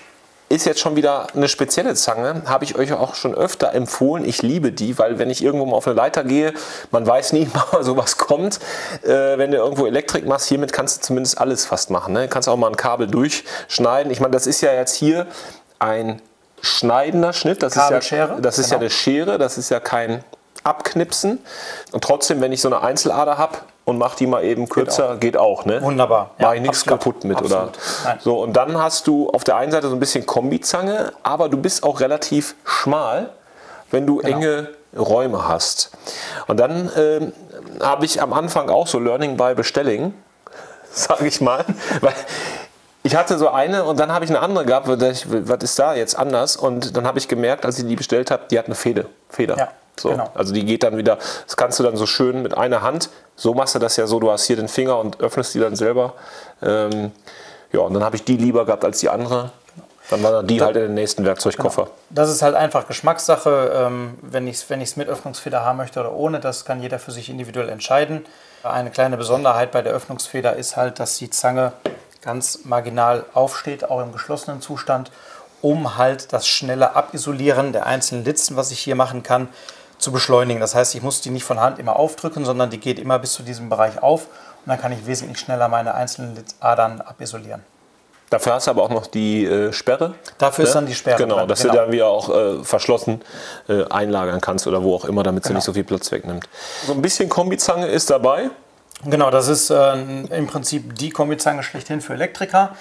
ist jetzt schon wieder eine spezielle Zange, habe ich euch auch schon öfter empfohlen. Ich liebe die, weil wenn ich irgendwo mal auf eine Leiter gehe, man weiß nie, <laughs> mal sowas kommt. Äh, wenn du irgendwo Elektrik machst, hiermit kannst du zumindest alles fast machen. Ne? Kannst auch mal ein Kabel durchschneiden. Ich meine, das ist ja jetzt hier ein schneidender Schnitt. Das ist ja, das ist ja genau. eine Schere, das ist ja kein Abknipsen. Und trotzdem, wenn ich so eine Einzelader habe und mache die mal eben kürzer, geht auch. ne? Wunderbar. Ja, Mache ich nichts kaputt mit. Absolut. Oder? Nein. So, und dann hast du auf der einen Seite so ein bisschen Kombizange, aber du bist auch relativ schmal, wenn du Genau. enge Räume hast. Und dann ähm, habe ich am Anfang auch so Learning by Bestelling, <laughs> sage ich mal. <laughs> Weil ich hatte so eine und dann habe ich eine andere gehabt, ich, was ist da jetzt anders? Und dann habe ich gemerkt, als ich die bestellt habe, die hat eine Feder. Feder. Ja, so. genau. Also die geht dann wieder, das kannst du dann so schön mit einer Hand, so machst du das ja so, du hast hier den Finger und öffnest die dann selber. Ähm, ja, und dann habe ich die lieber gehabt als die andere. Dann war die halt in den nächsten Werkzeugkoffer. Das ist halt einfach Geschmackssache. Ähm, wenn ich es wenn ich's mit Öffnungsfeder haben möchte oder ohne, das kann jeder für sich individuell entscheiden. Eine kleine Besonderheit bei der Öffnungsfeder ist halt, dass die Zange ganz marginal aufsteht, auch im geschlossenen Zustand, um halt das schnelle Abisolieren der einzelnen Litzen, was ich hier machen kann, zu beschleunigen. Das heißt, ich muss die nicht von Hand immer aufdrücken, sondern die geht immer bis zu diesem Bereich auf und dann kann ich wesentlich schneller meine einzelnen Litzadern abisolieren. Dafür hast du aber auch noch die äh, Sperre. Dafür ist dann die Sperre Genau, dran, dass genau. du dann wieder auch äh, verschlossen äh, einlagern kannst oder wo auch immer, damit sie Genau. nicht so viel Platz wegnimmt. So ein bisschen Kombizange ist dabei. Genau, das ist äh, im Prinzip die Kombizange schlechthin für Elektriker.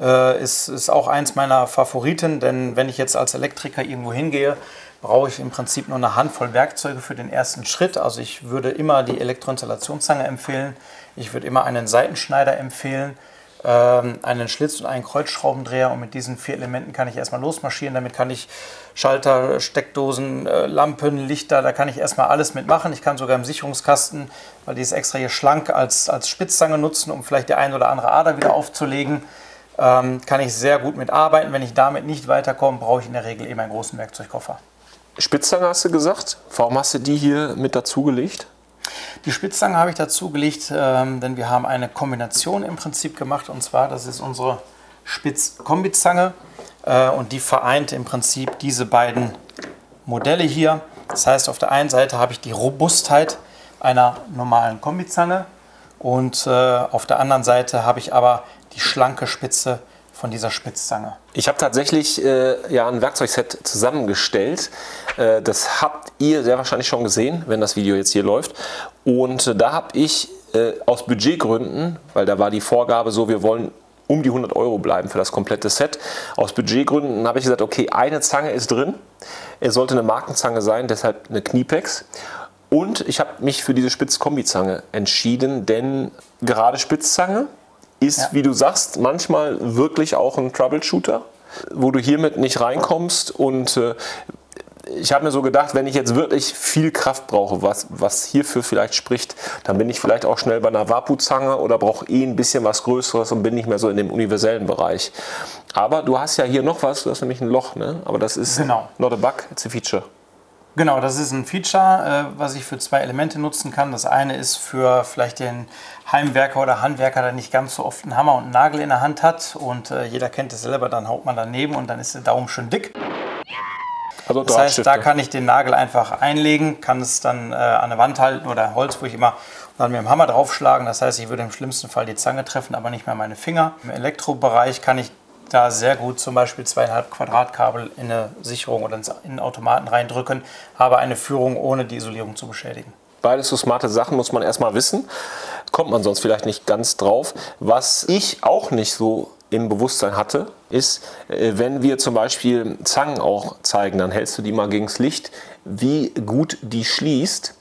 Äh, ist, ist auch eins meiner Favoriten, denn wenn ich jetzt als Elektriker irgendwo hingehe, brauche ich im Prinzip nur eine Handvoll Werkzeuge für den ersten Schritt. Also ich würde immer die Elektroinstallationszange empfehlen. Ich würde immer einen Seitenschneider empfehlen, ähm, einen Schlitz und einen Kreuzschraubendreher. Und mit diesen vier Elementen kann ich erstmal losmarschieren. Damit kann ich Schalter, Steckdosen, äh, Lampen, Lichter, da kann ich erstmal alles mitmachen. Ich kann sogar im Sicherungskasten, weil die ist extra hier schlank, als, als Spitzzange nutzen, um vielleicht die ein oder andere Ader wieder aufzulegen. Ähm, kann ich sehr gut mitarbeiten. Wenn ich damit nicht weiterkomme, brauche ich in der Regel eben einen großen Werkzeugkoffer. Spitzzange hast du gesagt. Warum hast du die hier mit dazugelegt? Die Spitzzange habe ich dazu gelegt, ähm, denn wir haben eine Kombination im Prinzip gemacht. Und zwar, das ist unsere Spitz-Kombizange. Äh, und die vereint im Prinzip diese beiden Modelle hier. Das heißt, auf der einen Seite habe ich die Robustheit einer normalen Kombizange. Und äh, auf der anderen Seite habe ich aber die schlanke Spitze von dieser Spitzzange. Ich habe tatsächlich äh, ja ein Werkzeugset zusammengestellt. Äh, das habt ihr sehr wahrscheinlich schon gesehen, wenn das Video jetzt hier läuft. Und äh, da habe ich äh, aus Budgetgründen, weil da war die Vorgabe so, wir wollen um die 100 Euro bleiben für das komplette Set. Aus Budgetgründen habe ich gesagt, okay, eine Zange ist drin. Es sollte eine Markenzange sein, deshalb eine Kniepex. Und ich habe mich für diese Spitz-Kombi-Zange entschieden, denn gerade Spitzzange ist, Ja. wie du sagst, manchmal wirklich auch ein Troubleshooter, wo du hiermit nicht reinkommst. Und äh, ich habe mir so gedacht, wenn ich jetzt wirklich viel Kraft brauche, was, was hierfür vielleicht spricht, dann bin ich vielleicht auch schnell bei einer Wapu-Zange oder brauche eh ein bisschen was Größeres und bin nicht mehr so in dem universellen Bereich. Aber du hast ja hier noch was, du hast nämlich ein Loch, ne? Aber das ist Genau. not a bug, it's a feature. Genau, das ist ein Feature, äh, was ich für zwei Elemente nutzen kann. Das eine ist für vielleicht den Heimwerker oder Handwerker, der nicht ganz so oft einen Hammer und einen Nagel in der Hand hat und äh, jeder kennt es selber, dann haut man daneben und dann ist der Daumen schön dick. Also Das heißt, da kann ich den Nagel einfach einlegen, kann es dann äh, an der Wand halten oder Holz, wo ich immer dann mit dem Hammer draufschlagen. Das heißt, ich würde im schlimmsten Fall die Zange treffen, aber nicht mehr meine Finger. Im Elektrobereich kann ich da sehr gut zum Beispiel zweieinhalb Quadratkabel in eine Sicherung oder in einen Automaten reindrücken, habe eine Führung ohne die Isolierung zu beschädigen. Beides so smarte Sachen muss man erstmal wissen. Kommt man sonst vielleicht nicht ganz drauf. Was ich auch nicht so im Bewusstsein hatte, ist, äh, wenn wir zum Beispiel Zangen auch zeigen, dann hältst du die mal gegens Licht, wie gut die schließt.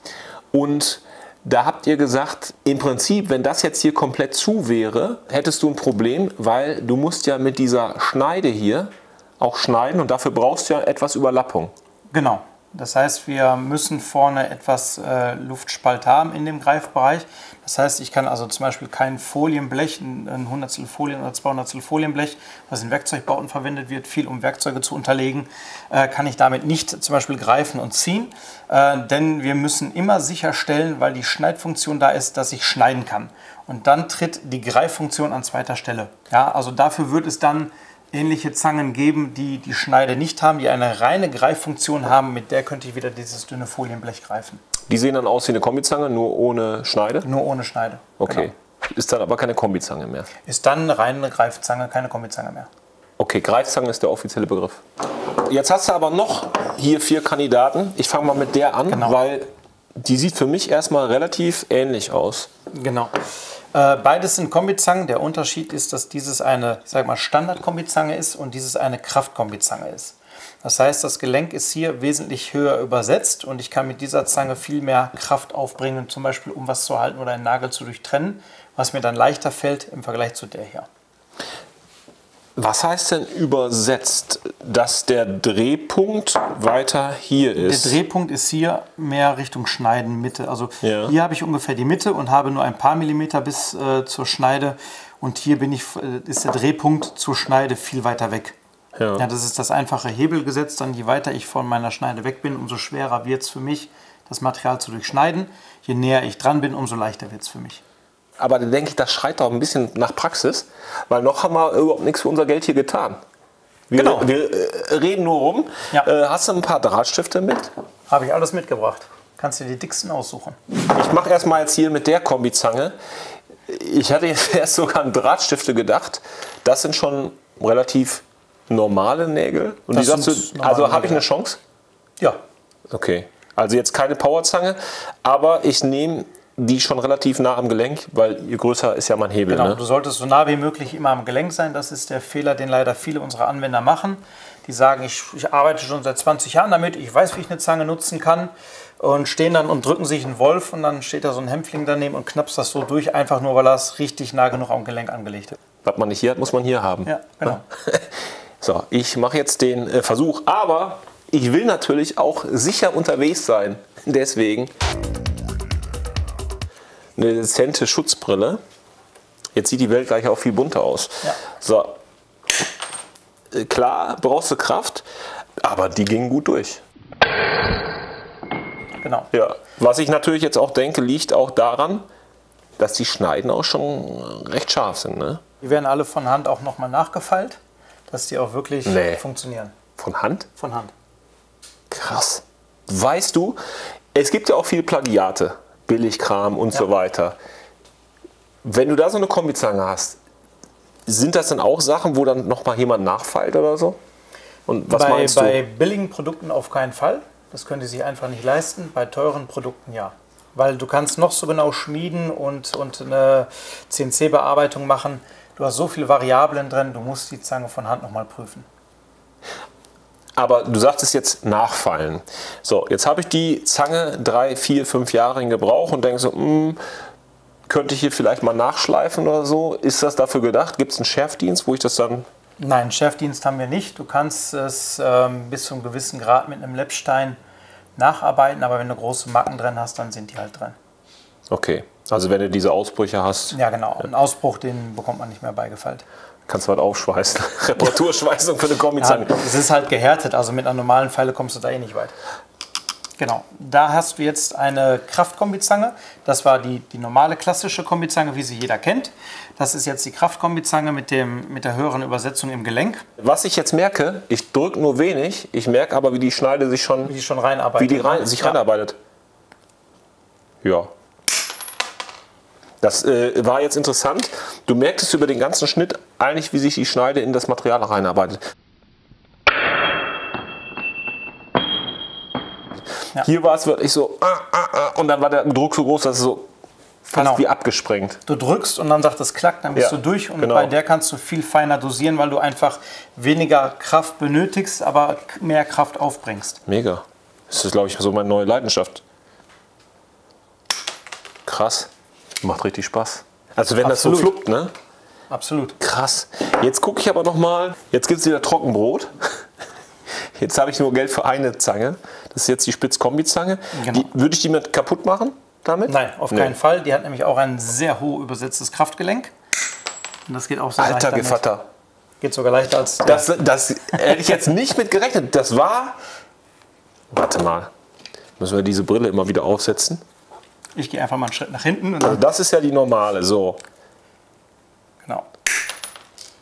Und da habt ihr gesagt, im Prinzip, wenn das jetzt hier komplett zu wäre, hättest du ein Problem, weil du musst ja mit dieser Schneide hier auch schneiden und dafür brauchst du ja etwas Überlappung. Genau. Das heißt, wir müssen vorne etwas äh, Luftspalt haben in dem Greifbereich. Das heißt, ich kann also zum Beispiel kein Folienblech, ein Hundertstel Folien oder 200 Folienblech, was in Werkzeugbauten verwendet wird, viel um Werkzeuge zu unterlegen, äh, kann ich damit nicht zum Beispiel greifen und ziehen. Äh, denn wir müssen immer sicherstellen, weil die Schneidfunktion da ist, dass ich schneiden kann. Und dann tritt die Greiffunktion an zweiter Stelle. Ja, also dafür wird es dann ähnliche Zangen geben, die die Schneide nicht haben, die eine reine Greiffunktion haben, mit der könnte ich wieder dieses dünne Folienblech greifen. Die sehen dann aus wie eine Kombizange, nur ohne Schneide. Nur ohne Schneide. Okay. Genau. Ist dann aber keine Kombizange mehr. Ist dann eine reine Greifzange, keine Kombizange mehr. Okay, Greifzange ist der offizielle Begriff. Jetzt hast du aber noch hier vier Kandidaten. Ich fange mal mit der an, Genau. weil die sieht für mich erstmal relativ ähnlich aus. Genau. Äh, beides sind Kombizangen. Der Unterschied ist, dass dieses eine, sag mal, Standard-Kombizange ist und dieses eine Kraftkombizange ist. Das heißt, das Gelenk ist hier wesentlich höher übersetzt und ich kann mit dieser Zange viel mehr Kraft aufbringen, zum Beispiel um was zu halten oder einen Nagel zu durchtrennen, was mir dann leichter fällt im Vergleich zu der hier. Was heißt denn übersetzt, dass der Drehpunkt weiter hier Der ist? Drehpunkt ist hier mehr Richtung Schneiden, Mitte. Also Ja. hier habe ich ungefähr die Mitte und habe nur ein paar Millimeter bis äh, zur Schneide. Und hier bin ich, äh, ist der Drehpunkt zur Schneide viel weiter weg. Ja. das ist das einfache Hebelgesetz. Dann je weiter ich von meiner Schneide weg bin, umso schwerer wird es für mich, das Material zu durchschneiden. Je näher ich dran bin, umso leichter wird es für mich. Aber dann denke ich, das schreit doch ein bisschen nach Praxis, weil noch haben wir überhaupt nichts für unser Geld hier getan. Wir, Genau. wir äh, reden nur rum. Ja. Äh, hast du ein paar Drahtstifte mit? Habe ich alles mitgebracht. Kannst dir die dicksten aussuchen. Ich mache erstmal jetzt hier mit der Kombizange. Ich hatte jetzt <laughs> erst sogar an Drahtstifte gedacht. Das sind schon relativ normale Nägel. Und Das die sagst du, also habe ich eine Chance? Ja, Okay. Also jetzt keine Powerzange, aber ich nehme die schon relativ nah am Gelenk, weil je größer ist ja mein Hebel. Genau, Ne? du solltest so nah wie möglich immer am Gelenk sein. Das ist der Fehler, den leider viele unserer Anwender machen. Die sagen, ich, ich arbeite schon seit 20 Jahren damit, ich weiß, wie ich eine Zange nutzen kann. Und stehen dann und drücken sich einen Wolf und dann steht da so ein Hämpfling daneben und knappst das so durch, einfach nur, weil das richtig nah genug am Gelenk angelegt ist. Was man nicht hier hat, muss man hier haben. Ja, genau. <laughs> So, ich mache jetzt den äh, Versuch, aber ich will natürlich auch sicher unterwegs sein. Deswegen eine dezente Schutzbrille. Jetzt sieht die Welt gleich auch viel bunter aus. Ja. So, Äh, klar brauchst du Kraft, aber die ging gut durch. Genau. Ja. Was ich natürlich jetzt auch denke, liegt auch daran, dass die Schneiden auch schon recht scharf sind. Ne? Die werden alle von Hand auch nochmal nachgefeilt, dass die auch wirklich Nee. funktionieren. Von Hand? Von Hand. Krass. Weißt du, es gibt ja auch viel Plagiate, Billigkram und so weiter. Wenn du da so eine Kombizange hast, sind das dann auch Sachen, wo dann noch mal jemand nachfeilt oder so? Und was bei, meinst bei du? billigen Produkten auf keinen Fall. Das können die sich einfach nicht leisten. Bei teuren Produkten ja. Weil du kannst noch so genau schmieden und, und eine CNC-Bearbeitung machen. Du hast so viele Variablen drin, du musst die Zange von Hand nochmal prüfen. Aber du sagtest jetzt nachfallen. So, jetzt habe ich die Zange drei, vier, fünf Jahre in Gebrauch und denke so, hm, könnte ich hier vielleicht mal nachschleifen oder so? Ist das dafür gedacht? Gibt es einen Schärfdienst, wo ich das dann Nein, Chefdienst haben wir nicht. Du kannst es ähm, bis zu einem gewissen Grad mit einem Läppstein nacharbeiten, aber wenn du große Macken drin hast, dann sind die halt drin. Okay. Also wenn du diese Ausbrüche hast, Ja, genau. Einen Ausbruch, den bekommt man nicht mehr beigefallen. Kannst du was aufschweißen. <laughs> Reparaturschweißung für eine Ja, Kombizange. es ist halt gehärtet, also mit einer normalen Pfeile kommst du da eh nicht weit. Genau, da hast du jetzt eine Kraftkombizange. Das war die, die normale klassische Kombizange, wie sie jeder kennt. Das ist jetzt die Kraftkombizange mit, dem, mit der höheren Übersetzung im Gelenk, Was ich jetzt merke, ich drücke nur wenig, ich merke aber, wie die Schneide sich schon, wie die schon reinarbeitet. wie die rein, sich Ja. reinarbeitet. Ja. Das äh, war jetzt interessant. Du merktest über den ganzen Schnitt eigentlich, wie sich die Schneide in das Material reinarbeitet. Ja. Hier war es wirklich so, ah, ah, ah, und dann war der Druck so groß, dass es so fast Genau. wie abgesprengt. Du drückst und dann sagt es klack, dann bist Ja, du durch. Und genau. bei der kannst du viel feiner dosieren, weil du einfach weniger Kraft benötigst, aber mehr Kraft aufbringst. Mega. Das ist, glaube ich, so meine neue Leidenschaft. Krass. Macht richtig Spaß. Also wenn das so Absolut. fluppt, ne? Absolut. Krass. Jetzt gucke ich aber noch mal. Jetzt gibt es wieder Trockenbrot. <laughs> Jetzt habe ich nur Geld für eine Zange. Das ist jetzt die Spitzkombizange. Genau. Würde ich die mit kaputt machen damit? Nein, auf Nee. keinen Fall. Die hat nämlich auch ein sehr hoch übersetztes Kraftgelenk. Und das geht auch so leicht Alter. Gevatter. Geht sogar leichter als Das, das hätte ich jetzt nicht mit gerechnet. Das war. Warte mal. Müssen wir diese Brille immer wieder aufsetzen? Ich gehe einfach mal einen Schritt nach hinten. Also das ist ja die normale. So. genau.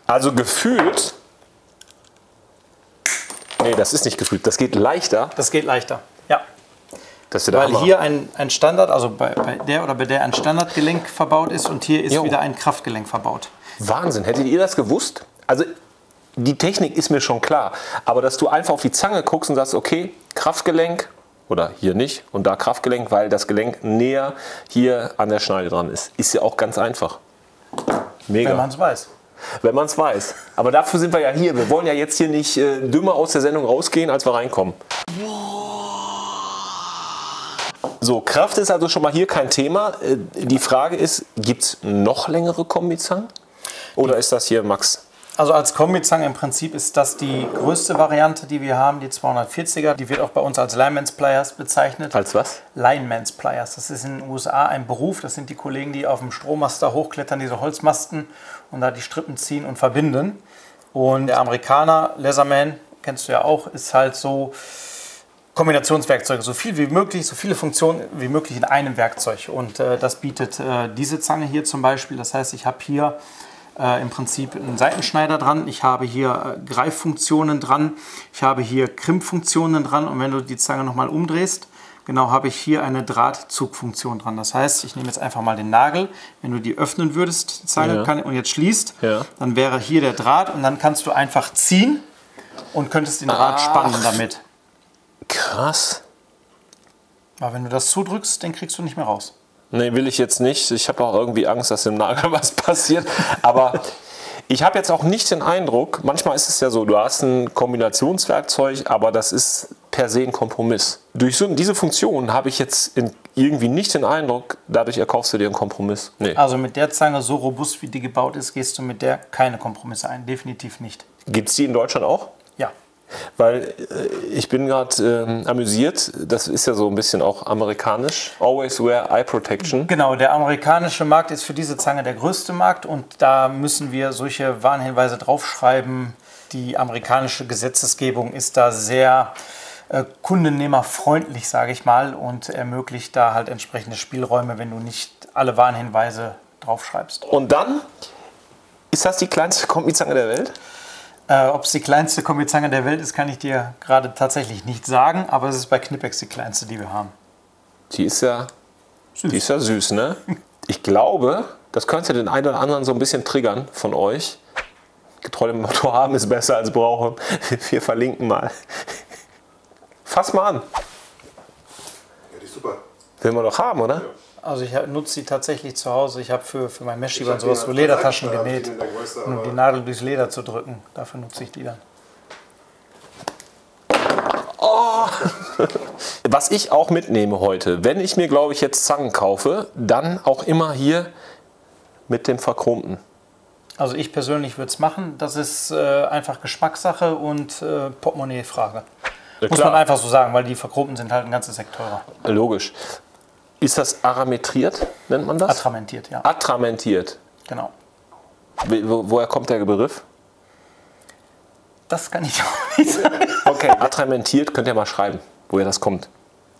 Also gefühlt. Nee, das ist nicht gefühlt. Das geht leichter. Das geht leichter. Ja. Das Weil Hammer. hier ein, ein Standard, also bei, bei der oder bei der ein Standardgelenk verbaut ist und hier ist Jo. wieder ein Kraftgelenk verbaut. Wahnsinn. Hättet ihr das gewusst? Also die Technik ist mir schon klar. Aber dass du einfach auf die Zange guckst und sagst, okay, Kraftgelenk oder hier nicht und da Kraftgelenk, weil das Gelenk näher hier an der Schneide dran ist, ist ja auch ganz einfach. Mega. Wenn man es weiß. Wenn man es weiß. Aber dafür sind wir ja hier. Wir wollen ja jetzt hier nicht äh, dümmer aus der Sendung rausgehen, als wir reinkommen. So, Kraft ist also schon mal hier kein Thema. Äh, Die Frage ist, gibt es noch längere Kombizangen? Oder ist das hier Max? Also als Kombizange im Prinzip ist das die größte Variante, die wir haben, die 240er. Die wird auch bei uns als Lineman's Pliers bezeichnet. Als was? Lineman's Pliers. Das ist in den USA ein Beruf. Das sind die Kollegen, die auf dem Strommaster hochklettern, diese Holzmasten und da die Strippen ziehen und verbinden. Und der Amerikaner, Leatherman, kennst du ja auch, ist halt so Kombinationswerkzeuge. So viel wie möglich, so viele Funktionen wie möglich in einem Werkzeug. Und äh, das bietet äh, diese Zange hier zum Beispiel. Das heißt, ich habe hier äh, im Prinzip einen Seitenschneider dran. Ich habe hier äh, Greiffunktionen dran. Ich habe hier Krimpfunktionen dran. Und wenn du die Zange nochmal umdrehst, genau habe ich hier eine Drahtzugfunktion dran. Das heißt, ich nehme jetzt einfach mal den Nagel. Wenn du die öffnen würdest, die Zange, Ja. kann, und jetzt schließt, Ja. dann wäre hier der Draht und dann kannst du einfach ziehen und könntest den Draht Ach. spannen damit. Krass. Aber wenn du das zudrückst, den kriegst du nicht mehr raus. Nee, will ich jetzt nicht. Ich habe auch irgendwie Angst, dass im Nagel <laughs> was passiert. Aber ich habe jetzt auch nicht den Eindruck, manchmal ist es ja so, du hast ein Kombinationswerkzeug, aber das ist per se ein Kompromiss. Durch so, diese Funktion habe ich jetzt in, irgendwie nicht den Eindruck, dadurch erkaufst du dir einen Kompromiss. Nee. Also mit der Zange, so robust wie die gebaut ist, gehst du mit der keine Kompromisse ein. Definitiv nicht. Gibt es die in Deutschland auch? Weil äh, ich bin gerade ähm, amüsiert, das ist ja so ein bisschen auch amerikanisch. Always wear eye protection. Genau, der amerikanische Markt ist für diese Zange der größte Markt und da müssen wir solche Warnhinweise draufschreiben. Die amerikanische Gesetzesgebung ist da sehr äh, kundennehmerfreundlich, sage ich mal, und ermöglicht da halt entsprechende Spielräume, wenn du nicht alle Warnhinweise draufschreibst. Und dann ist das die kleinste Kombizange der Welt? Äh, Ob es die kleinste Kombizange der Welt ist, kann ich dir gerade tatsächlich nicht sagen, aber es ist bei Knipex die kleinste, die wir haben. Die ist ja Die ist ja süß, ne? Ich glaube, das könnte den einen oder anderen so ein bisschen triggern von euch. getreu dem Motto haben ist besser als brauchen. <laughs> Wir verlinken mal. Fass mal an. Ja, die ist super. Will man doch haben, oder? Also ich nutze sie tatsächlich zu Hause. Ich habe für, für mein Messschieber und sowas die so Ledertaschen genäht, die Größe, um die Nadel durchs Leder zu drücken. Dafür nutze ich die dann. Was ich auch mitnehme heute, wenn ich mir, glaube ich, jetzt Zangen kaufe, dann auch immer hier mit dem Verchromten. Also ich persönlich würde es machen. Das ist äh, einfach Geschmackssache und äh, Portemonnaie-Frage. Ja, Muss man einfach so sagen, weil die Verchromten sind halt ein ganzes teurer. Logisch. Ist das arametriert, nennt man das? Attramentiert, ja. Attramentiert. Genau. Wo- Woher kommt der Begriff? Das kann ich <laughs> auch nicht sagen. Okay, attramentiert könnt ihr mal schreiben, woher das kommt.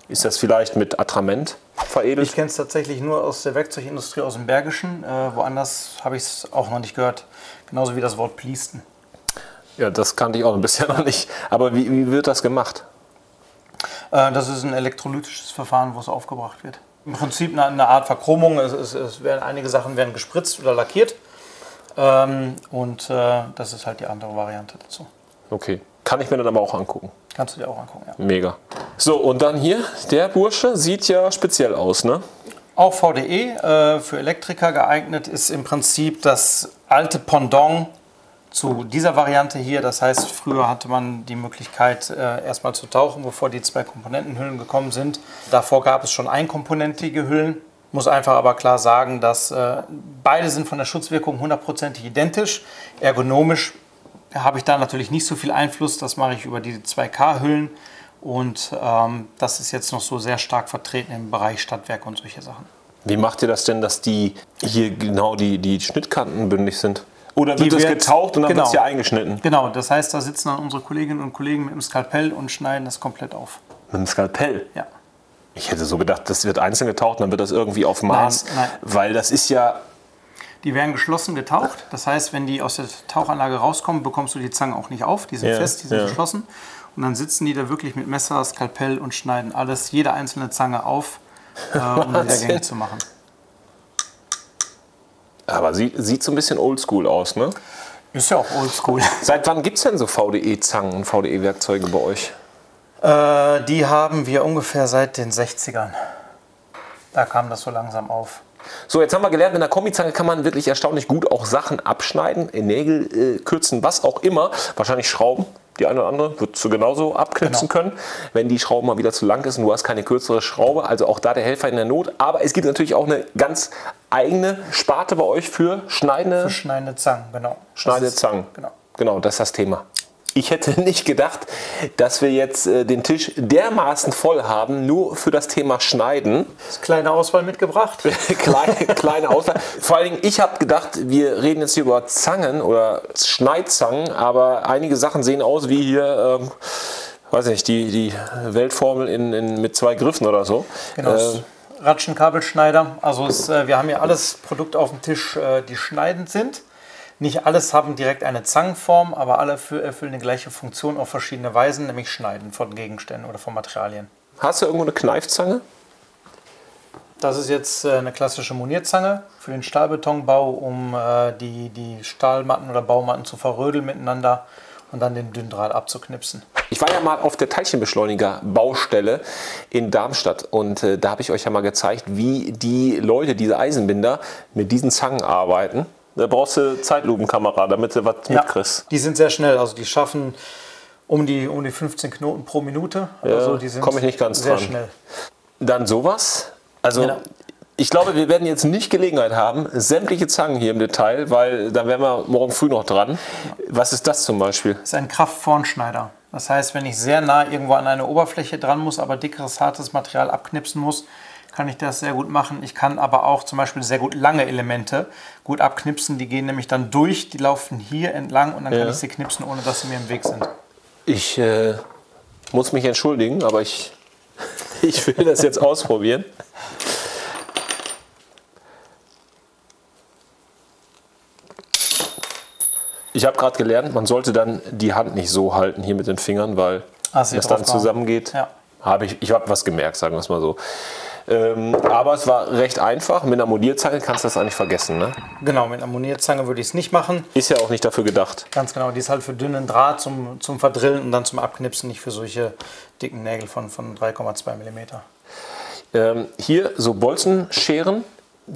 Ist das vielleicht mit Attrament veredelt? Ich kenne es tatsächlich nur aus der Werkzeugindustrie aus dem Bergischen. Äh, woanders habe ich es auch noch nicht gehört. Genauso wie das Wort Pliesten. ja, das kannte ich auch bisher <laughs> noch nicht. Aber wie, wie wird das gemacht? Äh, das ist ein elektrolytisches Verfahren, wo es aufgebracht wird. Im Prinzip eine, eine Art Verchromung. Es, es, es werden, einige Sachen werden gespritzt oder lackiert. Ähm, und äh, das ist halt die andere Variante dazu. Okay. Kann ich mir dann aber auch angucken. Kannst du dir auch angucken, ja. Mega. So, und dann hier, der Bursche sieht ja speziell aus, ne? Auch VDE äh, für Elektriker geeignet ist im Prinzip das alte Pendant zu dieser Variante hier. Das heißt, früher hatte man die Möglichkeit, äh, erstmal zu tauchen, bevor die zwei Komponentenhüllen gekommen sind. Davor gab es schon einkomponentige Hüllen. Muss einfach aber klar sagen, dass äh, beide sind von der Schutzwirkung hundertprozentig identisch. Ergonomisch habe ich da natürlich nicht so viel Einfluss. Das mache ich über die 2K-Hüllen. Und ähm, das ist jetzt noch so sehr stark vertreten im Bereich Stadtwerk und solche Sachen. Wie macht ihr das denn, dass die hier genau die, die Schnittkanten bündig sind? Oder Die wird das wird- getaucht und dann genau. wird es hier eingeschnitten? Genau, das heißt, da sitzen dann unsere Kolleginnen und Kollegen mit dem Skalpell und schneiden das komplett auf. Mit dem Skalpell? Ja. Ich hätte so gedacht, das wird einzeln getaucht und dann wird das irgendwie auf Maß. nein. Weil das ist ja. Die werden geschlossen getaucht. Das heißt, wenn die aus der Tauchanlage rauskommen, bekommst du die Zangen auch nicht auf. Die sind Ja, fest, die sind ja. geschlossen. Und dann sitzen die da wirklich mit Messer, Skalpell und schneiden alles, jede einzelne Zange auf, äh, um <laughs> die wieder gängig zu machen. Aber sieht, sieht so ein bisschen oldschool aus, ne? Ist ja auch oldschool. <laughs> Seit wann gibt es denn so VDE-Zangen und VDE-Werkzeuge bei euch? Äh, die haben wir ungefähr seit den 60ern. Da kam das so langsam auf. So, jetzt haben wir gelernt, mit einer Kombizange kann man wirklich erstaunlich gut auch Sachen abschneiden, Nägel äh, kürzen, was auch immer. Wahrscheinlich Schrauben. Die eine oder andere würdest du genauso abknipsen Genau. können, wenn die Schraube mal wieder zu lang ist und du hast keine kürzere Schraube. Also auch da der Helfer in der Not. Aber es gibt natürlich auch eine ganz eigene Sparte bei euch für schneidende, Schneidende Zangen, genau. schneidende Zangen. Genau. Genau, das ist das Thema. Ich hätte <laughs> nicht gedacht, dass wir jetzt äh, den Tisch dermaßen voll haben, nur für das Thema Schneiden. Kleine Auswahl mitgebracht. <laughs> kleine, kleine Auswahl. Vor allen Dingen, ich habe gedacht, wir reden jetzt hier über Zangen oder Schneidzangen, aber einige Sachen sehen aus wie hier, ähm, weiß nicht, die, die Weltformel in, in, mit zwei Griffen oder so. Genau. Ähm, Ratschenkabelschneider. Also es, äh, wir haben hier alles Produkte auf dem Tisch, äh, die schneidend sind. Nicht alles haben direkt eine Zangenform, aber alle fü- erfüllen die gleiche Funktion auf verschiedene Weisen, nämlich Schneiden von Gegenständen oder von Materialien. hast du irgendwo eine Kneifzange? Das ist jetzt äh, eine klassische Monierzange für den Stahlbetonbau, um äh, die, die Stahlmatten oder Baumatten zu verrödeln miteinander und dann den Dünndraht abzuknipsen. Ich war ja mal auf der Teilchenbeschleuniger-Baustelle in Darmstadt und äh, da habe ich euch ja mal gezeigt, wie die Leute, diese Eisenbinder, mit diesen Zangen arbeiten. Da brauchst du Zeitlupenkamera, damit du was mitkriegst. die sind sehr schnell, also die schaffen um die, um die 15 Knoten pro Minute. also die sind komm ich nicht ganz sehr dran. schnell. Dann sowas. Also Genau. ich glaube, wir werden jetzt nicht Gelegenheit haben, sämtliche Zangen hier im Detail, weil dann wären wir morgen früh noch dran. Was ist das zum Beispiel? Das ist ein Kraftvornschneider. Das heißt, wenn ich sehr nah irgendwo an eine Oberfläche dran muss, aber dickeres, hartes Material abknipsen muss, kann ich das sehr gut machen. Ich kann aber auch zum Beispiel sehr gut lange Elemente gut abknipsen. Die gehen nämlich dann durch, die laufen hier entlang und dann Ja. kann ich sie knipsen, ohne dass sie mir im Weg sind. Ich äh, muss mich entschuldigen, aber ich, <laughs> ich will das jetzt ausprobieren. Ich habe gerade gelernt, man sollte dann die Hand nicht so halten hier mit den Fingern, weil Ah, das dann zusammengeht. Ja. Habe ich, ich habe was gemerkt, sagen wir es mal so. Ähm, aber es war recht einfach. Mit einer Modierzange kannst du das eigentlich vergessen. Ne? Genau, mit einer Monierzange würde ich es nicht machen. Ist ja auch nicht dafür gedacht. Ganz genau, die ist halt für dünnen Draht zum, zum Verdrillen und dann zum Abknipsen, nicht für solche dicken Nägel von, von 3,2 mm. Ähm, hier so Bolzenscheren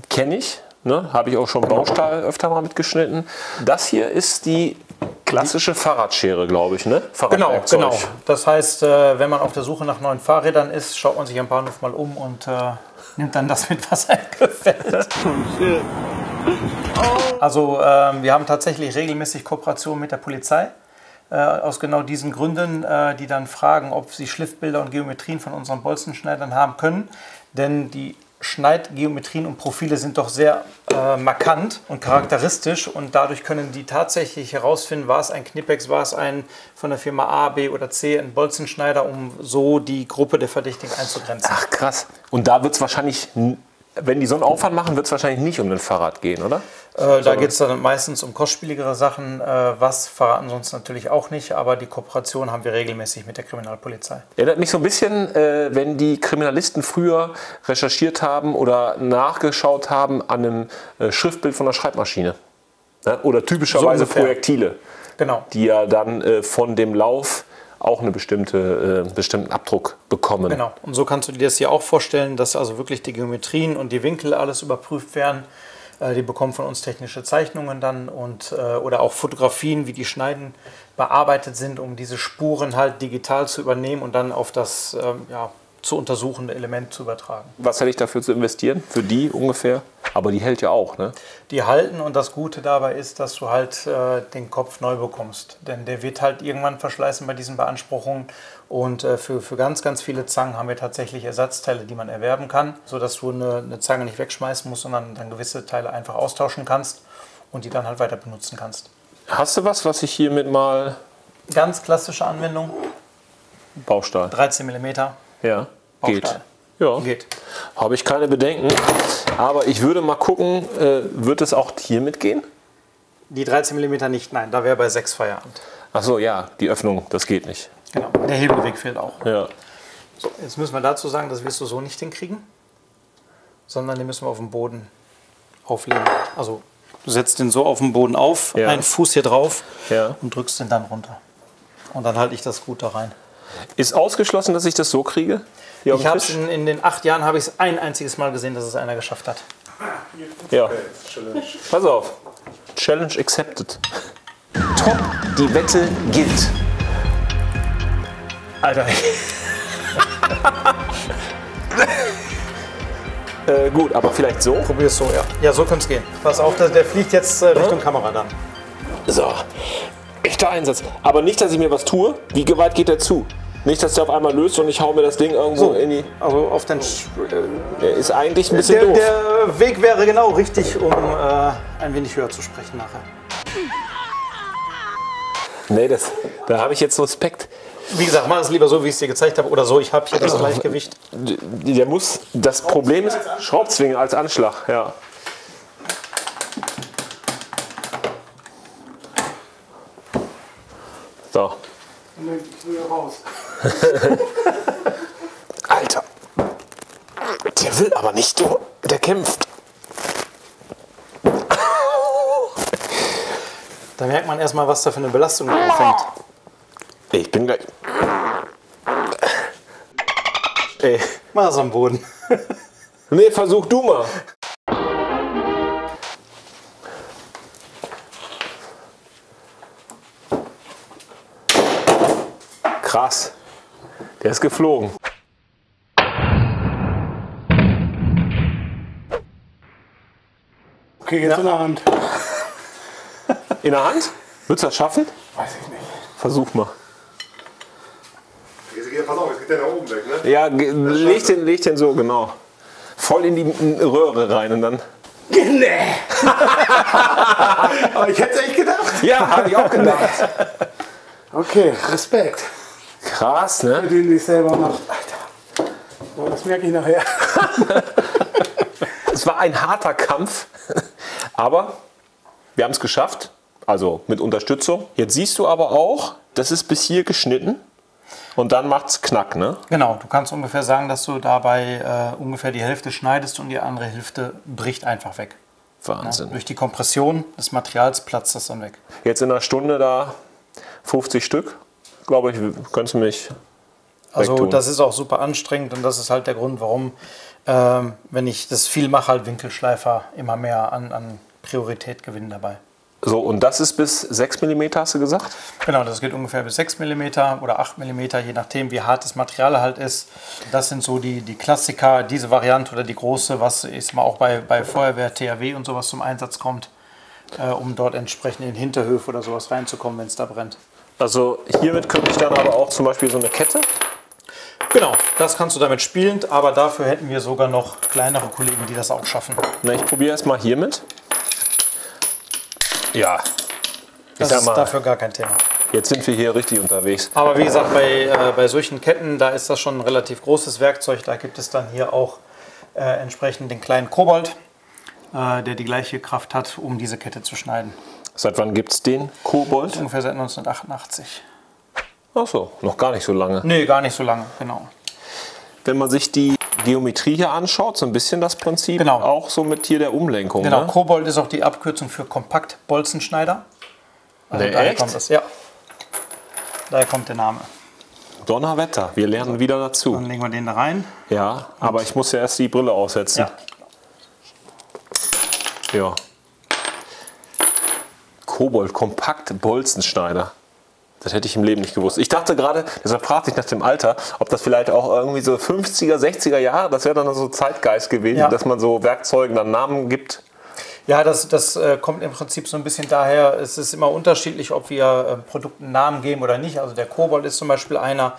kenne ich. Ne? Habe ich auch schon Baustahl öfter mal mitgeschnitten. Das hier ist die klassische Fahrradschere, glaube ich. Ne? Genau, genau. Das heißt, äh, wenn man auf der Suche nach neuen Fahrrädern ist, schaut man sich am Bahnhof mal um und äh, nimmt dann das mit, was einem <laughs> gefällt. Also ähm, wir haben tatsächlich regelmäßig Kooperation mit der Polizei. Äh, aus genau diesen Gründen, äh, die dann fragen, ob sie Schliffbilder und Geometrien von unseren Bolzenschneidern haben können. Denn die Schneidgeometrien und Profile sind doch sehr äh, markant und charakteristisch und dadurch können die tatsächlich herausfinden, war es ein Knipex, war es ein von der Firma A, B oder C, ein Bolzenschneider, um so die Gruppe der Verdächtigen einzugrenzen. Ach krass. Und da wird es wahrscheinlich, wenn die so einen Aufwand machen, wird es wahrscheinlich nicht um ein Fahrrad gehen, oder? Äh, da geht es dann meistens um kostspieligere Sachen. Äh, was verraten sie uns natürlich auch nicht, aber die Kooperation haben wir regelmäßig mit der Kriminalpolizei. Erinnert mich so ein bisschen, äh, wenn die Kriminalisten früher recherchiert haben oder nachgeschaut haben an einem äh, Schriftbild von einer Schreibmaschine. Ne? Oder typischerweise ungefähr. Projektile, Genau. die ja dann äh, von dem Lauf auch einen bestimmte, äh, bestimmten Abdruck bekommen. Genau. Und so kannst du dir das hier auch vorstellen, dass also wirklich die Geometrien und die Winkel alles überprüft werden. Äh, Die bekommen von uns technische Zeichnungen dann und äh, oder auch Fotografien, wie die Schneiden bearbeitet sind, um diese Spuren halt digital zu übernehmen und dann auf das ähm, ja, zu untersuchende Element zu übertragen. Was hätte ich dafür zu investieren? Für die ungefähr? Aber die hält ja auch, ne? Die halten und das Gute dabei ist, dass du halt äh, den Kopf neu bekommst. Denn der wird halt irgendwann verschleißen bei diesen Beanspruchungen. Und äh, für, für ganz, ganz viele Zangen haben wir tatsächlich Ersatzteile, die man erwerben kann, sodass du eine, eine Zange nicht wegschmeißen musst, sondern dann gewisse Teile einfach austauschen kannst und die dann halt weiter benutzen kannst. Hast du was, was ich hiermit mal Ganz klassische Anwendung, Baustahl? 13 mm. Ja, geht. Ja, Geht. habe ich keine Bedenken. Aber ich würde mal gucken, äh, wird es auch hiermit gehen? Die 13 mm nicht, nein, da wäre bei 6 Feierabend. Ach so, ja, die Öffnung, das geht nicht. Genau. Der Hebelweg fehlt auch. Ja. Jetzt müssen wir dazu sagen, das wirst du so nicht hinkriegen, sondern den müssen wir auf dem Boden auflegen. Also du setzt den so auf dem Boden auf, Ja. einen Fuß hier drauf Ja. und drückst den dann runter. Und dann halte ich das gut da rein. Ist ausgeschlossen, dass ich das so kriege? Ich habe es in, in den acht Jahren habe ich es ein einziges Mal gesehen, dass es einer geschafft hat. Ja. Pass auf. Challenge accepted. Top, die Wette gilt. Alter, <laughs> Äh, gut, aber vielleicht so. probier es so, ja. Ja, so könnte es gehen. Pass auf, der, der fliegt jetzt äh, Richtung Kamera dann. So. Echter Einsatz. Aber nicht, dass ich mir was tue. Wie weit geht der zu? Nicht, dass der auf einmal löst und ich hau mir das Ding irgendwo in die. Also auf den. Sch- Der ist eigentlich ein bisschen Der, doof. der Weg wäre genau richtig, um äh, ein wenig höher zu sprechen nachher. Nee, das, da habe ich jetzt Respekt. Wie gesagt, mach es lieber so, wie ich es dir gezeigt habe, oder so. Ich habe hier das Gleichgewicht. Der muss. Das Problem ist. Schraubzwingen als Anschlag, ja. So. <laughs> Alter. Der will aber nicht, du. Der kämpft. <laughs> Da merkt man erstmal, was da für eine Belastung drauf hängt. Ich bin gleich. Ey. Mach am Boden. Nee, versuch du mal. Krass. Der ist geflogen. Okay, jetzt in der Hand. <laughs> In der Hand? Würdest du das schaffen? Weiß ich nicht. Versuch mal. Jetzt geht, pass auf, jetzt geht der nach oben weg, ne? Ja, leg den, leg den so, genau. Voll in die Röhre rein und dann. Nee. <laughs> Aber ich hätte es echt gedacht. Ja, habe ich auch gedacht. <laughs> Okay, Respekt. Krass, ne? Den sich selber macht. Alter. So, das merke ich nachher. <laughs> Es war ein harter Kampf, aber wir haben es geschafft. Also mit Unterstützung. Jetzt siehst du aber auch, das ist bis hier geschnitten. Und dann macht's Knack, ne? Genau, du kannst ungefähr sagen, dass du dabei äh, ungefähr die Hälfte schneidest und die andere Hälfte bricht einfach weg. Ja, Wahnsinn. durch die Kompression des Materials platzt das dann weg. Jetzt in einer Stunde da 50 Stück, glaube ich, könntest du mich Also wegtun. das ist auch super anstrengend und das ist halt der Grund, warum, ähm, wenn ich das viel mache, halt Winkelschleifer immer mehr an, an Priorität gewinnen dabei. So, und das ist bis 6 mm, hast du gesagt? Genau, das geht ungefähr bis 6 mm oder 8 mm, je nachdem, wie hart das Material halt ist. Das sind so die, die Klassiker, diese Variante oder die große, was ist mal auch bei, bei Feuerwehr, THW und sowas zum Einsatz kommt, äh, um dort entsprechend in Hinterhöfe oder sowas reinzukommen, wenn es da brennt. Also hiermit könnte ich dann aber auch zum Beispiel so eine Kette. Genau, das kannst du damit spielen, aber dafür hätten wir sogar noch kleinere Kollegen, die das auch schaffen. Na, ich probiere erst mal hiermit. Ja. Ich Das ist mal, dafür gar kein Thema. jetzt sind wir hier richtig unterwegs. Aber wie gesagt, bei, äh, bei solchen Ketten, da ist das schon ein relativ großes Werkzeug. Da gibt es dann hier auch äh, entsprechend den kleinen Kobold, äh, der die gleiche Kraft hat, um diese Kette zu schneiden. Seit wann gibt es den Kobold? Ungefähr seit 1988. Ach so, noch gar nicht so lange. Nee, gar nicht so lange, genau. Wenn man sich die Geometrie hier anschaut, so ein bisschen das Prinzip, Genau. auch so mit hier der Umlenkung. Genau, Ne? Kobold ist auch die Abkürzung für Kompaktbolzenschneider. Also Nee, daher echt? kommt das, ja. Daher kommt der Name. Donnerwetter, wir lernen wieder dazu. Dann legen wir den da rein. Ja, aber ich muss ja erst die Brille aufsetzen. Ja. Ja. Kobold, kompakt Bolzenschneider. Das hätte ich im Leben nicht gewusst. Ich dachte gerade, deshalb fragte ich nach dem Alter, ob das vielleicht auch irgendwie so 50er, 60er Jahre, das wäre dann so Zeitgeist gewesen, Ja. dass man so Werkzeugen dann Namen gibt. Ja, das, das äh, kommt im Prinzip so ein bisschen daher, es ist immer unterschiedlich, ob wir äh, Produkten Namen geben oder nicht. Also der Kobold ist zum Beispiel einer,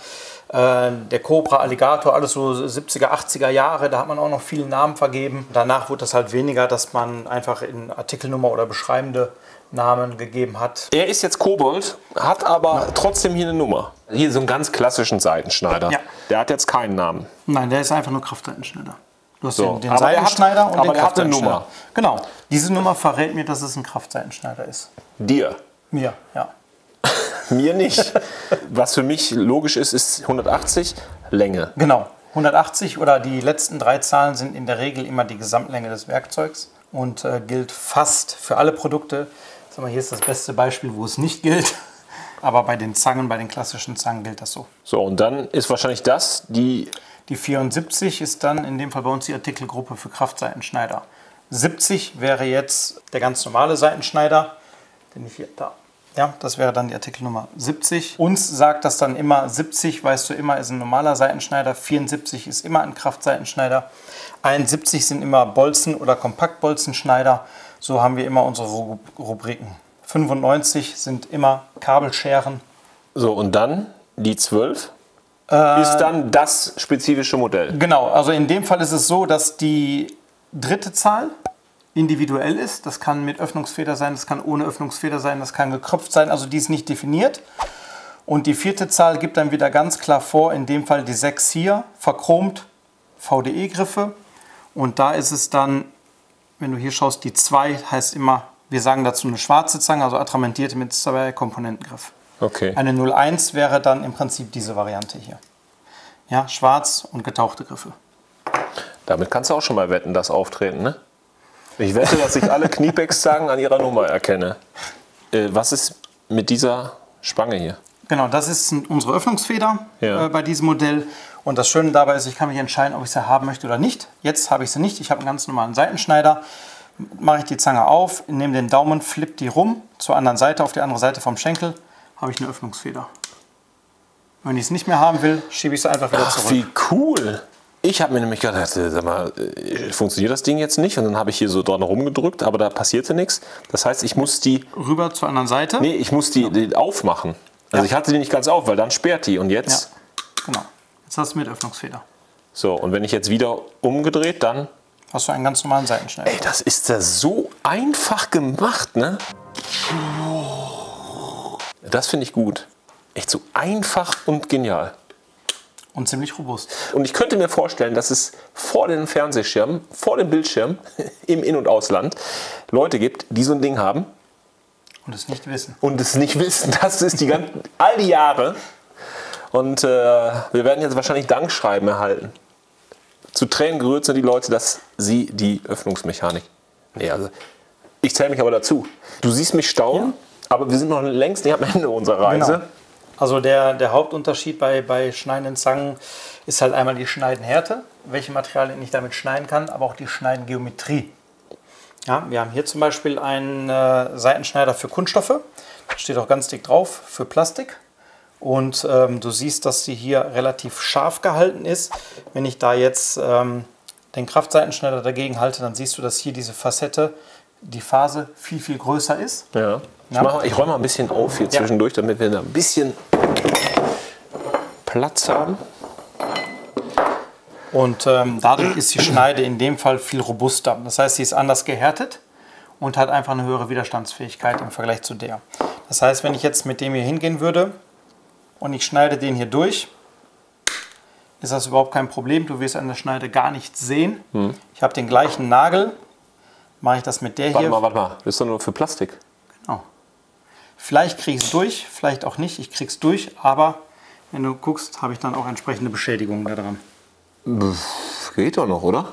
äh, der Cobra, Alligator, alles so 70er, 80er Jahre, da hat man auch noch viele Namen vergeben. Danach wurde das halt weniger, dass man einfach in Artikelnummer oder beschreibende Namen gegeben hat. Er ist jetzt Kobold, hat aber trotzdem hier eine Nummer. Hier so einen ganz klassischen Seitenschneider. Ja. Der hat jetzt keinen Namen. Nein, der ist einfach nur Kraftseitenschneider. Du hast So, den, den aber er hat- Seitenschneider und aber den der hat eine. Nummer. Genau, diese Nummer verrät mir, dass es ein Kraftseitenschneider ist. Dir. Mir, ja. <laughs> Mir nicht. Was für mich logisch ist, ist 180 Länge. Genau. 180 oder die letzten drei Zahlen sind in der Regel immer die Gesamtlänge des Werkzeugs und äh, gilt fast für alle Produkte. Sag mal, hier ist das beste Beispiel, wo es nicht gilt. Aber bei den Zangen, bei den klassischen Zangen gilt das so. So, und dann ist wahrscheinlich das die. Die 74 ist dann in dem Fall bei uns die Artikelgruppe für Kraftseitenschneider. 70 wäre jetzt der ganz normale Seitenschneider, den ich hier da. Ja, das wäre dann die Artikelnummer 70. Uns sagt das dann immer 70, weißt du immer, ist ein normaler Seitenschneider. 74 ist immer ein Kraftseitenschneider. 71 sind immer Bolzen- oder Kompaktbolzenschneider. So haben wir immer unsere Ru- Rubriken. 95 sind immer Kabelscheren. So, und dann die 12 Äh, ist dann das spezifische Modell. Genau, also in dem Fall ist es so, dass die dritte Zahl individuell ist. Das kann mit Öffnungsfeder sein, das kann ohne Öffnungsfeder sein, das kann gekröpft sein, also die ist nicht definiert. Und die vierte Zahl gibt dann wieder ganz klar vor, in dem Fall die 6 hier, verchromt VDE-Griffe. Und da ist es dann, wenn du hier schaust, die 2 heißt immer, wir sagen dazu eine schwarze Zange, also atramentierte mit zwei Komponentengriff. Okay. Eine 01 wäre dann im Prinzip diese Variante hier. Ja, schwarz und getauchte Griffe. Damit kannst du auch schon mal wetten, das Auftreten, ne? Ich wette, dass ich alle Kniepex-Zangen an ihrer Nummer erkenne. Äh, was ist mit dieser Spange hier? Genau, das ist unsere Öffnungsfeder Ja. äh, bei diesem Modell. Und das Schöne dabei ist, ich kann mich entscheiden, ob ich sie haben möchte oder nicht. Jetzt habe ich sie nicht. Ich habe einen ganz normalen Seitenschneider. Mache ich die Zange auf, nehme den Daumen, flippe die rum zur anderen Seite, auf die andere Seite vom Schenkel, habe ich eine Öffnungsfeder. Wenn ich es nicht mehr haben will, schiebe ich es einfach wieder Ach, zurück. wie cool. Ich habe mir nämlich gedacht, sag mal, äh, funktioniert das Ding jetzt nicht? Und dann habe ich hier so dran rumgedrückt, aber da passierte nichts. Das heißt, ich muss die, Rüber zur anderen Seite. nee, ich muss die, die aufmachen. Also Ja. ich hatte die nicht ganz auf, weil dann sperrt die. Und Ja, jetzt, genau. Jetzt hast du mit Öffnungsfeder. so, und wenn ich jetzt wieder umgedreht, dann Hast du einen ganz normalen Seitenschneider. Ey, das ist ja so einfach gemacht, ne? Das finde ich gut. Echt so einfach und genial. Und ziemlich robust. Und ich könnte mir vorstellen, dass es vor den Fernsehschirmen, vor dem Bildschirm <laughs> im In- und Ausland Leute gibt, die so ein Ding haben Und es nicht wissen. und es nicht wissen. Das ist die ganzen, all die Jahre. Und äh, wir werden jetzt wahrscheinlich Dankschreiben erhalten. Zu Tränen gerührt sind die Leute, dass sie die Öffnungsmechanik. Nee, also ich zähle mich aber dazu. Du siehst mich staunen, aber wir sind noch längst nicht am Ende unserer Reise. Genau. Also der, der Hauptunterschied bei, bei schneidenden Zangen ist halt einmal die Schneidenhärte, welche Materialien ich damit schneiden kann, aber auch die Schneidengeometrie. Ja, wir haben hier zum Beispiel einen äh, Seitenschneider für Kunststoffe. Da steht auch ganz dick drauf für Plastik. Und ähm, du siehst, dass sie hier relativ scharf gehalten ist. Wenn ich da jetzt ähm, den Kraftseitenschneider dagegen halte, dann siehst du, dass hier diese Facette, die Phase viel, viel größer ist. Ja. Ich, Ja. mach, ich räume mal ein bisschen auf hier zwischendurch, damit wir da ein bisschen Platz haben. Und ähm, dadurch ist die Schneide in dem Fall viel robuster. Das heißt, sie ist anders gehärtet und hat einfach eine höhere Widerstandsfähigkeit im Vergleich zu der. Das heißt, wenn ich jetzt mit dem hier hingehen würde und ich schneide den hier durch, ist das überhaupt kein Problem. Du wirst an der Schneide gar nichts sehen. Ich habe den gleichen Nagel. Mache ich das mit der Warte hier. mal, warte mal. Das ist doch nur für Plastik. Genau. Vielleicht kriege ich es durch, vielleicht auch nicht. Ich kriege es durch, aber wenn du guckst, habe ich dann auch entsprechende Beschädigungen daran. Geht doch noch, oder?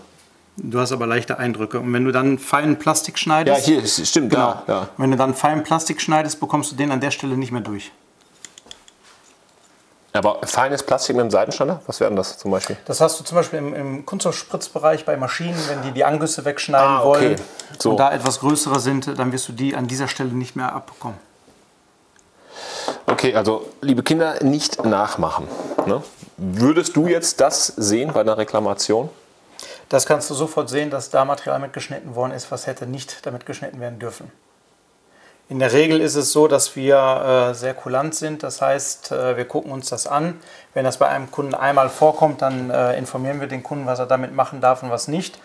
Du hast aber leichte Eindrücke. Und wenn du dann feinen Plastik Ja, schneidest, hier, es stimmt, genau. da. Ja. wenn du dann feinen Plastik schneidest, bekommst du den an der Stelle nicht mehr durch. Aber feines Plastik mit einem Seitenschneider, was wäre denn das zum Beispiel? Das hast du zum Beispiel im, im Kunststoffspritzbereich bei Maschinen, wenn die die Angüsse wegschneiden Ah, okay. wollen So. und da etwas größere sind, dann wirst du die an dieser Stelle nicht mehr abbekommen. Okay, also liebe Kinder, nicht nachmachen. Ne? Würdest du jetzt das sehen bei einer Reklamation? Das kannst du sofort sehen, dass da Material mitgeschnitten worden ist, was hätte nicht damit geschnitten werden dürfen. In der Regel ist es so, dass wir äh, sehr kulant sind. Das heißt, äh, wir gucken uns das an. Wenn das bei einem Kunden einmal vorkommt, dann äh, informieren wir den Kunden, was er damit machen darf und was nicht.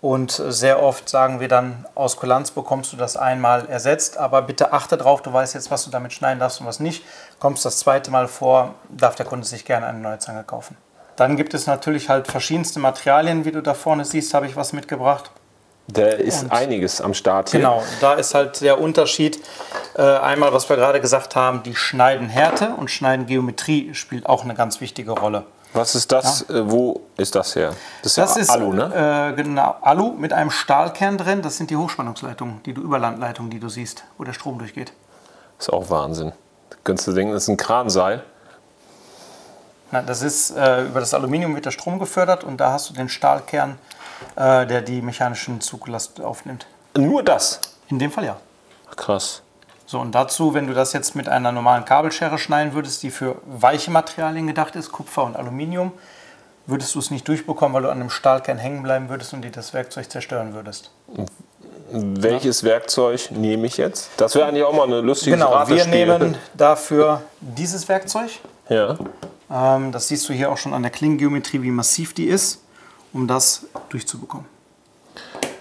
Und sehr oft sagen wir dann, aus Kulanz bekommst du das einmal ersetzt, aber bitte achte drauf, du weißt jetzt, was du damit schneiden darfst und was nicht. Kommst das zweite Mal vor, darf der Kunde sich gerne eine neue Zange kaufen. Dann gibt es natürlich halt verschiedenste Materialien, wie du da vorne siehst, habe ich was mitgebracht. Da ist Und- einiges am Start hier. Genau, da ist halt der Unterschied. Äh, einmal, was wir gerade gesagt haben, die Schneidenhärte und Schneidengeometrie spielt auch eine ganz wichtige Rolle. Was ist das? Äh, wo ist das her? Das ist, Das ja ist Alu, ne? Äh, genau, Alu mit einem Stahlkern drin. Das sind die Hochspannungsleitungen, die du Überlandleitungen, die du siehst, wo der Strom durchgeht. ist auch Wahnsinn. Könntest du denken, das ist ein Kranseil. Na, das ist äh, über das Aluminium wird der Strom gefördert und da hast du den Stahlkern, äh, der die mechanischen Zuglast aufnimmt. Nur das. In dem Fall ja. Krass. So, und dazu, wenn du das jetzt mit einer normalen Kabelschere schneiden würdest, die für weiche Materialien gedacht ist, Kupfer und Aluminium, würdest du es nicht durchbekommen, weil du an einem Stahlkern hängen bleiben würdest und dir das Werkzeug zerstören würdest. Welches Werkzeug nehme ich jetzt? Das wäre eigentlich auch mal eine lustige Genau, wir Ratespiel. nehmen <laughs> dafür dieses Werkzeug. Ja. Ähm, das siehst du hier auch schon an der Klingengeometrie, wie massiv die ist, um das durchzubekommen.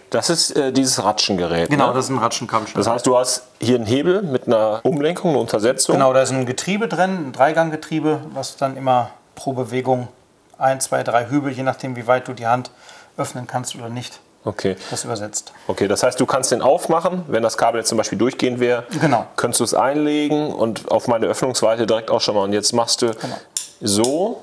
Das ist äh, dieses Ratschengerät. Genau, ne? das ist ein Ratschenkabelschneider. Das heißt, du hast hier einen Hebel mit einer Umlenkung, eine Untersetzung. Genau, da ist ein Getriebe drin, ein Dreiganggetriebe, was dann immer pro Bewegung ein, zwei, drei Hübel, je nachdem wie weit du die Hand öffnen kannst oder nicht, Okay. das übersetzt. Okay, das heißt, du kannst den aufmachen, wenn das Kabel jetzt zum Beispiel durchgehend wäre. Genau. Könntest du es einlegen und auf meine Öffnungsweite direkt auch schon mal. Und jetzt machst du Genau. so.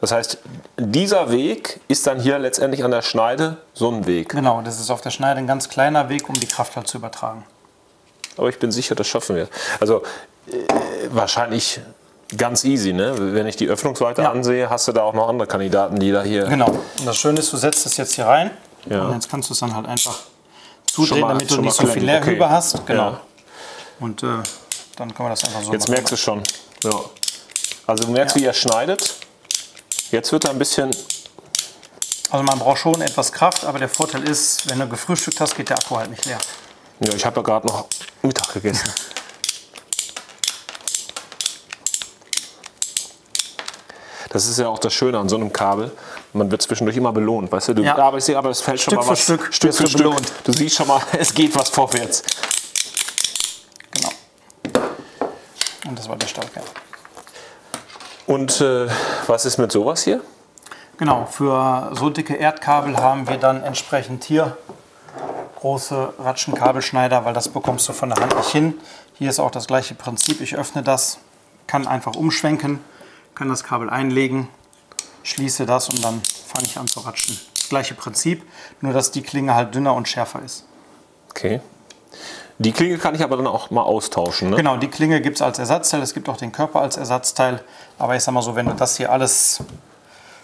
Das heißt, dieser Weg ist dann hier letztendlich an der Schneide so ein Weg. Genau, das ist auf der Schneide ein ganz kleiner Weg, um die Kraft halt zu übertragen. Aber ich bin sicher, das schaffen wir. Also äh, wahrscheinlich ganz easy, ne? Wenn ich die Öffnungsweite Ja. ansehe, hast du da auch noch andere Kandidaten, die da hier. Genau. Und das Schöne ist, du setzt es jetzt hier rein Ja. und jetzt kannst du es dann halt einfach zudrehen, mal- damit du nicht so viel. Leerhübe Okay. hast. Genau. Ja. Und äh, dann können wir das einfach so Jetzt machen. merkst du schon. Ja. Also du merkst, wie er schneidet. Jetzt wird er ein bisschen. Also man braucht schon etwas Kraft, aber der Vorteil ist, wenn du gefrühstückt hast, geht der Akku halt nicht leer. Ja, ich habe ja gerade noch Mittag gegessen. Das ist ja auch das Schöne an so einem Kabel. Man wird zwischendurch immer belohnt, weißt du? du Ja. aber ich sehe, aber es fällt schon Stück mal was. Stück Stück für Stück. belohnt. Du siehst schon mal, <laughs> es geht was vorwärts. Genau. Und das war der Stahlkern. Und äh, was ist mit sowas hier? Genau, für so dicke Erdkabel haben wir dann entsprechend hier große Ratschenkabelschneider, weil das bekommst du von der Hand nicht hin. Hier ist auch das gleiche Prinzip. Ich öffne das, kann einfach umschwenken kann das Kabel einlegen, schließe das und dann fange ich an zu ratschen. Das gleiche Prinzip, nur dass die Klinge halt dünner und schärfer ist. Okay. Die Klinge kann ich aber dann auch mal austauschen, ne? Genau, die Klinge gibt es als Ersatzteil, es gibt auch den Körper als Ersatzteil. Aber ich sag mal so, wenn du das hier alles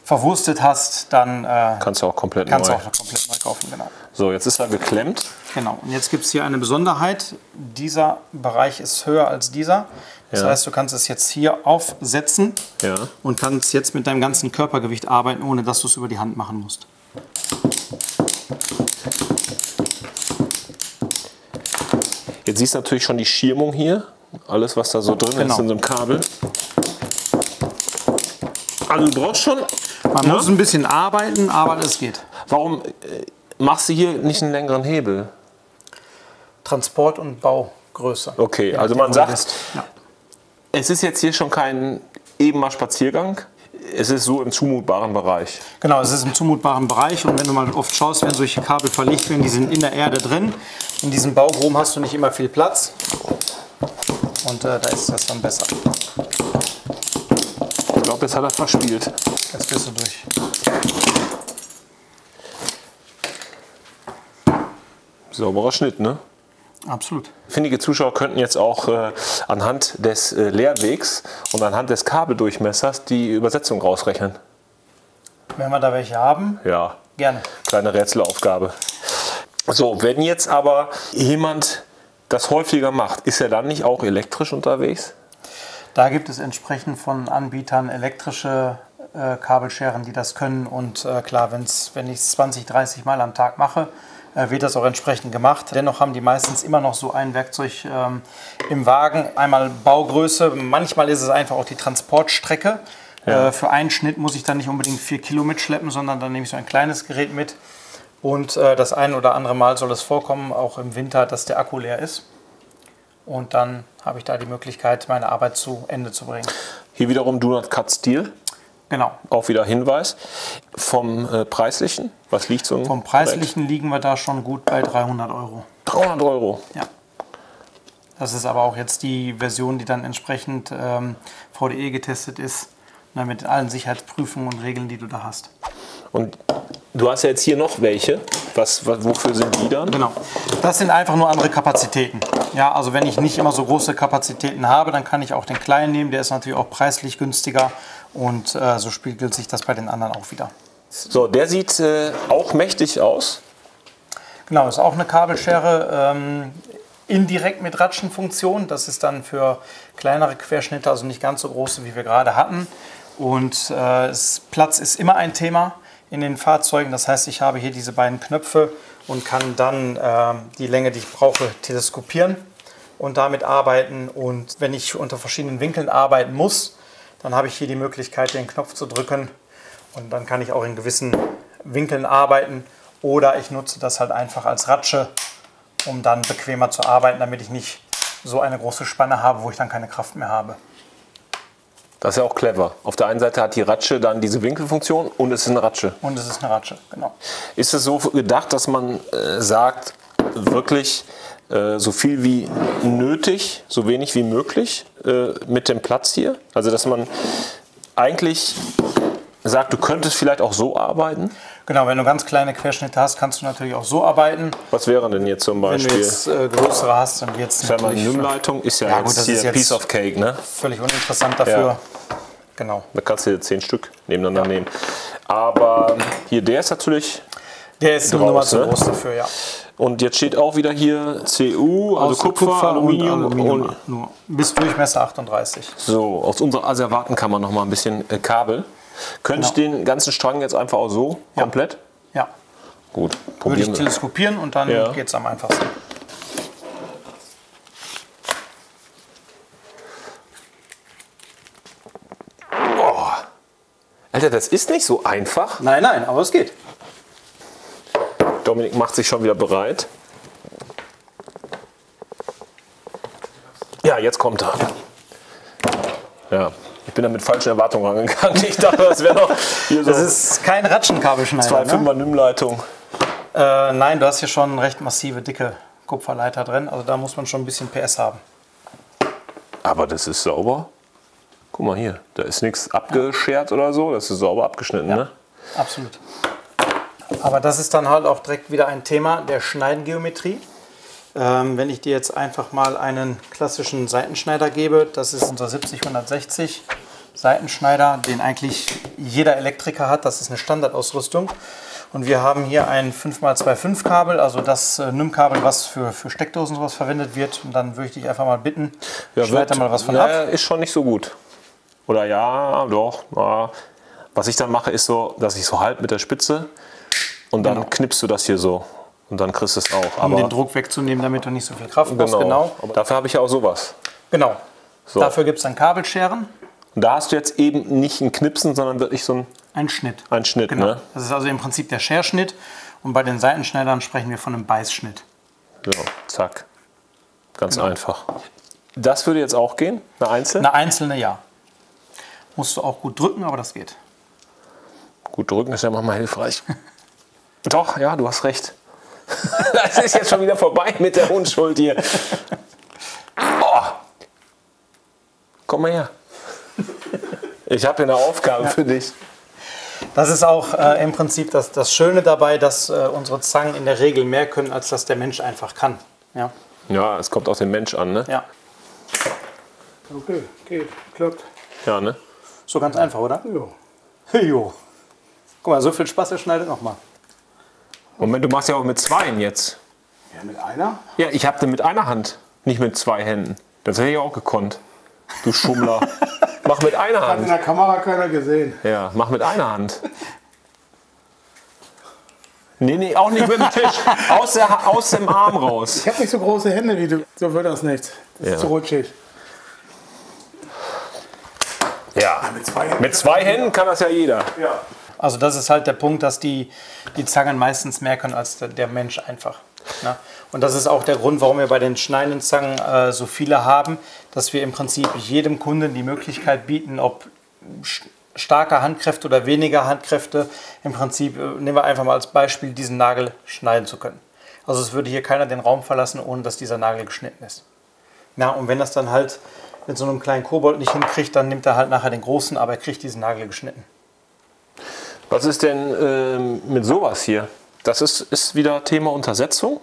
verwurstet hast, dann äh, Kannst du auch komplett kannst neu. auch komplett neu kaufen. Genau. So, jetzt ist er geklemmt. genau. Und jetzt gibt es hier eine Besonderheit. Dieser Bereich ist höher als dieser. Das Ja. heißt, du kannst es jetzt hier aufsetzen Ja. und kannst jetzt mit deinem ganzen Körpergewicht arbeiten, ohne dass du es über die Hand machen musst. Jetzt siehst du natürlich schon die Schirmung hier. Alles, was da so drin Genau. ist in so einem Kabel. Also du brauchst schon. Man Ja. muss ein bisschen arbeiten, aber es geht. Warum äh, machst du hier nicht einen längeren Hebel? Transport und Baugröße. Okay, also man sagt-. Ja. Es ist jetzt hier schon kein eben mal Spaziergang. Es ist so im zumutbaren Bereich. Genau, es ist im zumutbaren Bereich und wenn du mal oft schaust, wenn solche Kabel verlegt werden, die sind in der Erde drin. In diesem Baugrum hast du nicht immer viel Platz und äh, da ist das dann besser. Ich glaube, jetzt hat er verspielt. Jetzt bist du durch. Sauberer Schnitt, ne? Absolut. Findige Zuschauer könnten jetzt auch äh, anhand des äh, Leerwegs und anhand des Kabeldurchmessers die Übersetzung rausrechnen. Wenn wir da welche haben, Ja, gerne. kleine Rätselaufgabe. So, wenn jetzt aber jemand das häufiger macht, ist er dann nicht auch elektrisch unterwegs? Da gibt es entsprechend von Anbietern elektrische äh, Kabelscheren, die das können. Und äh, klar, wenn's, wenn ich es 20, 30 Mal am Tag mache, wird das auch entsprechend gemacht. Dennoch haben die meistens immer noch so ein Werkzeug ähm, im Wagen. Einmal Baugröße, manchmal ist es einfach auch die Transportstrecke. Äh, für einen Schnitt muss ich dann nicht unbedingt 4 Kilo mitschleppen, sondern dann nehme ich so ein kleines Gerät mit. Und äh, das ein oder andere Mal soll es vorkommen, auch im Winter, dass der Akku leer ist. Und dann habe ich da die Möglichkeit, meine Arbeit zu Ende zu bringen. Hier wiederum Do Not Cut Steel, Genau. auch wieder Hinweis. Vom äh, Preislichen, was liegt so Vom Preislichen liegen wir da schon gut bei 300 Euro. 300 Euro. Ja. Das ist aber auch jetzt die Version, die dann entsprechend ähm, VDE getestet ist, na, mit allen Sicherheitsprüfungen und Regeln, die du da hast. Und du hast ja jetzt hier noch welche. Was, was, wofür sind die dann? Genau. Das sind einfach nur andere Kapazitäten. Ja, also wenn ich nicht immer so große Kapazitäten habe, dann kann ich auch den kleinen nehmen. Der ist natürlich auch preislich günstiger und äh, so spiegelt sich das bei den anderen auch wieder. So, der sieht äh, auch mächtig aus. Genau, ist auch eine Kabelschere. Ähm, indirekt mit Ratschenfunktion. Das ist dann für kleinere Querschnitte, also nicht ganz so große, wie wir gerade hatten. Und äh, es, Platz ist immer ein Thema in den Fahrzeugen. Das heißt, ich habe hier diese beiden Knöpfe und kann dann äh, die Länge, die ich brauche, teleskopieren und damit arbeiten. Und wenn ich unter verschiedenen Winkeln arbeiten muss, dann habe ich hier die Möglichkeit, den Knopf zu drücken und dann kann ich auch in gewissen Winkeln arbeiten. Oder ich nutze das halt einfach als Ratsche, um dann bequemer zu arbeiten, damit ich nicht so eine große Spanne habe, wo ich dann keine Kraft mehr habe. Das ist ja auch clever. Auf der einen Seite hat die Ratsche dann diese Winkelfunktion und es ist eine Ratsche. Und es ist eine Ratsche, genau. Ist es so gedacht, dass man äh, sagt, wirklich äh, so viel wie nötig, so wenig wie möglich äh, mit dem Platz hier? Also dass man eigentlich sagt, du könntest vielleicht auch so arbeiten? Genau, wenn du ganz kleine Querschnitte hast, kannst du natürlich auch so arbeiten. Was wäre denn jetzt zum Wenn du Beispiel? jetzt äh, größere hast, dann wird es natürlich Nimmleitung ist ja, Ja, jetzt gut, hier jetzt- Piece of Cake, ne? völlig uninteressant dafür. Ja. Genau. Da kannst du dir zehn Stück nebeneinander nehmen. Aber hier der ist natürlich. Der ist Draus, Nummer zu ne? groß dafür, ja. Und jetzt steht auch wieder hier CU, also Aus Kupfer, Aluminium, und Aluminium und nur. Bis Durchmesser 38. So, aus unserer Asservatenkammer noch mal ein bisschen äh, Kabel. Könnte ich den ganzen Strang jetzt einfach auch so komplett? Ja. Gut, Würde ich probieren teleskopieren und dann Ja. geht es am einfachsten. Alter, das ist nicht so einfach. Nein, nein, aber es geht. Dominik macht sich schon wieder bereit. Ja, jetzt kommt er. Ja, ich bin da mit falschen Erwartungen rangegangen. <laughs> Ich dachte, das wäre noch hier so Das ist kein Ratschenkabelschneider. zwei ne? Fünfer Nimmleitung. Äh, nein, du hast hier schon recht massive, dicke Kupferleiter drin. Also da muss man schon ein bisschen PS haben. Aber das ist sauber. Guck mal hier, da ist nichts abgeschert oder so, das ist sauber abgeschnitten, ne? Absolut. Aber das ist dann halt auch direkt wieder ein Thema der Schneidengeometrie. Ähm, wenn ich dir jetzt einfach mal einen klassischen Seitenschneider gebe, das ist unser 70-160 Seitenschneider, den eigentlich jeder Elektriker hat, das ist eine Standardausrüstung. Und wir haben hier ein 5x2,5 Kabel, also das äh, NIM-Kabel, was für, für Steckdosen sowas verwendet wird. Und dann würde ich dich einfach mal bitten, schneid da mal was von ja, ab. ist schon nicht so gut. Oder ja, doch. Ja. Was ich dann mache, ist so, dass ich so halb mit der Spitze und dann Genau. knippst du das hier so. Und dann kriegst du es auch. Um Aber den Druck wegzunehmen, damit du nicht so viel Kraft brauchst. genau. Genau. Aber dafür habe ich ja auch sowas. genau. So. Dafür gibt es dann Kabelscheren, Und da hast du jetzt eben nicht ein Knipsen, sondern wirklich so ein, einen Schnitt. ein Schnitt. Genau. Ne? Das ist also im Prinzip der Scherschnitt. Und bei den Seitenschneidern sprechen wir von einem Beißschnitt. So, zack. Ganz Genau. einfach. Das würde jetzt auch gehen, eine Einzel. Eine einzelne ja. Musst du auch gut drücken, aber das geht. Gut drücken ist ja manchmal hilfreich. <laughs> Doch, ja, du hast recht. <laughs> Das ist jetzt schon wieder vorbei mit der Unschuld hier. Oh. Komm mal her. Ich habe hier eine Aufgabe für dich. Das ist auch äh, im Prinzip das, das Schöne dabei, dass äh, unsere Zangen in der Regel mehr können, als das der Mensch einfach kann. Ja. Ja, es kommt auf den Mensch an, ne? ja. Okay, geht, klappt. Ja, ne? So ganz einfach, oder? Ja. Jo. Guck mal, so viel Spaß, er schneidet nochmal. Moment, du machst ja auch mit zweien jetzt. Ja, mit einer? Ja, ich habe den mit einer Hand, nicht mit zwei Händen. Das hätte ich auch gekonnt. Du Schummler. <laughs> mach mit einer Hat in Hand. der Kamera keiner gesehen. Ja, mach mit einer Hand. Nee, nee, auch nicht mit dem Tisch. <laughs> Aus, der, aus dem Arm raus. Ich habe nicht so große Hände wie du. So wird das nicht. Das Ja. ist zu rutschig. Ja. Mit zwei Händen. Mit zwei Händen kann das ja jeder. Ja. Also das ist halt der Punkt, dass die, die Zangen meistens mehr können als der, der Mensch einfach. Ne? Und das ist auch der Grund, warum wir bei den schneidenden Zangen äh, so viele haben, dass wir im Prinzip jedem Kunden die Möglichkeit bieten, ob starke Handkräfte oder weniger Handkräfte, im Prinzip, äh, nehmen wir einfach mal als Beispiel, diesen Nagel schneiden zu können. Also es würde hier keiner den Raum verlassen, ohne dass dieser Nagel geschnitten ist. Ja, und wenn das dann halt mit so einem kleinen Kobold nicht hinkriegt, dann nimmt er halt nachher den großen, aber er kriegt diesen Nagel geschnitten. Was ist denn ähm, mit sowas hier? Das ist, ist wieder Thema Untersetzung.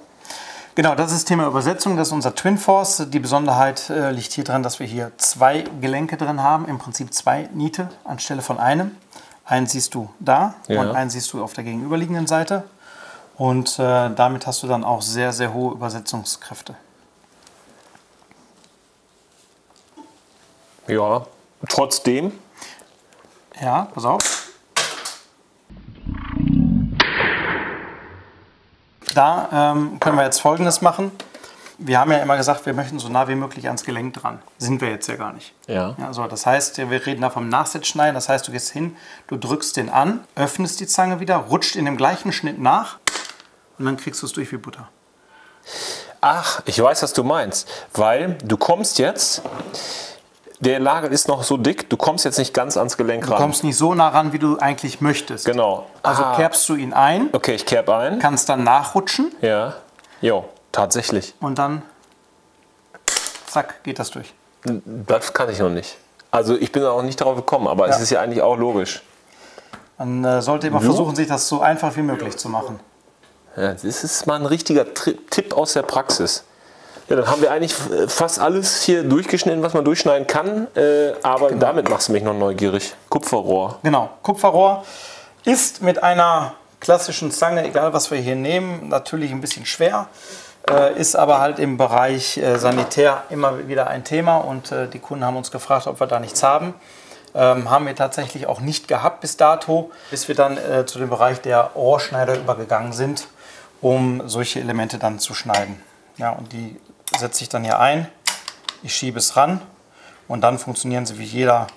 Genau, das ist Thema Übersetzung, das ist unser Twin Force. Die Besonderheit äh, liegt hier dran, dass wir hier zwei Gelenke drin haben, im Prinzip zwei Niete anstelle von einem. Einen siehst du da Ja. und einen siehst du auf der gegenüberliegenden Seite. Und äh, damit hast du dann auch sehr, sehr hohe Übersetzungskräfte. Ja. Trotzdem, Ja, pass auf. Da ähm, können wir jetzt Folgendes machen. Wir haben ja immer gesagt, wir möchten so nah wie möglich ans Gelenk dran. Sind wir jetzt ja gar nicht. Ja. Ja, so, das heißt, wir reden da vom Nachsitzschneiden. Das heißt, du gehst hin, du drückst den an, öffnest die Zange wieder, rutscht in dem gleichen Schnitt nach und dann kriegst du es durch wie Butter. Ach, ich weiß, was du meinst. Weil du kommst jetzt, der Nagel ist noch so dick, du kommst jetzt nicht ganz ans Gelenk Du ran. kommst nicht so nah ran, wie du eigentlich möchtest. Genau. Also Ah. kerbst du ihn ein, Okay, ich kerb ein. kannst dann nachrutschen Ja. Jo, tatsächlich. und dann zack, geht das durch. Das kann ich noch nicht. Also ich bin auch nicht darauf gekommen, aber es Ja. ist ja eigentlich auch logisch. Man äh, sollte immer versuchen, sich das so einfach wie möglich zu machen. Ja, das ist mal ein richtiger Tipp aus der Praxis. Ja, dann haben wir eigentlich äh, fast alles hier durchgeschnitten, was man durchschneiden kann. Äh, aber damit machst du mich noch neugierig. Kupferrohr. Genau, Kupferrohr ist mit einer klassischen Zange, egal was wir hier nehmen, natürlich ein bisschen schwer, äh, ist aber halt im Bereich äh, Sanitär immer wieder ein Thema und äh, die Kunden haben uns gefragt, ob wir da nichts haben. Ähm, haben wir tatsächlich auch nicht gehabt bis dato, bis wir dann äh, zu dem Bereich der Rohrschneider übergegangen sind, um solche Elemente dann zu schneiden. Ja, und die setze ich dann hier ein, ich schiebe es ran und dann funktionieren sie wie jeder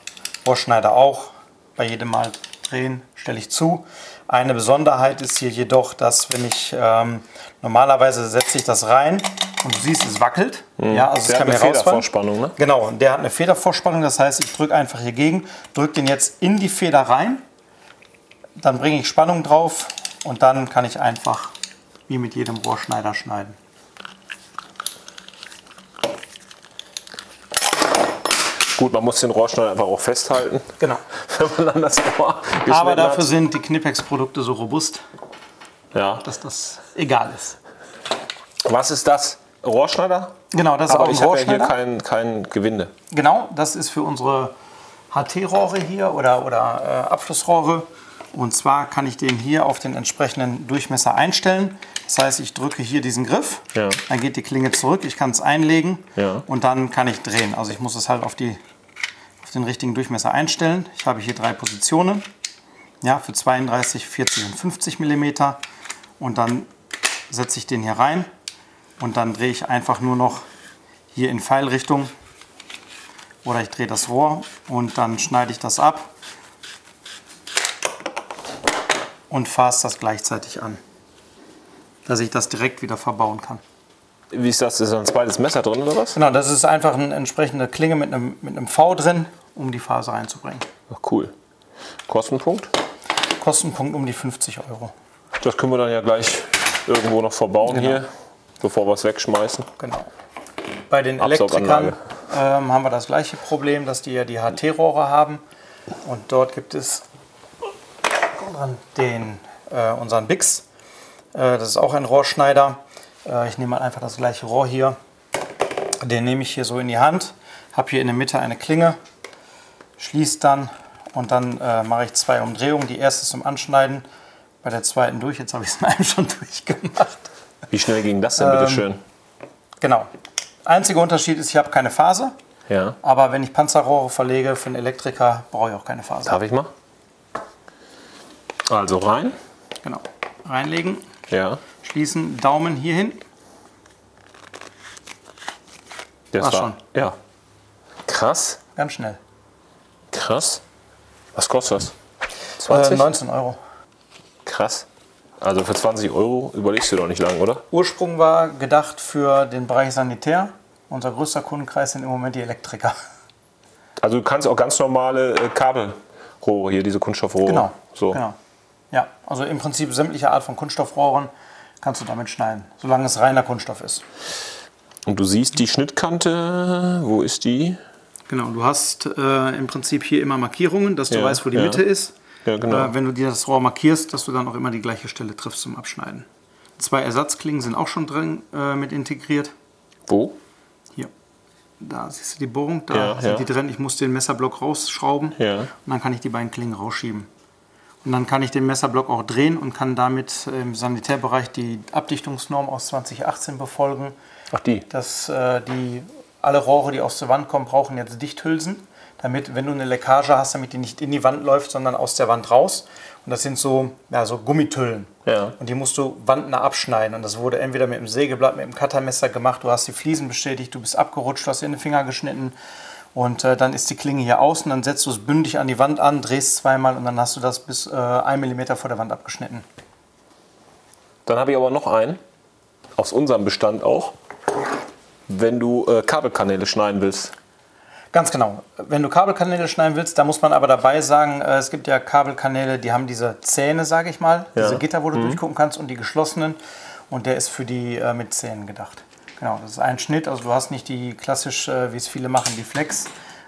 Rohrschneider auch. Bei jedem Mal drehen stelle ich zu. Eine Besonderheit ist hier jedoch, dass wenn ich ähm, normalerweise setze ich das rein und du siehst, es wackelt. Ja, also es Der kann hat eine. Federvorspannung, ne? Genau, und der hat eine Federvorspannung, das heißt, ich drücke einfach hier gegen, drücke den jetzt in die Feder rein, dann bringe ich Spannung drauf und dann kann ich einfach wie mit jedem Rohrschneider schneiden. Gut, man muss den Rohrschneider einfach auch festhalten, Genau. <laughs> wenn man dann das Rohr Aber dafür hat. sind die Knipex-Produkte so robust, Ja. dass das egal ist. Was ist das? Rohrschneider? Genau, das ist Aber auch ein ich habe ja hier Rohrschneider. kein, kein Gewinde. Genau, das ist für unsere HT-Rohre hier oder, oder äh, Abflussrohre. Und zwar kann ich den hier auf den entsprechenden Durchmesser einstellen. Das heißt, ich drücke hier diesen Griff, Ja. dann geht die Klinge zurück, ich kann es einlegen Ja. und dann kann ich drehen. Also ich muss es halt auf, die, den richtigen Durchmesser einstellen. Ich habe hier drei Positionen, ja, für 32, 40 und 50 mm. Und dann setze ich den hier rein und dann drehe ich einfach nur noch hier in Pfeilrichtung oder ich drehe das Rohr und dann schneide ich das ab und fasse das gleichzeitig an, dass ich das direkt wieder verbauen kann. Wie ist das? Ist da ein zweites Messer drin oder was? Genau, das ist einfach eine entsprechende Klinge mit einem, mit einem V drin, um die Phase reinzubringen. Ach, cool. Kostenpunkt? Kostenpunkt um die 50 Euro. Das können wir dann ja gleich irgendwo noch verbauen Genau. hier, bevor wir es wegschmeißen. Genau. Bei den. Elektrikern ähm, haben wir das gleiche Problem, dass die ja die HT-Rohre haben. Und dort gibt es den, äh, unseren Bix. Äh, das ist auch ein Rohrschneider. Äh, ich nehme mal einfach das gleiche Rohr hier. Den nehme ich hier so in die Hand. Habe hier in der Mitte eine Klinge. Schließe dann und dann äh, mache ich zwei Umdrehungen. Die erste zum Anschneiden, bei der zweiten durch. Jetzt habe ich es in einem <laughs> schon durchgemacht. Wie schnell ging das denn, bitte schön? Genau. Einziger Unterschied ist, ich habe keine Phase. Ja. Aber wenn ich Panzerrohre verlege für einen Elektriker, brauche ich auch keine Phase. Darf ich mal? Also rein. Genau. Reinlegen, Ja. schließen, Daumen hier hin. Das War war schon. Ja. Krass. Ganz schnell. Krass. Was kostet das? Äh, 20? 19 Euro. Krass. Also für 20 Euro überlegst du doch nicht lang, oder? Ursprung war gedacht für den Bereich Sanitär. Unser größter Kundenkreis sind im Moment die Elektriker. Also du kannst auch ganz normale äh, Kabelrohre hier, diese Kunststoffrohre. Genau. So. genau. Ja, also im Prinzip sämtliche Art von Kunststoffrohren kannst du damit schneiden, solange es reiner Kunststoff ist. Und du siehst die Schnittkante. Wo ist die? Genau, du hast äh, im Prinzip hier immer Markierungen, dass du Ja, weißt, wo die ja. Mitte ist. Ja, genau. Äh, wenn du dir das Rohr markierst, dass du dann auch immer die gleiche Stelle triffst zum Abschneiden. Zwei Ersatzklingen sind auch schon drin äh, mit integriert. Wo? Hier. Da siehst du die Bohrung, da sind die drin. Ich muss den Messerblock rausschrauben Ja. und dann kann ich die beiden Klingen rausschieben. Und dann kann ich den Messerblock auch drehen und kann damit im Sanitärbereich die Abdichtungsnorm aus 2018 befolgen. Ach die. dass äh, die, alle Rohre, die aus der Wand kommen, brauchen jetzt Dichthülsen, damit, wenn du eine Leckage hast, damit die nicht in die Wand läuft, sondern aus der Wand raus. Und das sind so, ja, so Gummitüllen. Ja. Und die musst du wandnah abschneiden. Und das wurde entweder mit dem Sägeblatt, mit dem Cuttermesser gemacht, du hast die Fliesen bestätigt, du bist abgerutscht, du hast dir in den Finger geschnitten. Und äh, dann ist die Klinge hier außen, dann setzt du es bündig an die Wand an, drehst zweimal und dann hast du das bis äh, 1 mm vor der Wand abgeschnitten. Dann habe ich aber noch einen. Aus unserem Bestand auch. Wenn du äh, Kabelkanäle schneiden willst. Ganz genau. Wenn du Kabelkanäle schneiden willst, da muss man aber dabei sagen, äh, es gibt ja Kabelkanäle, die haben diese Zähne, sage ich mal, diese Gitter, wo du durchgucken kannst und die geschlossenen. Und der ist für die äh, mit Zähnen gedacht. Genau, das ist ein Schnitt. Also du hast nicht die klassisch, äh, wie es viele machen, die Flex,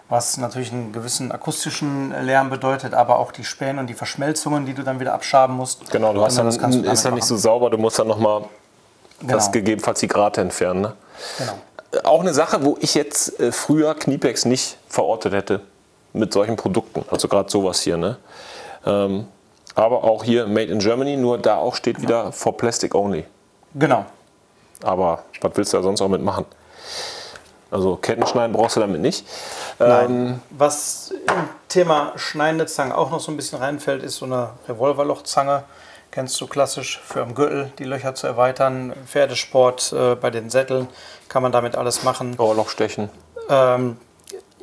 was natürlich einen gewissen akustischen Lärm bedeutet, aber auch die Späne und die Verschmelzungen, die du dann wieder abschaben musst. Genau, du hast dann, das ist dann nicht so sauber, du musst dann nochmal das Genau. gegebenenfalls die Grate entfernen. Ne? Genau. Auch eine Sache, wo ich jetzt äh, früher Kniepex nicht verortet hätte mit solchen Produkten. Also gerade sowas hier. Ne? Ähm, aber auch hier Made in Germany, nur da auch steht wieder for Plastic Only. Genau. Aber was willst du da sonst auch mitmachen? Also Kettenschneiden brauchst du damit nicht. Nein. Ähm, Was im Thema schneidende Zange auch noch so ein bisschen reinfällt, ist so eine Revolverlochzange. Kennst du klassisch für am Gürtel die Löcher zu erweitern. Pferdesport äh, bei den Sätteln kann man damit alles machen. Ohrlochstechen. Ähm,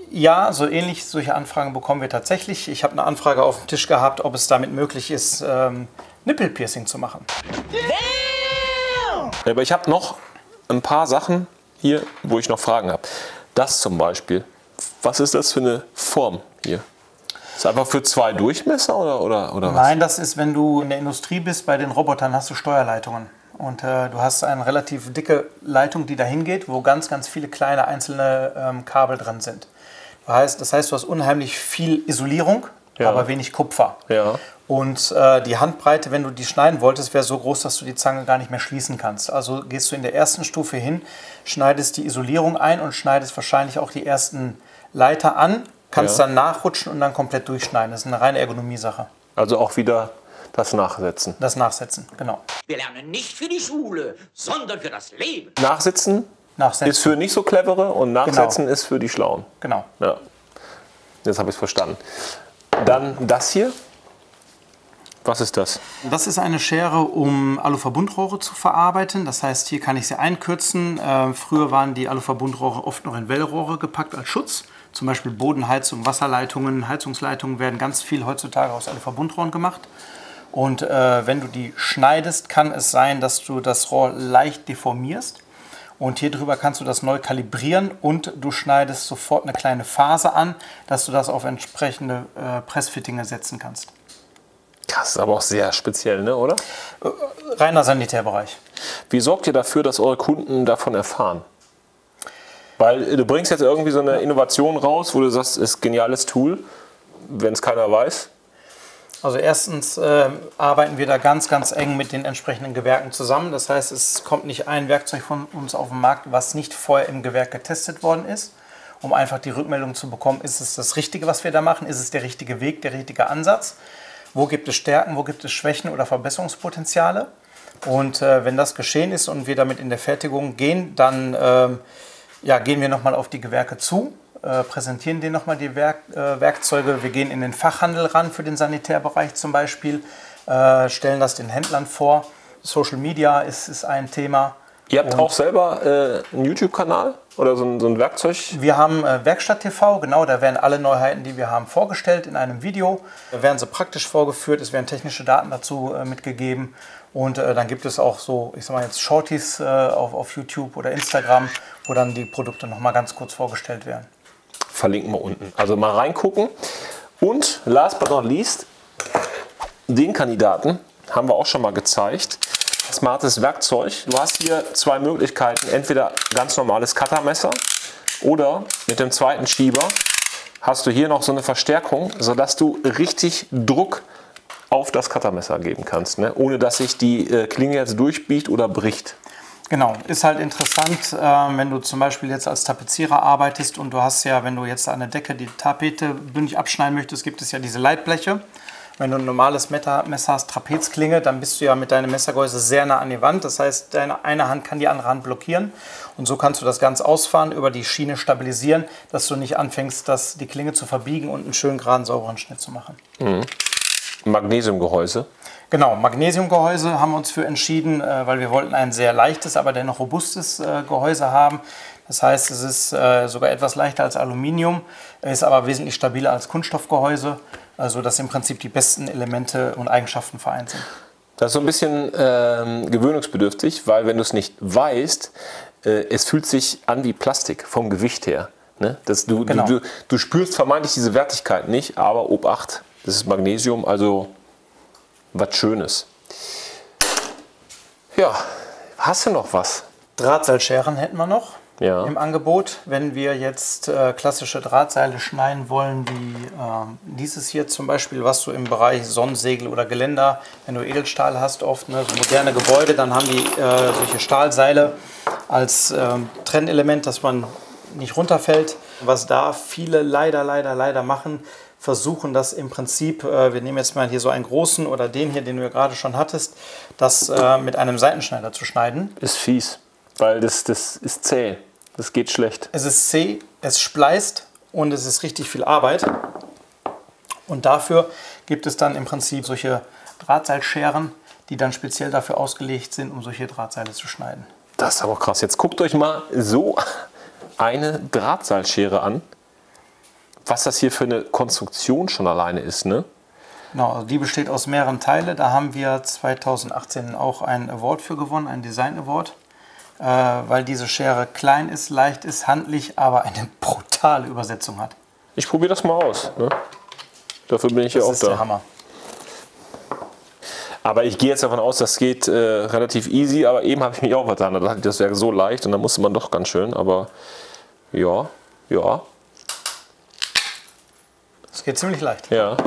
ja, so ähnlich solche Anfragen bekommen wir tatsächlich. Ich habe eine Anfrage auf dem Tisch gehabt, ob es damit möglich ist, ähm, Nippelpiercing zu machen. Ja, aber ich habe noch ein paar Sachen hier, wo ich noch Fragen habe. Das zum Beispiel. Was ist das für eine Form hier? Ist einfach für zwei Durchmesser oder, oder, oder was? Nein, das ist, wenn du in der Industrie bist, bei den Robotern hast du Steuerleitungen. Und äh, du hast eine relativ dicke Leitung, die dahin geht, wo ganz, ganz viele kleine einzelne ähm, Kabel dran sind. Das heißt, das heißt, du hast unheimlich viel Isolierung, Ja. aber wenig Kupfer. Ja. Und äh, die Handbreite, wenn du die schneiden wolltest, wäre so groß, dass du die Zange gar nicht mehr schließen kannst. Also gehst du in der ersten Stufe hin, schneidest die Isolierung ein und schneidest wahrscheinlich auch die ersten Leiter an, kannst Ja. dann nachrutschen und dann komplett durchschneiden. Das ist eine reine Ergonomie-Sache. Also auch wieder das Nachsetzen. Das Nachsetzen, genau. Wir lernen nicht für die Schule, sondern für das Leben. Nachsitzen Nachsetzen. ist für nicht so clevere und Nachsetzen ist für die Schlauen. genau. Ja. Jetzt habe ich es verstanden. Dann das hier. Was ist das? Das ist eine Schere, um Aluverbundrohre zu verarbeiten. Das heißt, hier kann ich sie einkürzen. Äh, früher waren die Aluverbundrohre oft noch in Wellrohre gepackt als Schutz. Zum Beispiel Bodenheizung, Wasserleitungen, Heizungsleitungen werden ganz viel heutzutage aus Aluverbundrohren gemacht. Und äh, wenn du die schneidest, kann es sein, dass du das Rohr leicht deformierst. Und hier drüber kannst du das neu kalibrieren und du schneidest sofort eine kleine Phase an, dass du das auf entsprechende äh, Pressfittinge setzen kannst. Das ist aber auch sehr speziell, ne, oder? Reiner Sanitärbereich. Wie sorgt ihr dafür, dass eure Kunden davon erfahren? Weil äh, du bringst jetzt irgendwie so eine Innovation raus, wo du sagst, ist ein geniales Tool, wenn es keiner weiß. Also erstens äh, arbeiten wir da ganz, ganz eng mit den entsprechenden Gewerken zusammen. Das heißt, es kommt nicht ein Werkzeug von uns auf den Markt, was nicht vorher im Gewerk getestet worden ist, um einfach die Rückmeldung zu bekommen, ist es das Richtige, was wir da machen, ist es der richtige Weg, der richtige Ansatz, wo gibt es Stärken, wo gibt es Schwächen oder Verbesserungspotenziale. Und äh, wenn das geschehen ist und wir damit in der Fertigung gehen, dann ähm, ja, gehen wir nochmal auf die Gewerke zu, äh, präsentieren denen nochmal die Werk, äh, Werkzeuge. Wir gehen in den Fachhandel ran für den Sanitärbereich zum Beispiel, äh, stellen das den Händlern vor. Social Media ist, ist ein Thema. Ihr habt auch selber äh, einen YouTube-Kanal oder so ein, so ein Werkzeug? Wir haben äh, Werkstatt TV, genau, da werden alle Neuheiten, die wir haben, vorgestellt in einem Video. Da werden sie praktisch vorgeführt, es werden technische Daten dazu äh, mitgegeben. Und äh, dann gibt es auch so, ich sag mal jetzt Shorties äh, auf, auf YouTube oder Instagram, wo dann die Produkte nochmal ganz kurz vorgestellt werden. Verlinken wir unten. Also mal reingucken. Und last but not least, den Kandidaten haben wir auch schon mal gezeigt. Smartes Werkzeug. Du hast hier zwei Möglichkeiten. Entweder ganz normales Cuttermesser oder mit dem zweiten Schieber hast du hier noch so eine Verstärkung, sodass du richtig Druck auf das Cuttermesser geben kannst, ne? ohne dass sich die äh, Klinge jetzt durchbiegt oder bricht. Genau, ist halt interessant, äh, wenn du zum Beispiel jetzt als Tapezierer arbeitest und du hast ja, wenn du jetzt an der Decke die Tapete bündig abschneiden möchtest, gibt es ja diese Leitbleche. Wenn du ein normales Messer hast, Trapezklinge, dann bist du ja mit deinem Messergehäuse sehr nah an die Wand. Das heißt, deine eine Hand kann die andere Hand blockieren. Und so kannst du das Ganze ausfahren, über die Schiene stabilisieren, dass du nicht anfängst, das, die Klinge zu verbiegen und einen schönen geraden, sauberen Schnitt zu machen. Magnesiumgehäuse. Genau, Magnesiumgehäuse haben wir uns für entschieden, äh, weil wir wollten ein sehr leichtes, aber dennoch robustes äh, Gehäuse haben. Das heißt, es ist äh, sogar etwas leichter als Aluminium, ist aber wesentlich stabiler als Kunststoffgehäuse, also dass im Prinzip die besten Elemente und Eigenschaften vereint sind. Das ist so ein bisschen ähm, gewöhnungsbedürftig, weil wenn du es nicht weißt, äh, es fühlt sich an wie Plastik vom Gewicht her. Ne? Das, du, Genau. du, du, du spürst vermeintlich diese Wertigkeit nicht, aber Obacht, das ist Magnesium, also was Schönes. Ja, hast du noch was? Drahtseilscheren hätten wir noch Ja. im Angebot. Wenn wir jetzt äh, klassische Drahtseile schneiden wollen, wie ähm, dieses hier zum Beispiel, was du im Bereich Sonnensegel oder Geländer, wenn du Edelstahl hast, oft ne, so moderne Gebäude, dann haben die äh, solche Stahlseile als ähm, Trennelement, dass man nicht runterfällt. Was da viele leider, leider, leider machen, versuchen das im Prinzip, äh, wir nehmen jetzt mal hier so einen großen oder den hier, den du ja gerade schon hattest, das äh, mit einem Seitenschneider zu schneiden. Ist fies, weil das, das ist zäh. Das geht schlecht. Es ist zäh, es spleißt und es ist richtig viel Arbeit. Und dafür gibt es dann im Prinzip solche Drahtseilscheren, die dann speziell dafür ausgelegt sind, um solche Drahtseile zu schneiden. Das ist aber krass. Jetzt guckt euch mal so eine Drahtseilschere an. Was das hier für eine Konstruktion schon alleine ist, ne? Genau, also die besteht aus mehreren Teilen. Da haben wir 2018 auch einen Award für gewonnen, einen Design Award, äh, weil diese Schere klein ist, leicht ist, handlich, aber eine <laughs> brutale Übersetzung hat. Ich probiere das mal aus. Ne? Dafür bin ich ja Das auch ist da. der Hammer. Aber ich gehe jetzt davon aus, das geht äh, relativ easy. Aber eben habe ich mich auch vertan. Da dachte ich, das wäre so leicht und dann musste man doch ganz schön. Aber ja, ja. Es geht ziemlich leicht. Ja.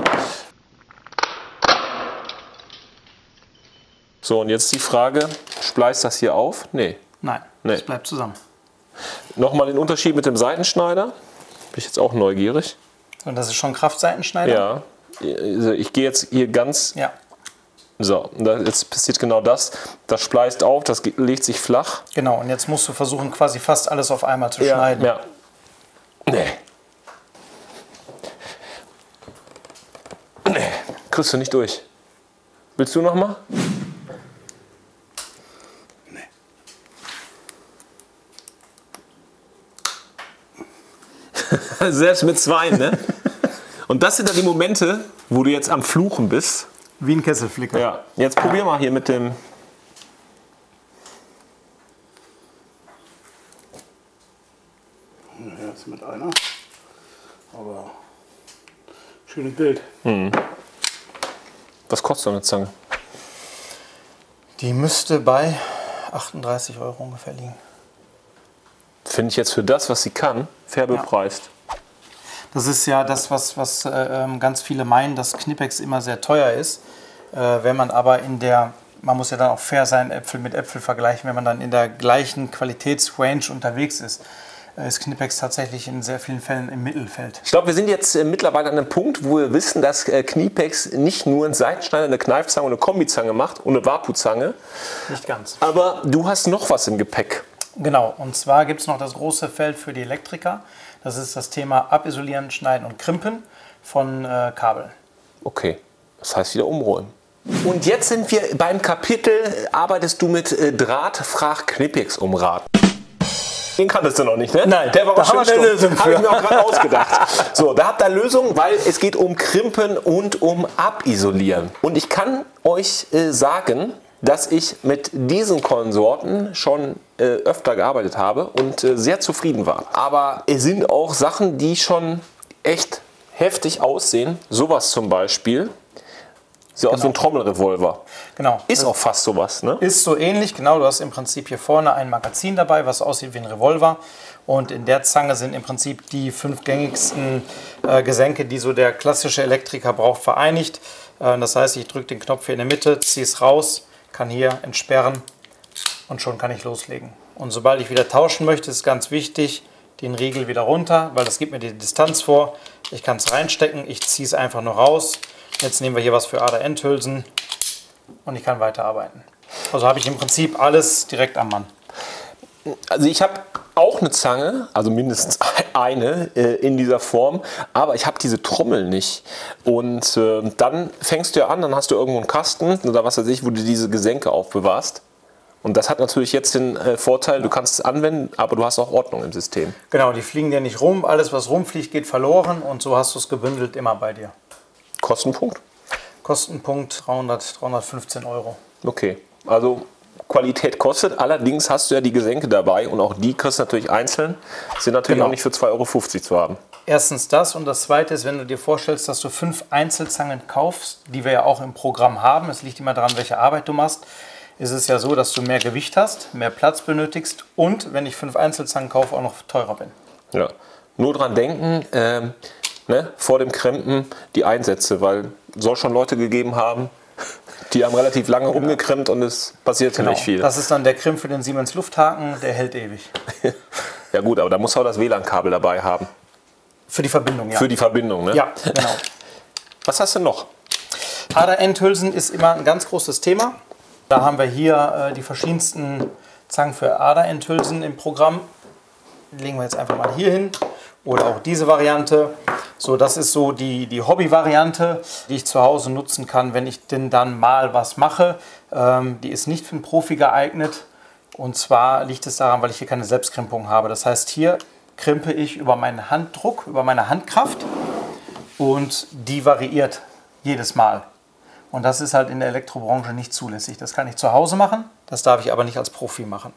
So, und jetzt die Frage, spleißt das hier auf? Nee. Nein, Nee. es bleibt zusammen. Nochmal den Unterschied mit dem Seitenschneider. Bin ich jetzt auch neugierig. Und das ist schon Kraftseitenschneider? Ja. Also ich gehe jetzt hier ganz. Ja, So, jetzt passiert genau das. Das spleißt auf, das legt sich flach. genau. Und jetzt musst du versuchen, quasi fast alles auf einmal zu schneiden. Ja. Nee. Nee. Kriegst du nicht durch. Willst du noch mal? Nee. <laughs> Selbst mit zwei, ne? Und das sind dann die Momente, wo du jetzt am Fluchen bist. Wie ein Kesselflicker. Ja. Jetzt probier mal hier mit dem. Ja, ist mit einer. Aber schönes Bild. Was kostet so eine Zange? Die müsste bei 38 Euro ungefähr liegen. Finde ich jetzt für das, was sie kann, fair bepreist. Das ist ja das, was, was äh, ähm, ganz viele meinen, dass Knipex immer sehr teuer ist. Äh, wenn man aber in der, man muss ja dann auch fair sein, Äpfel mit Äpfel vergleichen, wenn man dann in der gleichen Qualitätsrange unterwegs ist, ist Knipex tatsächlich in sehr vielen Fällen im Mittelfeld. Ich glaube, wir sind jetzt äh, mittlerweile an einem Punkt, wo wir wissen, dass äh, Kniepex nicht nur einen Seitenschneider, eine Kneifzange und eine Kombizange macht und eine Wapuzange. Nicht ganz. Aber du hast noch was im Gepäck. Genau, und zwar gibt es noch das große Feld für die Elektriker. Das ist das Thema Abisolieren, Schneiden und Krimpen von äh, Kabeln. Okay, das heißt wieder umräumen. Und jetzt sind wir beim Kapitel, äh, arbeitest du mit äh, Draht, frag Knipex um Rat. Den kanntest du noch nicht, ne? Nein, der war da auch haben wir eine. Lösung Habe ich für. mir auch gerade ausgedacht. <laughs> So, da habt ihr Lösung, weil es geht um Krimpen und um Abisolieren. Und ich kann euch äh, sagen, dass ich mit diesen Konsorten schon äh, öfter gearbeitet habe und äh, sehr zufrieden war. Aber es sind auch Sachen, die schon echt heftig aussehen. Sowas zum Beispiel. Sieht aus wie ein Trommelrevolver. Genau. Ist auch fast sowas, ne? Ist so ähnlich, genau. Du hast im Prinzip hier vorne ein Magazin dabei, was aussieht wie ein Revolver. Und in der Zange sind im Prinzip die fünf gängigsten äh, Gesenke, die so der klassische Elektriker braucht, vereinigt. Äh, das heißt, ich drücke den Knopf hier in der Mitte, ziehe es raus, kann hier entsperren und schon kann ich loslegen. Und sobald ich wieder tauschen möchte, ist ganz wichtig, den Riegel wieder runter, weil das gibt mir die Distanz vor. Ich kann es reinstecken, ich ziehe es einfach nur raus. Jetzt nehmen wir hier was für Ader-Endhülsen und ich kann weiterarbeiten. Also habe ich im Prinzip alles direkt am Mann. Also ich habe auch eine Zange, also mindestens <laughs> eine äh, in dieser Form, aber ich habe diese Trommel nicht. Und äh, dann fängst du ja an, dann hast du irgendwo einen Kasten oder was weiß ich, wo du diese Gesenke aufbewahrst. Und das hat natürlich jetzt den äh, Vorteil, du kannst es anwenden, aber du hast auch Ordnung im System. Genau, die fliegen dir nicht rum. Alles, was rumfliegt, geht verloren und so hast du es gebündelt immer bei dir. Kostenpunkt? Kostenpunkt 300, 315 Euro. Okay. Also Qualität kostet, allerdings hast du ja die Gesenke dabei und auch die kriegst du natürlich einzeln. Sind natürlich Genau. auch nicht für 2,50 Euro zu haben. Erstens das und das zweite ist, wenn du dir vorstellst, dass du fünf Einzelzangen kaufst, die wir ja auch im Programm haben, es liegt immer daran, welche Arbeit du machst, ist es ja so, dass du mehr Gewicht hast, mehr Platz benötigst und wenn ich fünf Einzelzangen kaufe, auch noch teurer bin. Ja. Nur dran denken, ähm, ne, vor dem Krempen die Einsätze, weil soll schon Leute gegeben haben, die haben relativ lange rumgekrempt und es passierte nicht viel. Genau. Das ist dann der Krim für den Siemens Lufthaken, der hält ewig. <laughs> ja gut, aber da muss auch das WLAN-Kabel dabei haben. Für die Verbindung, ja. Für die Verbindung, ne? ja, genau. <laughs> Was hast du noch? Ader-Endhülsen ist immer ein ganz großes Thema. Da haben wir hier äh, die verschiedensten Zangen für Ader-Endhülsen im Programm. Legen wir jetzt einfach mal hier hin. Oder auch diese Variante. So, das ist so die, die Hobby-Variante, die ich zu Hause nutzen kann, wenn ich denn dann mal was mache. Ähm, die ist nicht für einen Profi geeignet. Und zwar liegt es daran, weil ich hier keine Selbstkrimpung habe. Das heißt, hier krimpe ich über meinen Handdruck, über meine Handkraft und die variiert jedes Mal. Und das ist halt in der Elektrobranche nicht zulässig. Das kann ich zu Hause machen, das darf ich aber nicht als Profi machen.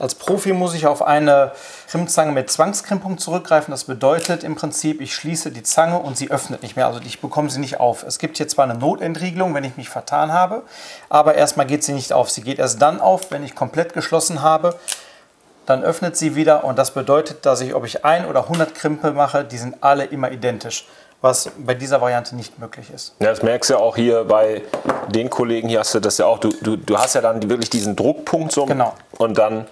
Als Profi muss ich auf eine Krimmzange mit Zwangskrimpung zurückgreifen. Das bedeutet im Prinzip, ich schließe die Zange und sie öffnet nicht mehr. Also ich bekomme sie nicht auf. Es gibt hier zwar eine Notentriegelung, wenn ich mich vertan habe, aber erstmal geht sie nicht auf. Sie geht erst dann auf, wenn ich komplett geschlossen habe. Dann öffnet sie wieder und das bedeutet, dass ich, ob ich ein oder 100 Krimpe mache, die sind alle immer identisch. Was bei dieser Variante nicht möglich ist. Ja, das merkst du ja auch hier bei den Kollegen. Hier hast du das ja auch. Du, du, du hast ja dann wirklich diesen Druckpunkt so. Genau. Und dann,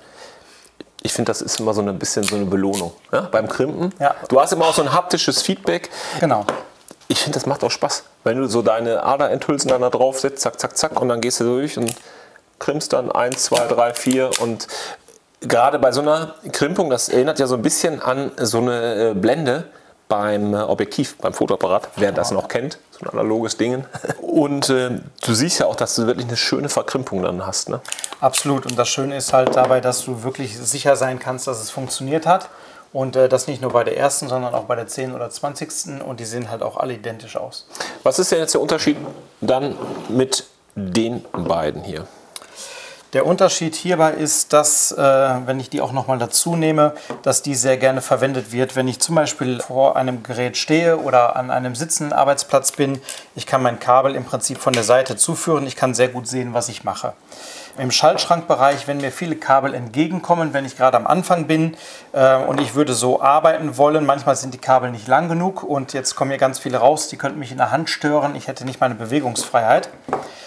ich finde, das ist immer so ein bisschen so eine Belohnung ja, beim Krimpen. Ja. Du hast immer auch so ein haptisches Feedback. Genau. Ich finde, das macht auch Spaß. Wenn du so deine Aderenthülsen dann da drauf setzt, zack, zack, zack, und dann gehst du durch und krimmst dann 1, 2, 3, 4 und gerade bei so einer Krimpung, das erinnert ja so ein bisschen an so eine äh, Blende beim äh, Objektiv, beim Fotoapparat, wer das noch kennt, so ein analoges Ding. <laughs> Und äh, du siehst ja auch, dass du wirklich eine schöne Verkrimpung dann hast. Ne? Absolut. Und das Schöne ist halt dabei, dass du wirklich sicher sein kannst, dass es funktioniert hat. Und äh, das nicht nur bei der ersten, sondern auch bei der 10. oder 20. Und die sehen halt auch alle identisch aus. Was ist denn jetzt der Unterschied dann mit den beiden hier? Der Unterschied hierbei ist, dass, äh, wenn ich die auch nochmal dazu nehme, dass die sehr gerne verwendet wird, wenn ich zum Beispiel vor einem Gerät stehe oder an einem sitzenden Arbeitsplatz bin. Ich kann mein Kabel im Prinzip von der Seite zuführen. Ich kann sehr gut sehen, was ich mache. Im Schaltschrankbereich, wenn mir viele Kabel entgegenkommen, wenn ich gerade am Anfang bin äh, und ich würde so arbeiten wollen, manchmal sind die Kabel nicht lang genug und jetzt kommen hier ganz viele raus, die könnten mich in der Hand stören. Ich hätte nicht meine Bewegungsfreiheit.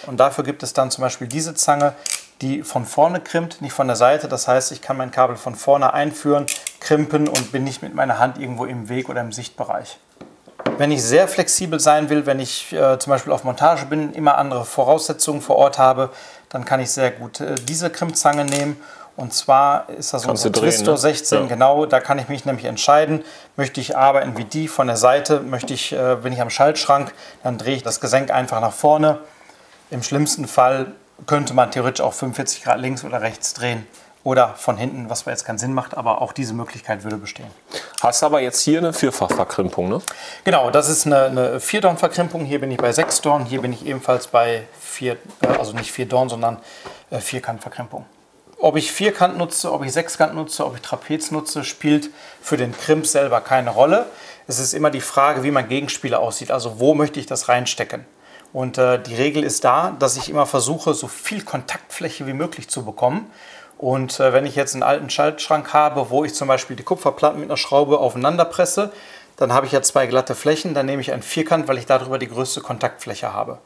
Und dafür gibt es dann zum Beispiel diese Zange, die von vorne krimpt, nicht von der Seite. Das heißt, ich kann mein Kabel von vorne einführen, krimpen und bin nicht mit meiner Hand irgendwo im Weg oder im Sichtbereich. Wenn ich sehr flexibel sein will, wenn ich äh, zum Beispiel auf Montage bin, immer andere Voraussetzungen vor Ort habe, dann kann ich sehr gut äh, diese Krimpzange nehmen. Und zwar ist das Kannst unser du drehen, ne? 16, Ja. genau, da kann ich mich nämlich entscheiden, möchte ich arbeiten wie die von der Seite, möchte ich, äh, bin ich am Schaltschrank, dann drehe ich das Gesenk einfach nach vorne. Im schlimmsten Fall könnte man theoretisch auch 45 Grad links oder rechts drehen oder von hinten, was jetzt keinen Sinn macht, aber auch diese Möglichkeit würde bestehen. Hast aber jetzt hier eine Vierfachverkrimpung, ne? Genau, das ist eine, eine 4-Dorn-Verkrimpung. Hier bin ich bei 6 Dorn, hier bin ich ebenfalls bei 4, äh, also nicht 4 Dorn, sondern äh, Vierkant-Verkrimpung. Ob ich Vierkant nutze, ob ich Sechskant nutze, ob ich Trapez nutze, spielt für den Krimp selber keine Rolle. Es ist immer die Frage, wie mein Gegenspieler aussieht. Also wo möchte ich das reinstecken? Und äh, die Regel ist da, dass ich immer versuche, so viel Kontaktfläche wie möglich zu bekommen. Und äh, wenn ich jetzt einen alten Schaltschrank habe, wo ich zum Beispiel die Kupferplatten mit einer Schraube aufeinander presse, dann habe ich ja zwei glatte Flächen, dann nehme ich einen Vierkant, weil ich darüber die größte Kontaktfläche habe.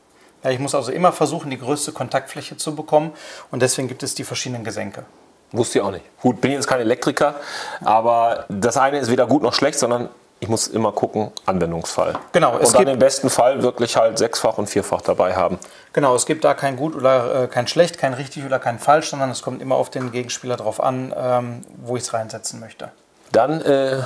Ja, ich muss also immer versuchen, die größte Kontaktfläche zu bekommen und deswegen gibt es die verschiedenen Gesenke. Wusste ich auch nicht. Gut, bin jetzt kein Elektriker, aber das eine ist weder gut noch schlecht, sondern ich muss immer gucken, Anwendungsfall. Genau, es Und dann im besten Fall wirklich halt sechsfach und vierfach dabei haben. Genau, es gibt da kein gut oder äh, kein schlecht, kein richtig oder kein falsch, sondern es kommt immer auf den Gegenspieler drauf an, ähm, wo ich es reinsetzen möchte. Dann äh,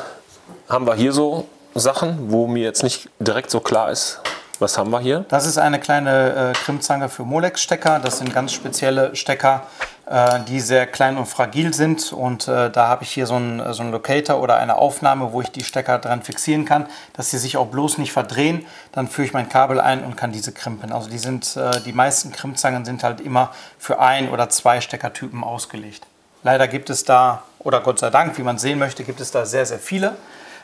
haben wir hier so Sachen, wo mir jetzt nicht direkt so klar ist, was haben wir hier? Das ist eine kleine äh, Krimmzange für Molex-Stecker. Das sind ganz spezielle Stecker, äh, die sehr klein und fragil sind. Und äh, da habe ich hier so einen, so Locator oder eine Aufnahme, wo ich die Stecker dran fixieren kann, dass sie sich auch bloß nicht verdrehen. Dann führe ich mein Kabel ein und kann diese krimpen. Also die, sind, äh, die meisten Krimmzangen sind halt immer für ein oder zwei Steckertypen ausgelegt. Leider gibt es da, oder Gott sei Dank, wie man sehen möchte, gibt es da sehr, sehr viele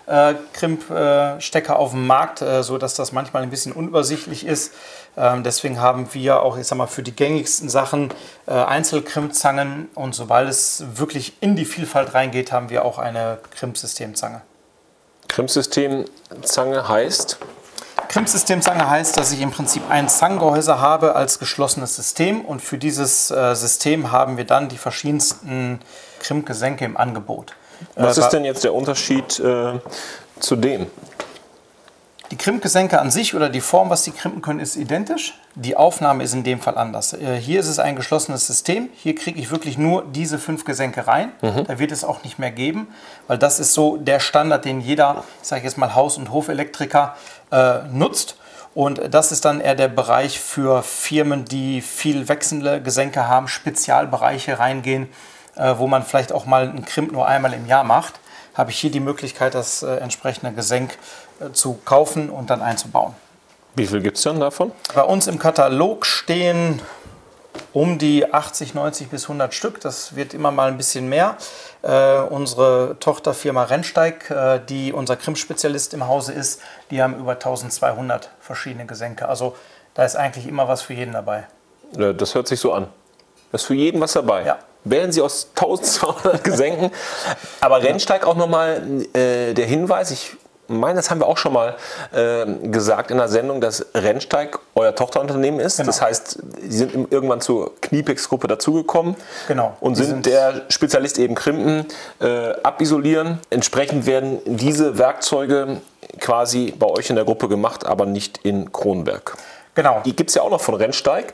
äh, Krimp-Stecker auf dem Markt, äh, so dass das manchmal ein bisschen unübersichtlich ist. Ähm, deswegen haben wir auch, ich sag mal, für die gängigsten Sachen äh, Einzelkrimpzangen und sobald es wirklich in die Vielfalt reingeht, haben wir auch eine Krimp-Systemzange. Krimpsystemzange heißt, Krimp-Systemzange heißt, dass ich im Prinzip ein Zanggehäuse habe als geschlossenes System und für dieses äh, System haben wir dann die verschiedensten Krimp-Gesenke im Angebot. Was Äh, ist denn jetzt der Unterschied äh, zu dem? Die Krimpgesenke an sich oder die Form, was sie krimpen können, ist identisch. Die Aufnahme ist in dem Fall anders. Äh, Hier ist es ein geschlossenes System. Hier kriege ich wirklich nur diese fünf Gesenke rein. Da wird es auch nicht mehr geben, weil das ist so der Standard, den jeder, ich sage jetzt mal Haus- und Hofelektriker äh, nutzt. Und das ist dann eher der Bereich für Firmen, die viel wechselnde Gesenke haben, Spezialbereiche reingehen, äh, wo man vielleicht auch mal einen Krimp nur einmal im Jahr macht. Habe ich hier die Möglichkeit, das äh, entsprechende Gesenk äh, zu kaufen und dann einzubauen. Wie viel gibt es denn davon? Bei uns im Katalog stehen um die 80, 90 bis 100 Stück. Das wird immer mal ein bisschen mehr. Äh, unsere Tochterfirma Rennsteig, äh, die unser Krimp-Spezialist im Hause ist, die haben über 1200 verschiedene Gesenke. Also da ist eigentlich immer was für jeden dabei. Äh, Das hört sich so an. Da ist für jeden was dabei. Ja. Wählen Sie aus 1200 Gesenken. Aber Rennsteig auch nochmal äh, der Hinweis, ich meine, das haben wir auch schon mal äh, gesagt in der Sendung, dass Rennsteig euer Tochterunternehmen ist. Genau. Das heißt, Sie sind irgendwann zur Kniepex-Gruppe dazugekommen Genau. und sind, sind- der Spezialist eben Krimpen, äh, abisolieren. Entsprechend werden diese Werkzeuge quasi bei euch in der Gruppe gemacht, aber nicht in Kronberg. Genau. Die gibt es ja auch noch von Rennsteig.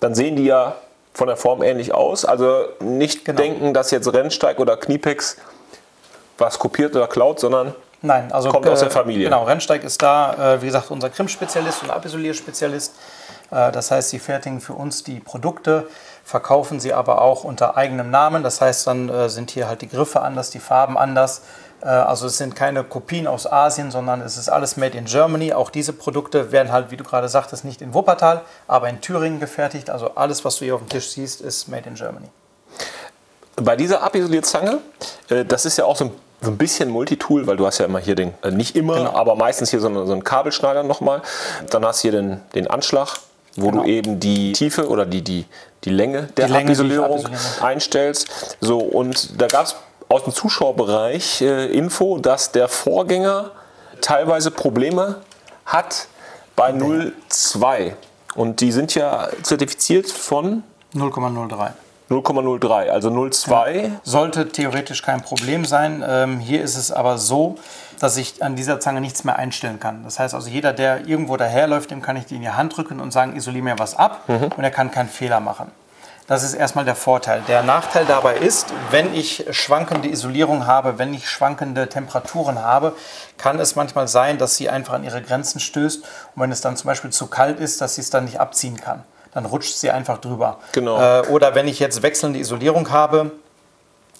Dann sehen die ja von der Form ähnlich aus. Also nicht Genau. denken, dass jetzt Rennsteig oder Kniepex was kopiert oder klaut, sondern Nein, also Kommt aus der Familie. Genau, Rennsteig ist da, äh, wie gesagt, unser Krimspezialist und Abisolierspezialist. Äh, das heißt, sie fertigen für uns die Produkte, verkaufen sie aber auch unter eigenem Namen. Das heißt, dann äh, sind hier halt die Griffe anders, die Farben anders. Äh, also es sind keine Kopien aus Asien, sondern es ist alles made in Germany. Auch diese Produkte werden halt, wie du gerade sagtest, nicht in Wuppertal, aber in Thüringen gefertigt. Also alles, was du hier auf dem Tisch siehst, ist made in Germany. Bei dieser Abisolierzange, äh, das ist ja auch so ein, so ein bisschen Multitool, weil du hast ja immer hier den, äh, nicht immer, Genau. aber meistens hier so, eine, so einen Kabelschneider nochmal. Dann hast du hier den, den Anschlag, wo Genau. du eben die Tiefe oder die, die, die Länge der Die Länge, Abisolierung einstellst. So, und da gab es aus dem Zuschauerbereich äh, Info, dass der Vorgänger teilweise Probleme hat bei 0,2. Und die sind ja zertifiziert von 0,03. 0,03, also 0,2. Sollte theoretisch kein Problem sein. Ähm, hier ist es aber so, dass ich an dieser Zange nichts mehr einstellen kann. Das heißt also, jeder, der irgendwo daherläuft, dem kann ich die in die Hand drücken und sagen, isoliere mir was ab und er kann keinen Fehler machen. Das ist erstmal der Vorteil. Der Nachteil dabei ist, wenn ich schwankende Isolierung habe, wenn ich schwankende Temperaturen habe, kann es manchmal sein, dass sie einfach an ihre Grenzen stößt. Und wenn es dann zum Beispiel zu kalt ist, dass sie es dann nicht abziehen kann. Dann rutscht sie einfach drüber. Genau. Äh, oder wenn ich jetzt wechselnde Isolierung habe,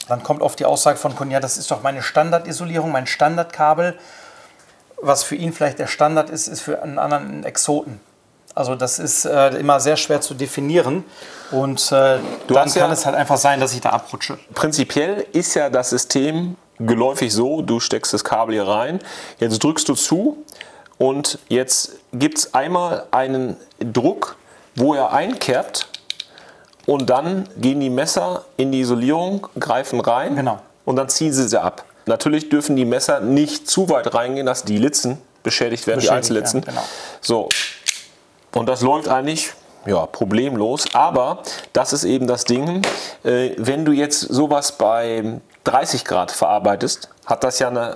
dann kommt oft die Aussage von Kunden, ja, das ist doch meine Standardisolierung, mein Standardkabel. Was für ihn vielleicht der Standard ist, ist für einen anderen ein Exoten. Also das ist äh, immer sehr schwer zu definieren und äh, dann hast ja- kann es halt einfach sein, dass ich da abrutsche. Prinzipiell ist ja das System geläufig so, du steckst das Kabel hier rein, jetzt drückst du zu und jetzt gibt es einmal einen Druck, wo er einkerbt und dann gehen die Messer in die Isolierung, greifen rein Genau. und dann ziehen sie sie ab. Natürlich dürfen die Messer nicht zu weit reingehen, dass die Litzen beschädigt werden, die Beschädigt Einzellitzen. werden, genau. So, und das läuft eigentlich ja, problemlos. Aber das ist eben das Ding, äh, wenn du jetzt sowas bei 30 Grad verarbeitest, hat das ja eine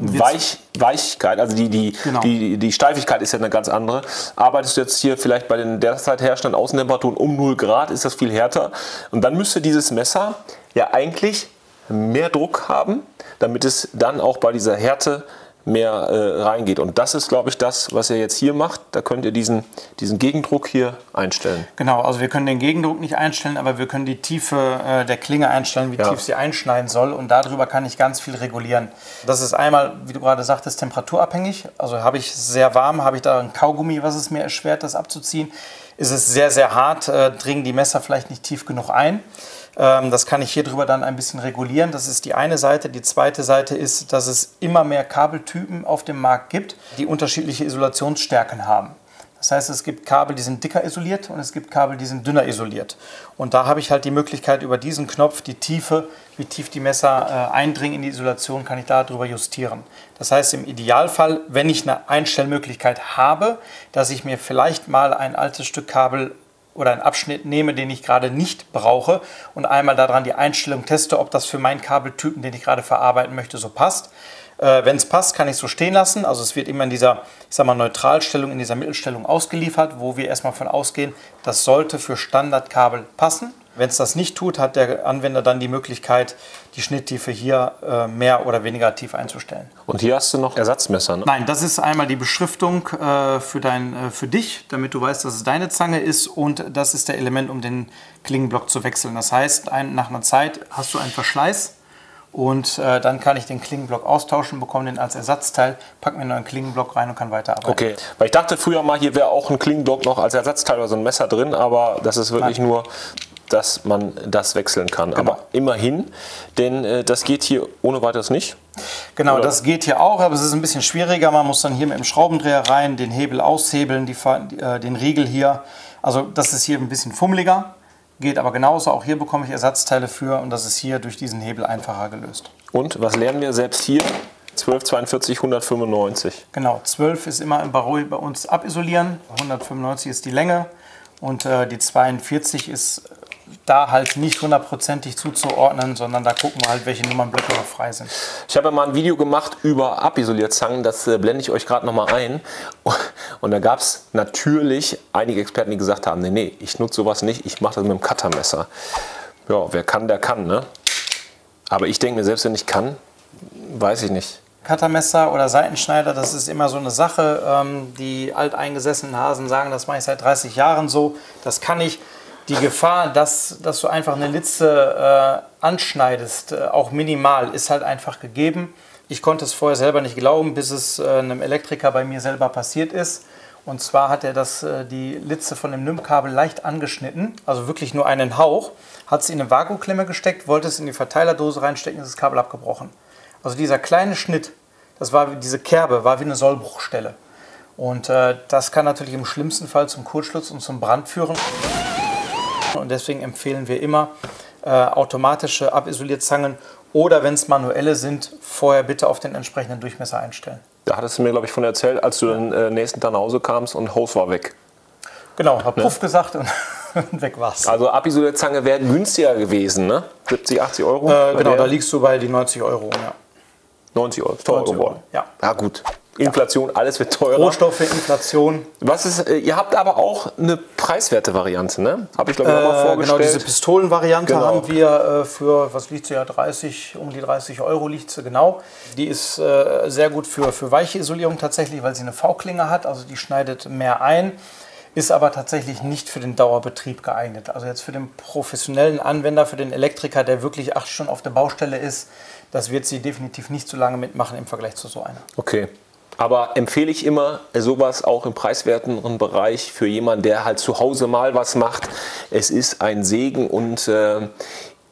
Weich, Weichkeit, also die, die, Genau. die, die Steifigkeit ist ja eine ganz andere. Arbeitest du jetzt hier vielleicht bei den derzeit herrschenden Außentemperaturen um 0 Grad, ist das viel härter. Und dann müsste dieses Messer ja eigentlich mehr Druck haben, damit es dann auch bei dieser Härte mehr äh, reingeht. Und das ist, glaube ich, das, was ihr jetzt hier macht. Da könnt ihr diesen, diesen Gegendruck hier einstellen. Genau, also wir können den Gegendruck nicht einstellen, aber wir können die Tiefe äh, der Klinge einstellen, wie Ja. tief sie einschneiden soll und darüber kann ich ganz viel regulieren. Das ist einmal, wie du gerade sagtest, temperaturabhängig. Also habe ich sehr warm, habe ich da ein Kaugummi, was es mir erschwert, das abzuziehen. Ist es sehr, sehr hart, äh, dringen die Messer vielleicht nicht tief genug ein. Ähm, das kann ich hier drüber dann ein bisschen regulieren. Das ist die eine Seite. Die zweite Seite ist, dass es immer mehr Kabeltypen auf dem Markt gibt, die unterschiedliche Isolationsstärken haben. Das heißt, es gibt Kabel, die sind dicker isoliert und es gibt Kabel, die sind dünner isoliert. Und da habe ich halt die Möglichkeit, über diesen Knopf die Tiefe, wie tief die Messer äh, eindringen in die Isolation, kann ich darüber justieren. Das heißt, im Idealfall, wenn ich eine Einstellmöglichkeit habe, dass ich mir vielleicht mal ein altes Stück Kabel oder einen Abschnitt nehme, den ich gerade nicht brauche und einmal daran die Einstellung teste, ob das für meinen Kabeltypen, den ich gerade verarbeiten möchte, so passt. Äh, Wenn es passt, kann ich es so stehen lassen. Also es wird immer in dieser, ich sag mal, Neutralstellung, in dieser Mittelstellung ausgeliefert, wo wir erstmal von ausgehen, das sollte für Standardkabel passen. Wenn es das nicht tut, hat der Anwender dann die Möglichkeit, die Schnitttiefe hier äh, mehr oder weniger tief einzustellen. Und hier hast du noch Ersatzmesser. Ne? Nein, das ist einmal die Beschriftung äh, für, dein, äh, für dich, damit du weißt, dass es deine Zange ist. Und das ist der Element, um den Klingenblock zu wechseln. Das heißt, ein, nach einer Zeit hast du einen Verschleiß und äh, dann kann ich den Klingenblock austauschen, bekomme den als Ersatzteil, pack mir einen neuen Klingenblock rein und kann weiterarbeiten. Okay, weil ich dachte früher mal, hier wäre auch ein Klingenblock noch als Ersatzteil oder so ein Messer drin, aber das ist wirklich nur, dass man das wechseln kann. Genau. Aber immerhin, denn äh, das geht hier ohne weiteres nicht. Genau, Oder? das geht hier auch, aber es ist ein bisschen schwieriger. Man muss dann hier mit dem Schraubendreher rein, den Hebel aushebeln, die, äh, den Riegel hier. Also das ist hier ein bisschen fummeliger, geht aber genauso. Auch hier bekomme ich Ersatzteile für und das ist hier durch diesen Hebel einfacher gelöst. Und was lernen wir selbst hier? 1242 195. Genau, 12 ist immer im Barol bei uns abisolieren, 195 ist die Länge und äh, die 42 ist da halt nicht hundertprozentig zuzuordnen, sondern da gucken wir halt, welche Nummernblöcke noch frei sind. Ich habe ja mal ein Video gemacht über Abisolierzangen, das äh, blende ich euch gerade noch mal ein. <laughs> Und da gab es natürlich einige Experten, die gesagt haben, nee, nee, ich nutze sowas nicht, ich mache das mit dem Cuttermesser. Ja, wer kann, der kann, ne? Aber ich denke mir, selbst wenn ich kann, weiß ich nicht. Cuttermesser oder Seitenschneider, das ist immer so eine Sache. Ähm, die alteingesessenen Hasen sagen, das mache ich seit 30 Jahren so, das kann ich die Gefahr, dass, dass du einfach eine Litze äh, anschneidest, äh, auch minimal, ist halt einfach gegeben. Ich konnte es vorher selber nicht glauben, bis es äh, einem Elektriker bei mir selber passiert ist. Und zwar hat er das, äh, die Litze von dem NIM-Kabel leicht angeschnitten, also wirklich nur einen Hauch, hat es in eine Vakuumklemme gesteckt, wollte es in die Verteilerdose reinstecken, ist das Kabel abgebrochen. Also dieser kleine Schnitt, das war diese Kerbe, war wie eine Sollbruchstelle. Und äh, das kann natürlich im schlimmsten Fall zum Kurzschluss und zum Brand führen. Und deswegen empfehlen wir immer äh, automatische Abisolierzangen oder wenn es manuelle sind, vorher bitte auf den entsprechenden Durchmesser einstellen. Da hattest du mir, glaube ich, von erzählt, als du den äh, nächsten Tag nach Hause kamst und Hose war weg. Genau, hab Puff gesagt und <laughs> weg war's. Also Abisolierzange wäre günstiger gewesen, ne? 70, 80 Euro? Äh, genau, da liegst du bei die 90 Euro. Ja. 90 Euro, ist teuer 90 Euro, geworden. ja. Ja gut, Inflation, alles wird teurer. Rohstoffe, Inflation. Was ist, äh, ihr habt aber auch eine preiswerte Variante, ne? Habe ich glaube ich auch mal Äh, vorgestellt. genau, diese Pistolenvariante Genau. haben wir äh, für, was liegt sie ja, 30, um die 30 Euro liegt sie genau. Die ist äh, sehr gut für, für weiche Isolierung tatsächlich, weil sie eine V-Klinge hat, also die schneidet mehr ein, ist aber tatsächlich nicht für den Dauerbetrieb geeignet. Also jetzt für den professionellen Anwender, für den Elektriker, der wirklich acht Stunden auf der Baustelle ist, das wird sie definitiv nicht so lange mitmachen im Vergleich zu so einer. Okay. Aber empfehle ich immer äh, sowas auch im preiswerteren Bereich für jemanden, der halt zu Hause mal was macht. Es ist ein Segen und äh,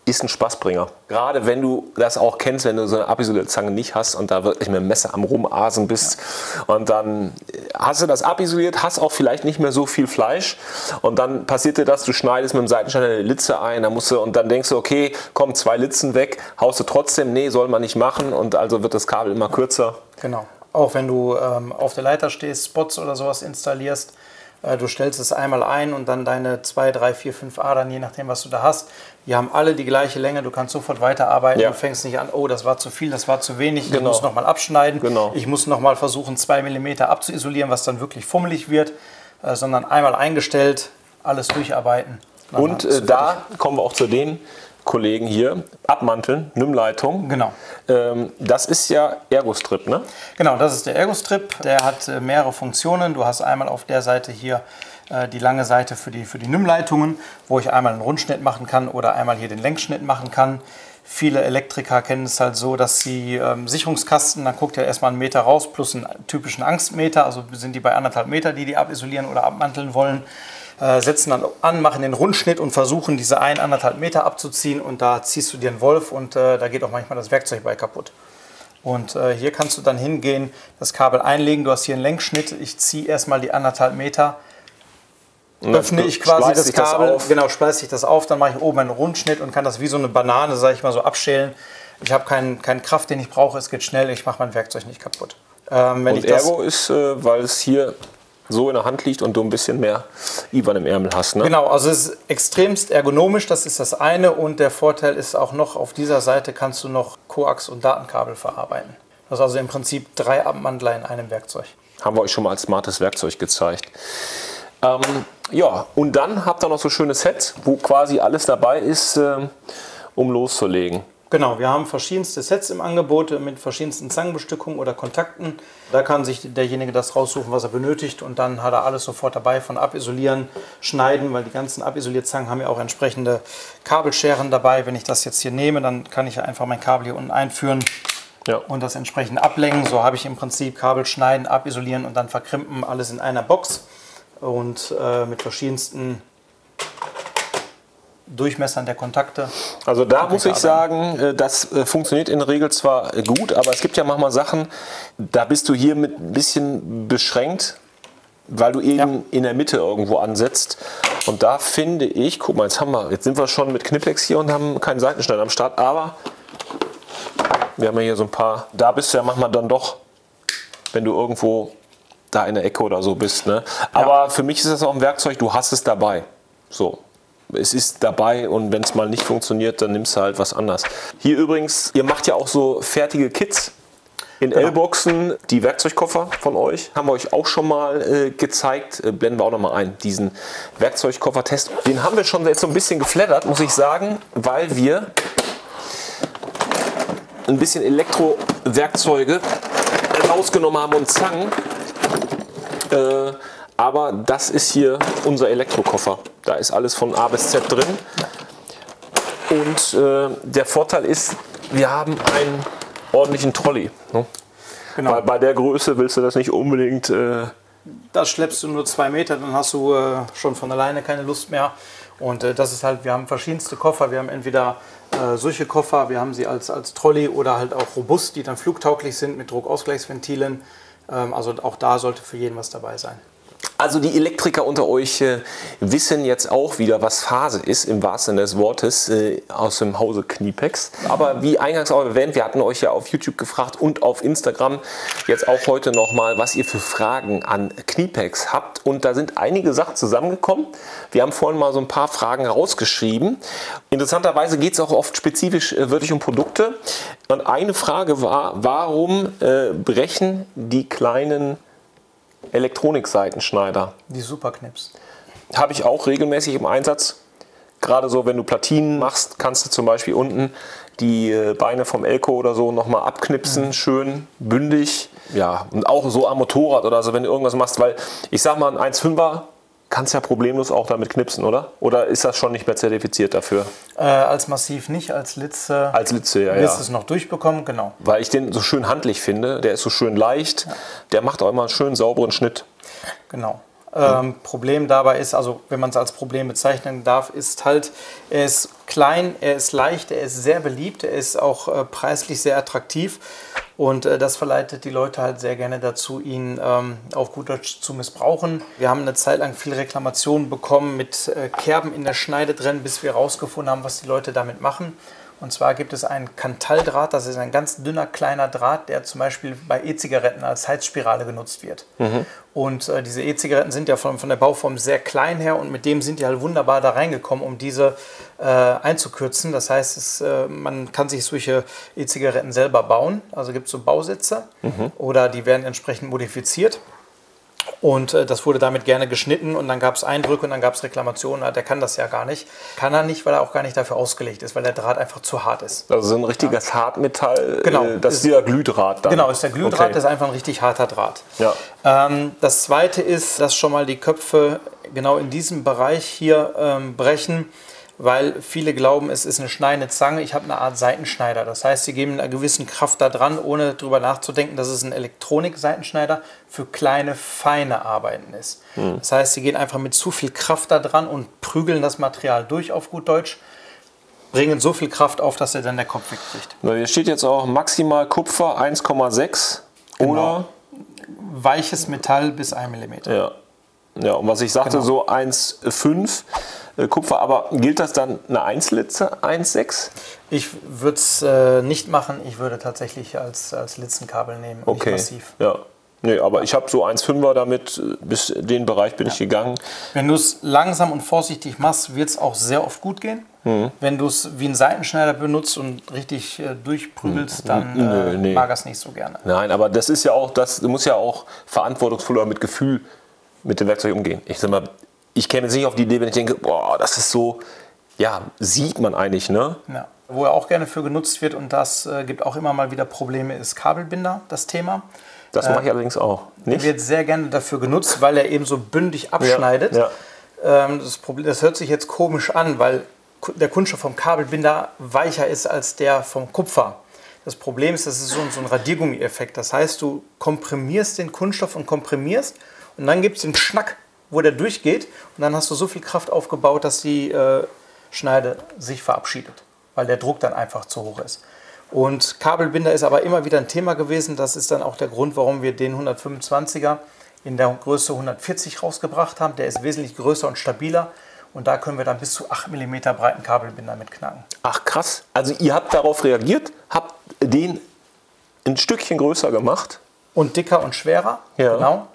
ist ein Spaßbringer. Gerade wenn du das auch kennst, wenn du so eine Abisolierzange nicht hast und da wirklich mit dem Messer am Rumasen bist und dann hast du das abisoliert, hast auch vielleicht nicht mehr so viel Fleisch und dann passiert dir das, du schneidest mit dem Seitenschneider eine Litze ein, dann musst du, und dann denkst du, okay, komm, zwei Litzen weg, haust du trotzdem, nee, soll man nicht machen und also wird das Kabel immer kürzer. Genau. Auch wenn du ähm, auf der Leiter stehst, Spots oder sowas installierst, äh, du stellst es einmal ein und dann deine 2, 3, 4, 5 Adern, je nachdem, was du da hast, die haben alle die gleiche Länge. Du kannst sofort weiterarbeiten. Ja. Du fängst nicht an, oh, das war zu viel, das war zu wenig. Ich Genau. muss nochmal abschneiden. Genau. Ich muss nochmal versuchen, 2 mm abzuisolieren, was dann wirklich fummelig wird, äh, sondern einmal eingestellt, alles durcharbeiten. Und äh, da kommen wir auch zu den Kollegen hier. Abmanteln, NIM-Leitung. Genau. Ähm, das ist ja Ergostrip, ne? Genau, das ist der Ergostrip. Der hat äh, mehrere Funktionen. Du hast einmal auf der Seite hier äh, die lange Seite für die, für die NIM-Leitungen, wo ich einmal einen Rundschnitt machen kann oder einmal hier den Längsschnitt machen kann. Viele Elektriker kennen es halt so, dass sie ähm, Sicherungskasten, dann guckt ja erstmal einen Meter raus plus einen typischen Angstmeter, also sind die bei anderthalb Meter, die die abisolieren oder abmanteln wollen, äh, setzen dann an, machen den Rundschnitt und versuchen diese ein, anderthalb Meter abzuziehen und da ziehst du dir einen Wolf und äh, da geht auch manchmal das Werkzeug bei kaputt. Und äh, hier kannst du dann hingehen, das Kabel einlegen. Du hast hier einen Längsschnitt. Ich ziehe erstmal die anderthalb Meter, öffne ich quasi das Kabel, auf. genau, spleiße ich das auf, dann mache ich oben einen Rundschnitt und kann das wie so eine Banane, sage ich mal so, abschälen. Ich habe keinen keine Kraft, den ich brauche, es geht schnell, ich mache mein Werkzeug nicht kaputt. Ähm, wenn Und ich das, Ergo ist, äh, weil es hier so in der Hand liegt und du ein bisschen mehr Ivan im Ärmel hast, ne? Genau, also es ist extremst ergonomisch, das ist das eine. Und der Vorteil ist auch noch, auf dieser Seite kannst du noch Koax und Datenkabel verarbeiten. Das ist also im Prinzip drei Abmandler in einem Werkzeug. Haben wir euch schon mal als smartes Werkzeug gezeigt. Ähm, ja, und dann habt ihr noch so schöne Sets, wo quasi alles dabei ist, ähm, um loszulegen. Genau, wir haben verschiedenste Sets im Angebot mit verschiedensten Zangenbestückungen oder Kontakten. Da kann sich derjenige das raussuchen, was er benötigt und dann hat er alles sofort dabei von abisolieren, schneiden, weil die ganzen Abisolierzangen haben ja auch entsprechende Kabelscheren dabei. Wenn ich das jetzt hier nehme, dann kann ich ja einfach mein Kabel hier unten einführen Ja. und das entsprechend ablenken. So habe ich im Prinzip Kabel schneiden, abisolieren und dann verkrimpen, alles in einer Box und äh, mit verschiedensten Durchmessern der Kontakte. Also da muss ich sagen, äh, das äh, funktioniert in der Regel zwar äh, gut, aber es gibt ja manchmal Sachen, da bist du hier mit ein bisschen beschränkt, weil du eben Ja. in der Mitte irgendwo ansetzt. Und da finde ich, guck mal, jetzt haben wir, jetzt sind wir schon mit Knipex hier und haben keinen Seitenschneider am Start, aber Wir haben ja hier so ein paar. Da bist du ja manchmal dann doch, wenn du irgendwo da in der Ecke oder so bist. Ne? Aber für mich ist das auch ein Werkzeug, du hast es dabei. So. Es ist dabei und wenn es mal nicht funktioniert, dann nimmst du halt was anderes. Hier übrigens, ihr macht ja auch so fertige Kits in L-Boxen. Die Werkzeugkoffer von euch haben wir euch auch schon mal äh, gezeigt. Äh, blenden wir auch noch mal ein, diesen Werkzeugkoffer-Test. Den haben wir schon jetzt so ein bisschen geflattert, muss ich sagen, weil wir ein bisschen Elektrowerkzeuge rausgenommen haben und Zangen. Äh, aber das ist hier unser Elektrokoffer. Da ist alles von A bis Z drin. Und äh, der Vorteil ist, wir haben einen ordentlichen Trolley. Ne? Genau. Bei, bei der Größe willst du das nicht unbedingt. Äh, Das schleppst du nur zwei Meter, dann hast du äh, schon von alleine keine Lust mehr. Und äh, das ist halt, wir haben verschiedenste Koffer. Wir haben entweder äh, solche Koffer, wir haben sie als, als Trolley oder halt auch robust, die dann flugtauglich sind mit Druckausgleichsventilen. Ähm, also auch da sollte für jeden was dabei sein. Also die Elektriker unter euch äh, wissen jetzt auch wieder, was Phase ist, im wahrsten Sinne des Wortes, äh, aus dem Hause Kniepex. Aber wie eingangs auch erwähnt, wir hatten euch ja auf YouTube gefragt und auf Instagram jetzt auch heute nochmal, was ihr für Fragen an Kniepex habt. Und da sind einige Sachen zusammengekommen. Wir haben vorhin mal so ein paar Fragen rausgeschrieben. Interessanterweise geht es auch oft spezifisch äh, wirklich um Produkte. Und eine Frage war, warum äh, brechen die kleinen Elektronikseitenschneider? Die Superknips. habe ich auch regelmäßig im Einsatz. Gerade so, wenn du Platinen machst, kannst du zum Beispiel unten die äh, Beine vom Elko oder so nochmal abknipsen, schön bündig. Ja, und auch so am Motorrad oder so, wenn du irgendwas machst, weil ich sag mal, ein 1,5er kannst ja problemlos auch damit knipsen, oder? Oder ist das schon nicht mehr zertifiziert dafür? Äh, als Massiv nicht, als Litze Als Litze, ja, wirst ja. du es noch durchbekommen, genau. Weil ich den so schön handlich finde, der ist so schön leicht, der macht auch immer einen schönen sauberen Schnitt. Genau. Ähm, Problem dabei ist, also wenn man es als Problem bezeichnen darf, ist halt, er ist klein, er ist leicht, er ist sehr beliebt, er ist auch äh, preislich sehr attraktiv und äh, das verleitet die Leute halt sehr gerne dazu, ihn ähm, auf gut Deutsch zu missbrauchen. Wir haben eine Zeit lang viel Reklamationen bekommen mit äh, Kerben in der Schneide drin, bis wir herausgefunden haben, was die Leute damit machen. Und zwar gibt es einen Kantaldraht, das ist ein ganz dünner kleiner Draht, der zum Beispiel bei E-Zigaretten als Heizspirale genutzt wird. Und äh, diese E-Zigaretten sind ja von, von der Bauform sehr klein her und mit dem sind die halt wunderbar da reingekommen, um diese äh, einzukürzen. Das heißt, es, äh, man kann sich solche E-Zigaretten selber bauen. Also gibt es so Bausätze oder die werden entsprechend modifiziert. Und äh, das wurde damit gerne geschnitten und dann gab es Eindrücke und dann gab es Reklamationen, ah, der kann das ja gar nicht. Kann er nicht, weil er auch gar nicht dafür ausgelegt ist, weil der Draht einfach zu hart ist. Also so ein richtiges Hartmetall, Genau. äh, das ist Ist- dieser Glühdraht dann. Genau, ist der Glühdraht, Okay. das ist einfach ein richtig harter Draht. Ja. Ähm, das zweite ist, dass schon mal die Köpfe genau in diesem Bereich hier ähm, brechen, weil viele glauben, es ist eine schneidende Zange. Ich habe eine Art Seitenschneider. Das heißt, sie geben eine gewisse Kraft da dran, ohne drüber nachzudenken, dass es ein Elektronik-Seitenschneider für kleine, feine Arbeiten ist. Das heißt, sie gehen einfach mit zu viel Kraft da dran und prügeln das Material durch auf gut Deutsch, bringen so viel Kraft auf, dass er dann der Kopf wegkriegt. Na, Hier steht jetzt auch maximal Kupfer 1,6 Genau. oder Weiches Metall bis 1 mm. ja. Ja, und was ich sagte, Genau. so 1,5 äh, Kupfer, aber gilt das dann eine Einzlitze 1,6? Ich würde es äh, nicht machen. Ich würde tatsächlich als, als Litzenkabel nehmen, Okay. nicht massiv. Ja. Nee, aber ich habe so 1,5er damit, äh, bis den Bereich bin ich gegangen. Wenn du es langsam und vorsichtig machst, wird es auch sehr oft gut gehen. Mhm. Wenn du es wie einen Seitenschneider benutzt und richtig äh, durchprügelst, dann Mhm. Nö, äh, nee. mag er es nicht so gerne. Nein, aber das ist ja auch, das du musst ja auch verantwortungsvoll oder mit Gefühl mit dem Werkzeug umgehen. Ich sag mal, ich käme jetzt nicht auf die Idee, wenn ich denke, boah, das ist so, ja, sieht man eigentlich, ne? Ja. Wo er auch gerne für genutzt wird und das äh, gibt auch immer mal wieder Probleme, ist Kabelbinder, das Thema. Das mache ich allerdings auch. Nicht? wird sehr gerne dafür genutzt, weil er eben so bündig abschneidet. Ja. Ähm, das, Problem, das hört sich jetzt komisch an, weil der Kunststoff vom Kabelbinder weicher ist als der vom Kupfer. Das Problem ist, das ist so, ein- so ein Radiergummi-Effekt. Das heißt, du komprimierst den Kunststoff und komprimierst und dann gibt es den Schnack, wo der durchgeht und dann hast du so viel Kraft aufgebaut, dass die äh, Schneide sich verabschiedet, weil der Druck dann einfach zu hoch ist. Und Kabelbinder ist aber immer wieder ein Thema gewesen. Das ist dann auch der Grund, warum wir den 125er in der Größe 140 rausgebracht haben. Der ist wesentlich größer und stabiler Und da können wir dann bis zu 8 mm breiten Kabelbinder mit knacken. Ach krass. Also ihr habt darauf reagiert, habt den ein Stückchen größer gemacht. Und dicker und schwerer, Ja. genau,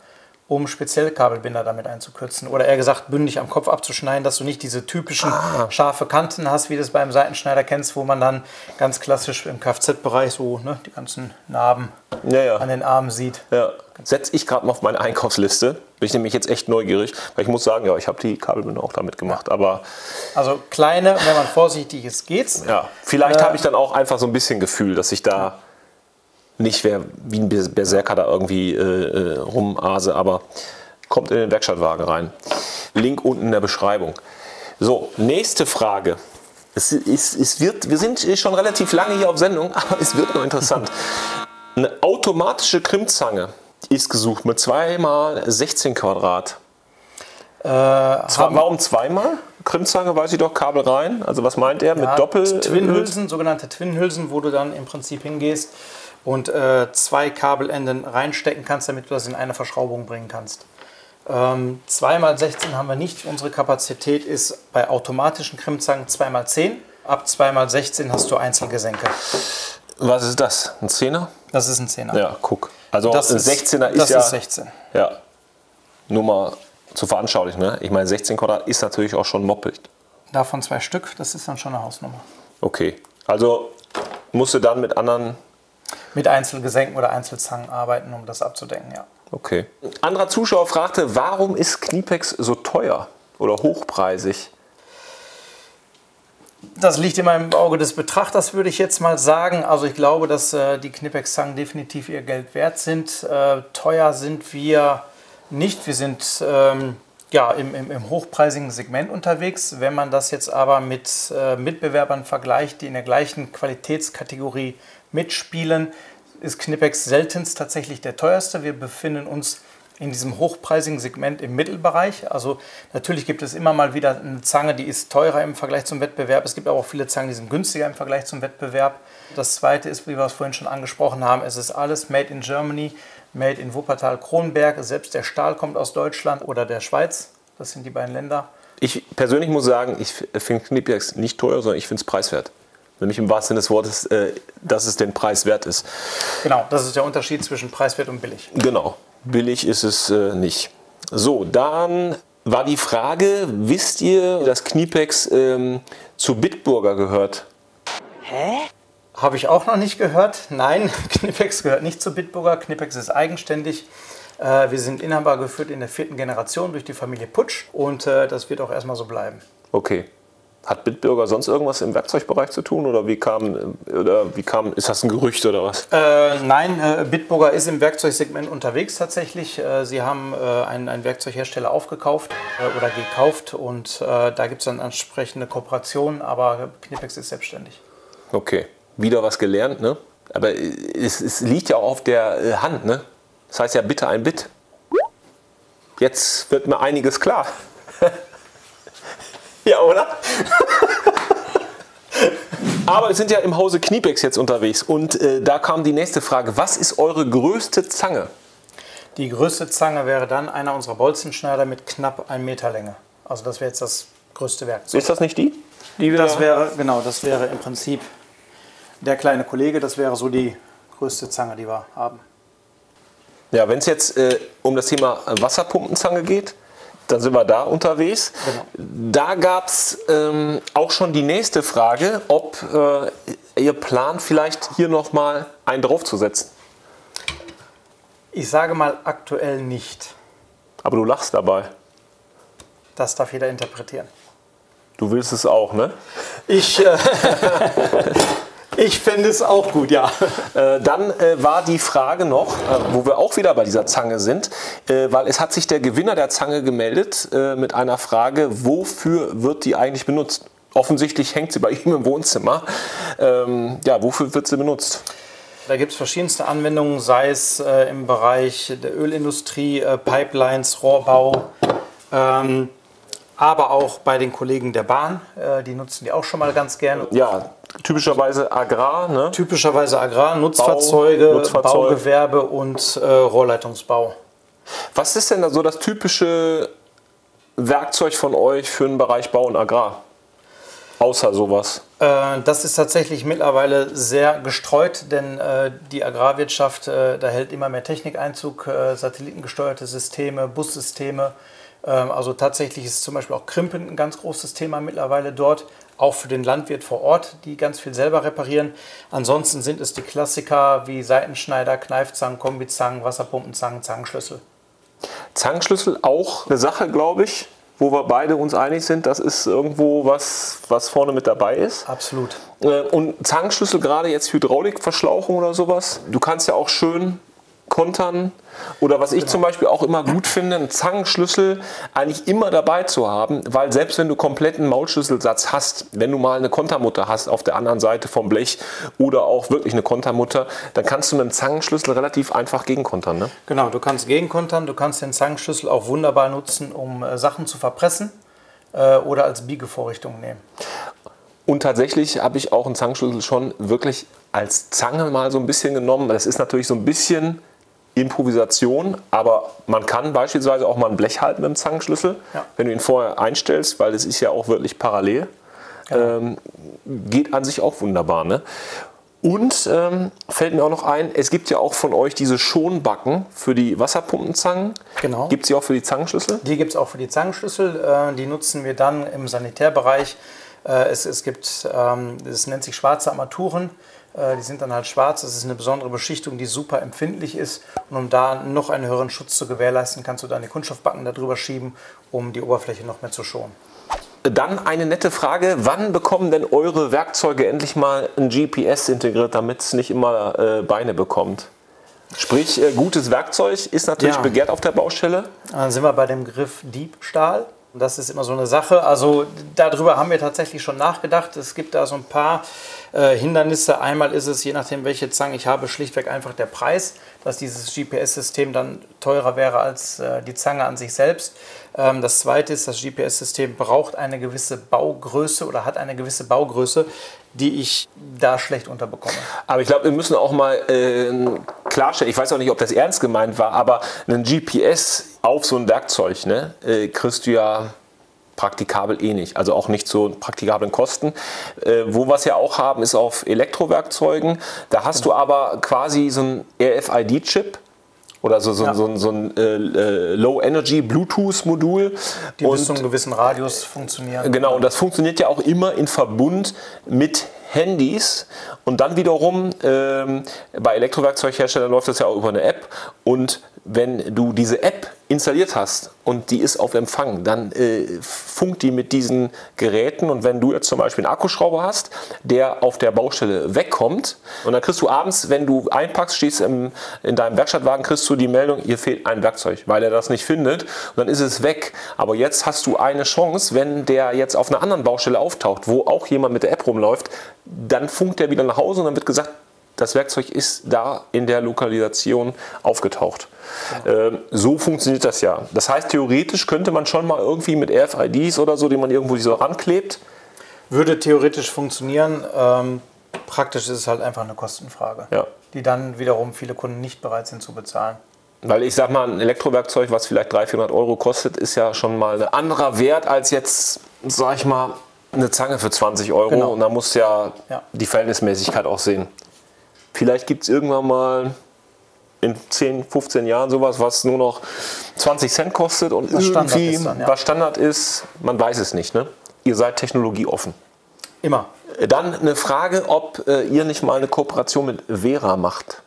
um spezielle Kabelbinder damit einzukürzen. Oder eher gesagt, bündig am Kopf abzuschneiden, dass du nicht diese typischen Ah. scharfe Kanten hast, wie du es beim Seitenschneider kennst, wo man dann ganz klassisch im Kfz-Bereich so ne, die ganzen Narben Ja, ja. an den Armen sieht. Ja. Setze ich gerade mal auf meine Einkaufsliste. Bin ich nämlich jetzt echt neugierig, weil ich muss sagen, ja, ich habe die Kabelbinder auch damit gemacht. Aber Also kleine, wenn man vorsichtig ist, geht's. ja, vielleicht Äh, habe ich dann auch einfach so ein bisschen Gefühl, dass ich da nicht wer, wie ein Berserker da irgendwie äh, äh, rumase, aber kommt in den Werkstattwagen rein. Link unten in der Beschreibung. So, nächste Frage. Es, ist, es wird, wir sind schon relativ lange hier auf Sendung, <laughs> aber es wird noch interessant. Eine automatische Krimmzange ist gesucht mit 2 mal 16 Quadrat. Äh, Zwar, warum zweimal? Krimmzange weiß ich doch, Kabel rein. Also was meint er? Ja, mit Doppel Twin-Hülsen, sogenannte Twin-Hülsen, wo du dann im Prinzip hingehst und äh, zwei Kabelenden reinstecken kannst, damit du das in eine Verschraubung bringen kannst. Ähm, 2x16 haben wir nicht. Unsere Kapazität ist bei automatischen Krimmzangen 2x10. Ab 2x16 hast du Einzelgesenke. Was ist das? Ein Zehner? Das ist ein 10er. Ja, guck. Also Das ein ist- 16er ist das ja. ist 16. Ja. Nur mal zu veranschaulichen. Ne? Ich meine, 16 Quadrat ist natürlich auch schon moppelt. Davon zwei Stück, das ist dann schon eine Hausnummer. Okay. Also musst du dann mit anderen. Mit Einzelgesenken oder Einzelzangen arbeiten, um das abzudecken, ja. Okay. Ein anderer Zuschauer fragte, warum ist Kniepex so teuer oder hochpreisig? Das liegt immer im Auge des Betrachters, würde ich jetzt mal sagen. Also ich glaube, dass äh, die Knipex-Zangen definitiv ihr Geld wert sind. Äh, teuer sind wir nicht. Wir sind ähm, ja, im, im, im hochpreisigen Segment unterwegs. Wenn man das jetzt aber mit äh, Mitbewerbern vergleicht, die in der gleichen Qualitätskategorie mitspielen, ist Knipex seltenst tatsächlich der teuerste. Wir befinden uns in diesem hochpreisigen Segment im Mittelbereich. Also natürlich gibt es immer mal wieder eine Zange, die ist teurer im Vergleich zum Wettbewerb. Es gibt aber auch viele Zangen, die sind günstiger im Vergleich zum Wettbewerb. Das zweite ist, wie wir es vorhin schon angesprochen haben, es ist alles made in Germany, made in Wuppertal, Kronberg. Selbst der Stahl kommt aus Deutschland oder der Schweiz. Das sind die beiden Länder. Ich persönlich muss sagen, ich finde Kniepex nicht teuer, sondern ich finde es preiswert. Nämlich im wahrsten Sinne des Wortes, äh, dass es den Preis wert ist. Genau, das ist der Unterschied zwischen preiswert und billig. Genau, billig ist es äh, nicht. So, dann war die Frage, wisst ihr, dass Kniepex ähm, zu Bitburger gehört? Habe ich auch noch nicht gehört. Nein, <laughs> Knipex gehört nicht zu Bitburger. Knipex ist eigenständig. Äh, Wir sind Inhaber geführt in der vierten Generation durch die Familie Putsch und äh, das wird auch erstmal so bleiben. Okay. Hat Bitburger sonst irgendwas im Werkzeugbereich zu tun oder wie kam, oder wie kam, ist das ein Gerücht oder was? Äh, nein, äh, Bitburger ist im Werkzeugsegment unterwegs tatsächlich. Äh, sie haben äh, einen, einen Werkzeughersteller aufgekauft äh, oder gekauft und äh, da gibt es dann entsprechende Kooperationen, aber Knipex ist selbstständig. Okay. Wieder was gelernt, ne? Aber es, es liegt ja auch auf der Hand, ne? Das heißt ja bitte ein Bit. Jetzt wird mir einiges klar. <laughs> ja, oder? Aber wir sind ja im Hause Kniepex jetzt unterwegs und äh, da kam die nächste Frage. Was ist eure größte Zange? Die größte Zange wäre dann einer unserer Bolzenschneider mit knapp 1 Meter Länge. Also das wäre jetzt das größte Werkzeug. Ist das nicht die? die wir Das wäre, genau, das wäre im Prinzip der kleine Kollege, das wäre so die größte Zange, die wir haben. Ja, wenn es jetzt äh, um das Thema Wasserpumpenzange geht, dann sind wir da unterwegs. Da gab es ähm, auch schon die nächste Frage, ob äh, ihr plant, vielleicht hier nochmal einen draufzusetzen. Ich sage mal aktuell nicht. Aber du lachst dabei. Das darf jeder interpretieren. Du willst es auch, ne? Ich, äh, <laughs> ich fände es auch gut, ja. <laughs> Äh, dann äh, war die Frage noch, äh, wo wir auch wieder bei dieser Zange sind, äh, weil es hat sich der Gewinner der Zange gemeldet äh, mit einer Frage, wofür wird die eigentlich benutzt? Offensichtlich hängt sie bei <laughs> ihm im Wohnzimmer. Ähm, ja, wofür wird sie benutzt? Da gibt es verschiedenste Anwendungen, sei es äh, im Bereich der Ölindustrie, äh, Pipelines, Rohrbau, ähm, aber auch bei den Kollegen der Bahn. Äh, die nutzen die auch schon mal ganz gern. Ja, typischerweise Agrar, ne? Typischerweise Agrar, Nutzfahrzeuge, Bau, Nutzfahrzeug. Baugewerbe und äh, Rohrleitungsbau. Was ist denn da so das typische Werkzeug von euch für den Bereich Bau und Agrar? Außer sowas. Äh, das ist tatsächlich mittlerweile sehr gestreut, denn äh, die Agrarwirtschaft, äh, da hält immer mehr Technikeinzug, äh, satellitengesteuerte Systeme, Bussysteme. Ähm, also tatsächlich ist zum Beispiel auch Krimpen ein ganz großes Thema mittlerweile dort, auch für den Landwirt vor Ort, die ganz viel selber reparieren. Ansonsten sind es die Klassiker wie Seitenschneider, Kneifzangen, Kombizangen, Wasserpumpenzangen, Zangenschlüssel. Zangenschlüssel auch eine Sache, glaube ich, wo wir beide uns einig sind, das ist irgendwo was, was vorne mit dabei ist. Absolut. Äh, Und Zangenschlüssel, gerade jetzt Hydraulikverschlauchung oder sowas, du kannst ja auch schön kontern. Oder was ich zum Beispiel auch immer gut finde, einen Zangenschlüssel eigentlich immer dabei zu haben, weil selbst wenn du kompletten Maulschlüsselsatz hast, wenn du mal eine Kontermutter hast auf der anderen Seite vom Blech oder auch wirklich eine Kontermutter, dann kannst du mit einem Zangenschlüssel relativ einfach gegenkontern. Ne? Genau, du kannst gegenkontern, du kannst den Zangenschlüssel auch wunderbar nutzen, um äh, Sachen zu verpressen äh, oder als Biegevorrichtung nehmen. Und tatsächlich habe ich auch einen Zangenschlüssel schon wirklich als Zange mal so ein bisschen genommen. Das ist natürlich so ein bisschen Improvisation, aber man kann beispielsweise auch mal ein Blech halten mit dem Zangenschlüssel, Ja. wenn du ihn vorher einstellst, weil es ist ja auch wirklich parallel. Ähm, geht an sich auch wunderbar. Ne? Und ähm, fällt mir auch noch ein, es gibt ja auch von euch diese Schonbacken für die Wasserpumpenzangen. Genau. Gibt es die auch für die Zangenschlüssel? Die gibt es auch für die Zangenschlüssel. Äh, die nutzen wir dann im Sanitärbereich. Äh, es, es gibt, ähm, das nennt sich schwarze Armaturen. Äh, die sind dann halt schwarz. Das ist eine besondere Beschichtung, die super empfindlich ist. Und um da noch einen höheren Schutz zu gewährleisten, kannst du dann die Kunststoffbacken darüber schieben, um die Oberfläche noch mehr zu schonen. Dann eine nette Frage, wann bekommen denn eure Werkzeuge endlich mal ein GPS integriert, damit es nicht immer äh, Beine bekommt? Sprich, äh, gutes Werkzeug ist natürlich Ja. begehrt auf der Baustelle. Dann sind wir bei dem Begriff Diebstahl. Das ist immer so eine Sache. Also darüber haben wir tatsächlich schon nachgedacht. Es gibt da so ein paar äh, Hindernisse. Einmal ist es, je nachdem welche Zange ich habe, schlichtweg einfach der Preis, dass dieses GPS-System dann teurer wäre als äh, die Zange an sich selbst. Ähm, das zweite ist, das GPS-System braucht eine gewisse Baugröße oder hat eine gewisse Baugröße, die ich da schlecht unterbekomme. Aber ich glaube, wir müssen auch mal äh, klarstellen, ich weiß auch nicht, ob das ernst gemeint war, aber einen GPS auf so ein Werkzeug ne, äh, kriegst du ja praktikabel eh nicht. Also auch nicht zu praktikablen Kosten. Äh, wo wir es ja auch haben, ist auf Elektrowerkzeugen. Da hast du aber quasi so ein RFID-Chip. Oder so, so, Ja. so, so ein äh, äh, Low-Energy-Bluetooth-Modul. Die bis zu einem gewissen Radius funktionieren. Genau, und das funktioniert ja auch immer in Verbund mit Handys. Und dann wiederum ähm, bei Elektrowerkzeugherstellern läuft das ja auch über eine App. Und wenn du diese App installiert hast und die ist auf Empfang, dann äh, funkt die mit diesen Geräten. Und wenn du jetzt zum Beispiel einen Akkuschrauber hast, der auf der Baustelle wegkommt, und dann kriegst du abends, wenn du einpackst, stehst im, in deinem Werkstattwagen, kriegst du die Meldung, hier fehlt ein Werkzeug, weil er das nicht findet. Und dann ist es weg. Aber jetzt hast du eine Chance, wenn der jetzt auf einer anderen Baustelle auftaucht, wo auch jemand mit der App rumläuft, dann funkt er wieder nach Hause und dann wird gesagt, das Werkzeug ist da in der Lokalisation aufgetaucht. Ähm, so funktioniert das ja. Das heißt, theoretisch könnte man schon mal irgendwie mit RFIDs oder so, die man irgendwo so ranklebt. Würde theoretisch funktionieren. Ähm, praktisch ist es halt einfach eine Kostenfrage, Ja. die dann wiederum viele Kunden nicht bereit sind zu bezahlen. Weil ich sag mal, ein Elektrowerkzeug, was vielleicht 300, 400 Euro kostet, ist ja schon mal ein anderer Wert als jetzt, sag ich mal, eine Zange für 20 Euro. Genau. Und da muss ja, Ja. die Verhältnismäßigkeit auch sehen. Vielleicht gibt es irgendwann mal in 10, 15 Jahren sowas, was nur noch 20 Cent kostet und Was Standard irgendwie ist dann, ja. was Standard ist, man weiß es nicht. Ne? Ihr seid technologieoffen. Immer. Dann eine Frage, ob äh, ihr nicht mal eine Kooperation mit Vera macht,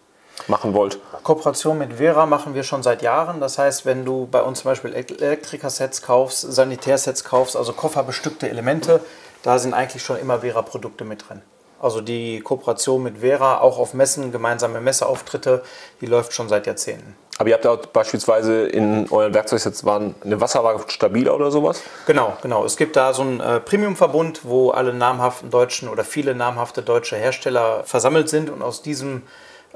machen wollt. Kooperation mit Vera machen wir schon seit Jahren. Das heißt, wenn du bei uns zum Beispiel Elek- Elektrikersets kaufst, Sanitärsets kaufst, also kofferbestückte Elemente, da sind eigentlich schon immer Vera-Produkte mit drin. Also die Kooperation mit Vera, auch auf Messen, gemeinsame Messeauftritte, die läuft schon seit Jahrzehnten. Aber ihr habt auch beispielsweise in euren Werkzeugsets waren eine Wasserwaage stabiler oder sowas? Genau, genau. Es gibt da so einen äh, Premium-Verbund, wo alle namhaften deutschen oder viele namhafte deutsche Hersteller versammelt sind und aus diesem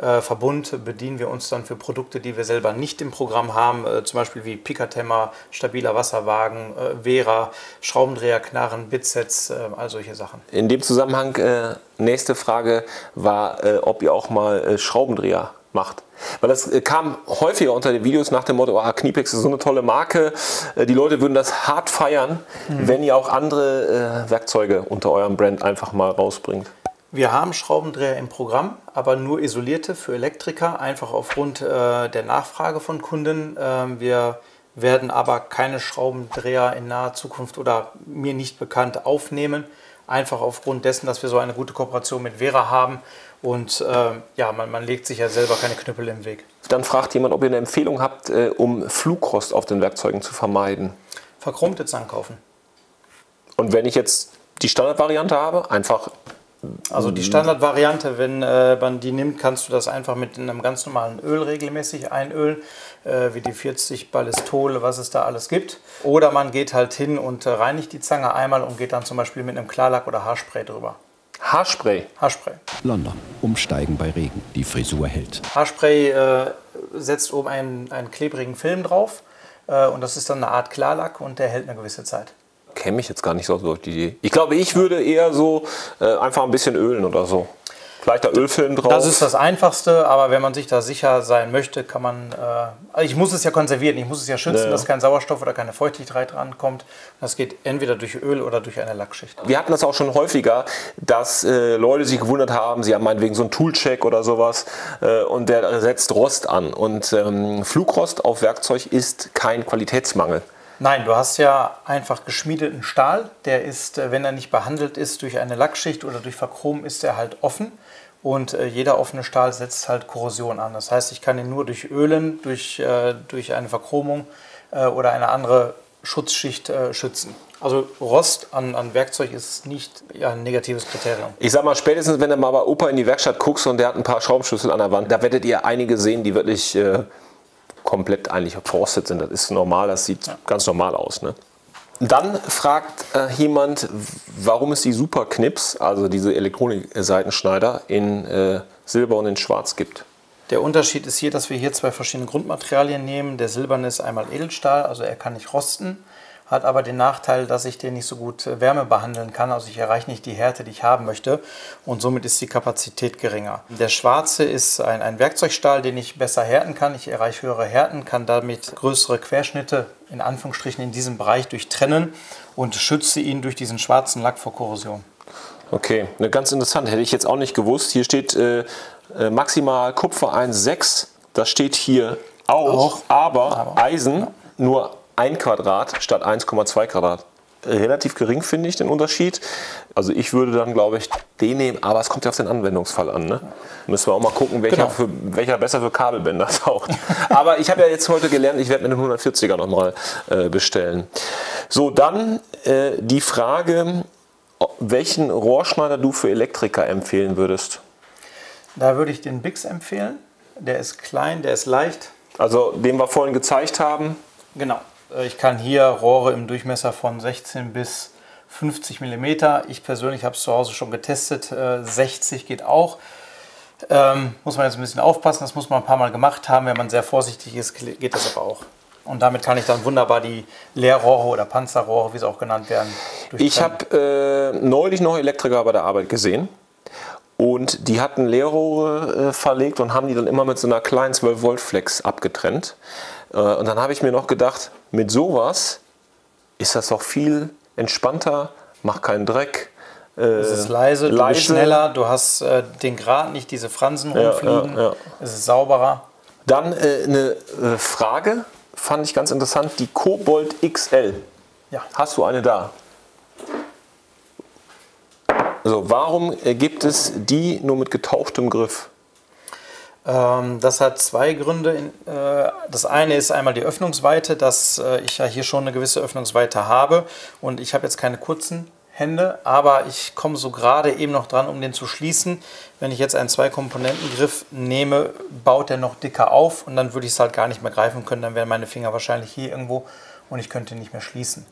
äh, Verbund bedienen wir uns dann für Produkte, die wir selber nicht im Programm haben, äh, zum Beispiel wie Picatemmer, stabiler Wasserwagen, äh, Vera, Schraubendreher, Knarren, Bitsets, äh, all solche Sachen. In dem Zusammenhang, äh, nächste Frage war, äh, ob ihr auch mal Schraubendreher macht. Weil das kam häufiger unter den Videos nach dem Motto, ah, Kniepex ist so eine tolle Marke. Die Leute würden das hart feiern, wenn ihr auch andere Werkzeuge unter eurem Brand einfach mal rausbringt. Wir haben Schraubendreher im Programm, aber nur isolierte für Elektriker, einfach aufgrund äh, der Nachfrage von Kunden. Ähm, wir werden aber keine Schraubendreher in naher Zukunft oder mir nicht bekannt aufnehmen, einfach aufgrund dessen, dass wir so eine gute Kooperation mit Vera haben und äh, ja, man, man legt sich ja selber keine Knüppel im Weg. Dann fragt jemand, ob ihr eine Empfehlung habt, äh, um Flugrost auf den Werkzeugen zu vermeiden. Verchromte Zangen kaufen. Und wenn ich jetzt die Standardvariante habe, einfach Also die Standardvariante, wenn äh, man die nimmt, kannst du das einfach mit einem ganz normalen Öl regelmäßig einölen, äh, wie die 40 Ballistole, was es da alles gibt. Oder man geht halt hin und äh, reinigt die Zange einmal und geht dann zum Beispiel mit einem Klarlack oder Haarspray drüber. Haarspray. Haarspray. London. Umsteigen bei Regen. Die Frisur hält. Haarspray äh, setzt oben einen, einen klebrigen Film drauf äh, und das ist dann eine Art Klarlack und der hält eine gewisse Zeit. Kenne mich jetzt gar nicht so durch die Idee. Ich glaube, ich würde eher so äh, einfach ein bisschen ölen oder so. Vielleicht da Ölfilm drauf. Das ist das Einfachste, aber wenn man sich da sicher sein möchte, kann man. Äh, also ich muss es ja konservieren, ich muss es ja schützen, Ja. dass kein Sauerstoff oder keine Feuchtigkeit rankommt. Das geht entweder durch Öl oder durch eine Lackschicht. Wir hatten das auch schon häufiger, dass äh, Leute sich gewundert haben, sie haben meinetwegen so einen Toolcheck oder sowas äh, und der setzt Rost an. Und ähm, Flugrost auf Werkzeug ist kein Qualitätsmangel. Nein, du hast ja einfach geschmiedeten Stahl. Der ist, äh, wenn er nicht behandelt ist durch eine Lackschicht oder durch Verchrom, ist er halt offen. Und äh, jeder offene Stahl setzt halt Korrosion an. Das heißt, ich kann ihn nur durch Ölen, durch, äh, durch eine Verchromung oder eine andere Schutzschicht schützen. Also Rost an, an Werkzeug ist nicht ja, ein negatives Kriterium. Ich sag mal, spätestens wenn du mal bei Opa in die Werkstatt guckst und der hat ein paar Schraubenschlüssel an der Wand, da werdet ihr einige sehen, die wirklich äh, komplett eigentlich verrostet sind. Das ist normal, das sieht ganz normal aus. Ne? Dann fragt äh, jemand, warum es die Superknips, also diese Elektronik-Seitenschneider, in äh, Silber und in Schwarz gibt. Der Unterschied ist hier, dass wir hier zwei verschiedene Grundmaterialien nehmen. Der silberne ist einmal Edelstahl, also er kann nicht rosten, hat aber den Nachteil, dass ich den nicht so gut äh, Wärme behandeln kann. Also ich erreiche nicht die Härte, die ich haben möchte und somit ist die Kapazität geringer. Der schwarze ist ein, ein Werkzeugstahl, den ich besser härten kann. Ich erreiche höhere Härten, kann damit größere Querschnitte in Anführungsstrichen in diesem Bereich durchtrennen und schütze ihn durch diesen schwarzen Lack vor Korrosion. Okay, ne, ganz interessant, hätte ich jetzt auch nicht gewusst. Hier steht äh, äh, maximal Kupfer 1,6. Das steht hier auch, Auch. aber, Aber, Eisen nur 1 Quadrat statt 1,2 Quadrat. Relativ gering finde ich den Unterschied. Also ich würde dann, glaube ich, den nehmen, aber es kommt ja auf den Anwendungsfall an. Ne? Müssen wir auch mal gucken, welcher, Genau. für, welcher besser für Kabelbänder <laughs> taucht. aber ich habe ja jetzt heute gelernt, ich werde mir den 140er nochmal äh, bestellen. So, dann äh, die Frage, welchen Rohrschneider du für Elektriker empfehlen würdest. Da würde ich den Bix empfehlen. Der ist klein, der ist leicht. Also den wir vorhin gezeigt haben. Genau. Äh, Ich kann hier Rohre im Durchmesser von 16 bis 50 mm. Ich persönlich habe es zu Hause schon getestet. Äh, 60 geht auch. Ähm, muss man jetzt ein bisschen aufpassen. Das muss man ein paar Mal gemacht haben. Wenn man sehr vorsichtig ist, geht das aber auch. Und damit kann ich dann wunderbar die Leerrohre oder Panzerrohre, wie sie auch genannt werden, Ich habe äh, neulich noch Elektriker bei der Arbeit gesehen. Und die hatten Leerrohre äh, verlegt und haben die dann immer mit so einer kleinen 12 Volt Flex abgetrennt. Äh, und dann habe ich mir noch gedacht, mit sowas ist das doch viel entspannter, macht keinen Dreck. Äh, Es ist leise, du bist schneller, du hast äh, den Grad nicht diese Fransen Ja, rumfliegen. ja, ja. Es ist sauberer. Dann äh, eine Frage, fand ich ganz interessant, die Kobold XL. Ja. Hast du eine da? Also warum gibt es die nur mit getauchtem Griff? Ähm, das hat zwei Gründe. Äh, das eine ist einmal die Öffnungsweite, dass äh, ich ja hier schon eine gewisse Öffnungsweite habe und ich habe jetzt keine kurzen Hände, aber ich komme so gerade eben noch dran, um den zu schließen. Wenn ich jetzt einen Zwei-Komponenten-Griff nehme, baut der noch dicker auf und dann würde ich es halt gar nicht mehr greifen können. Dann wären meine Finger wahrscheinlich hier irgendwo und ich könnte ihn nicht mehr schließen.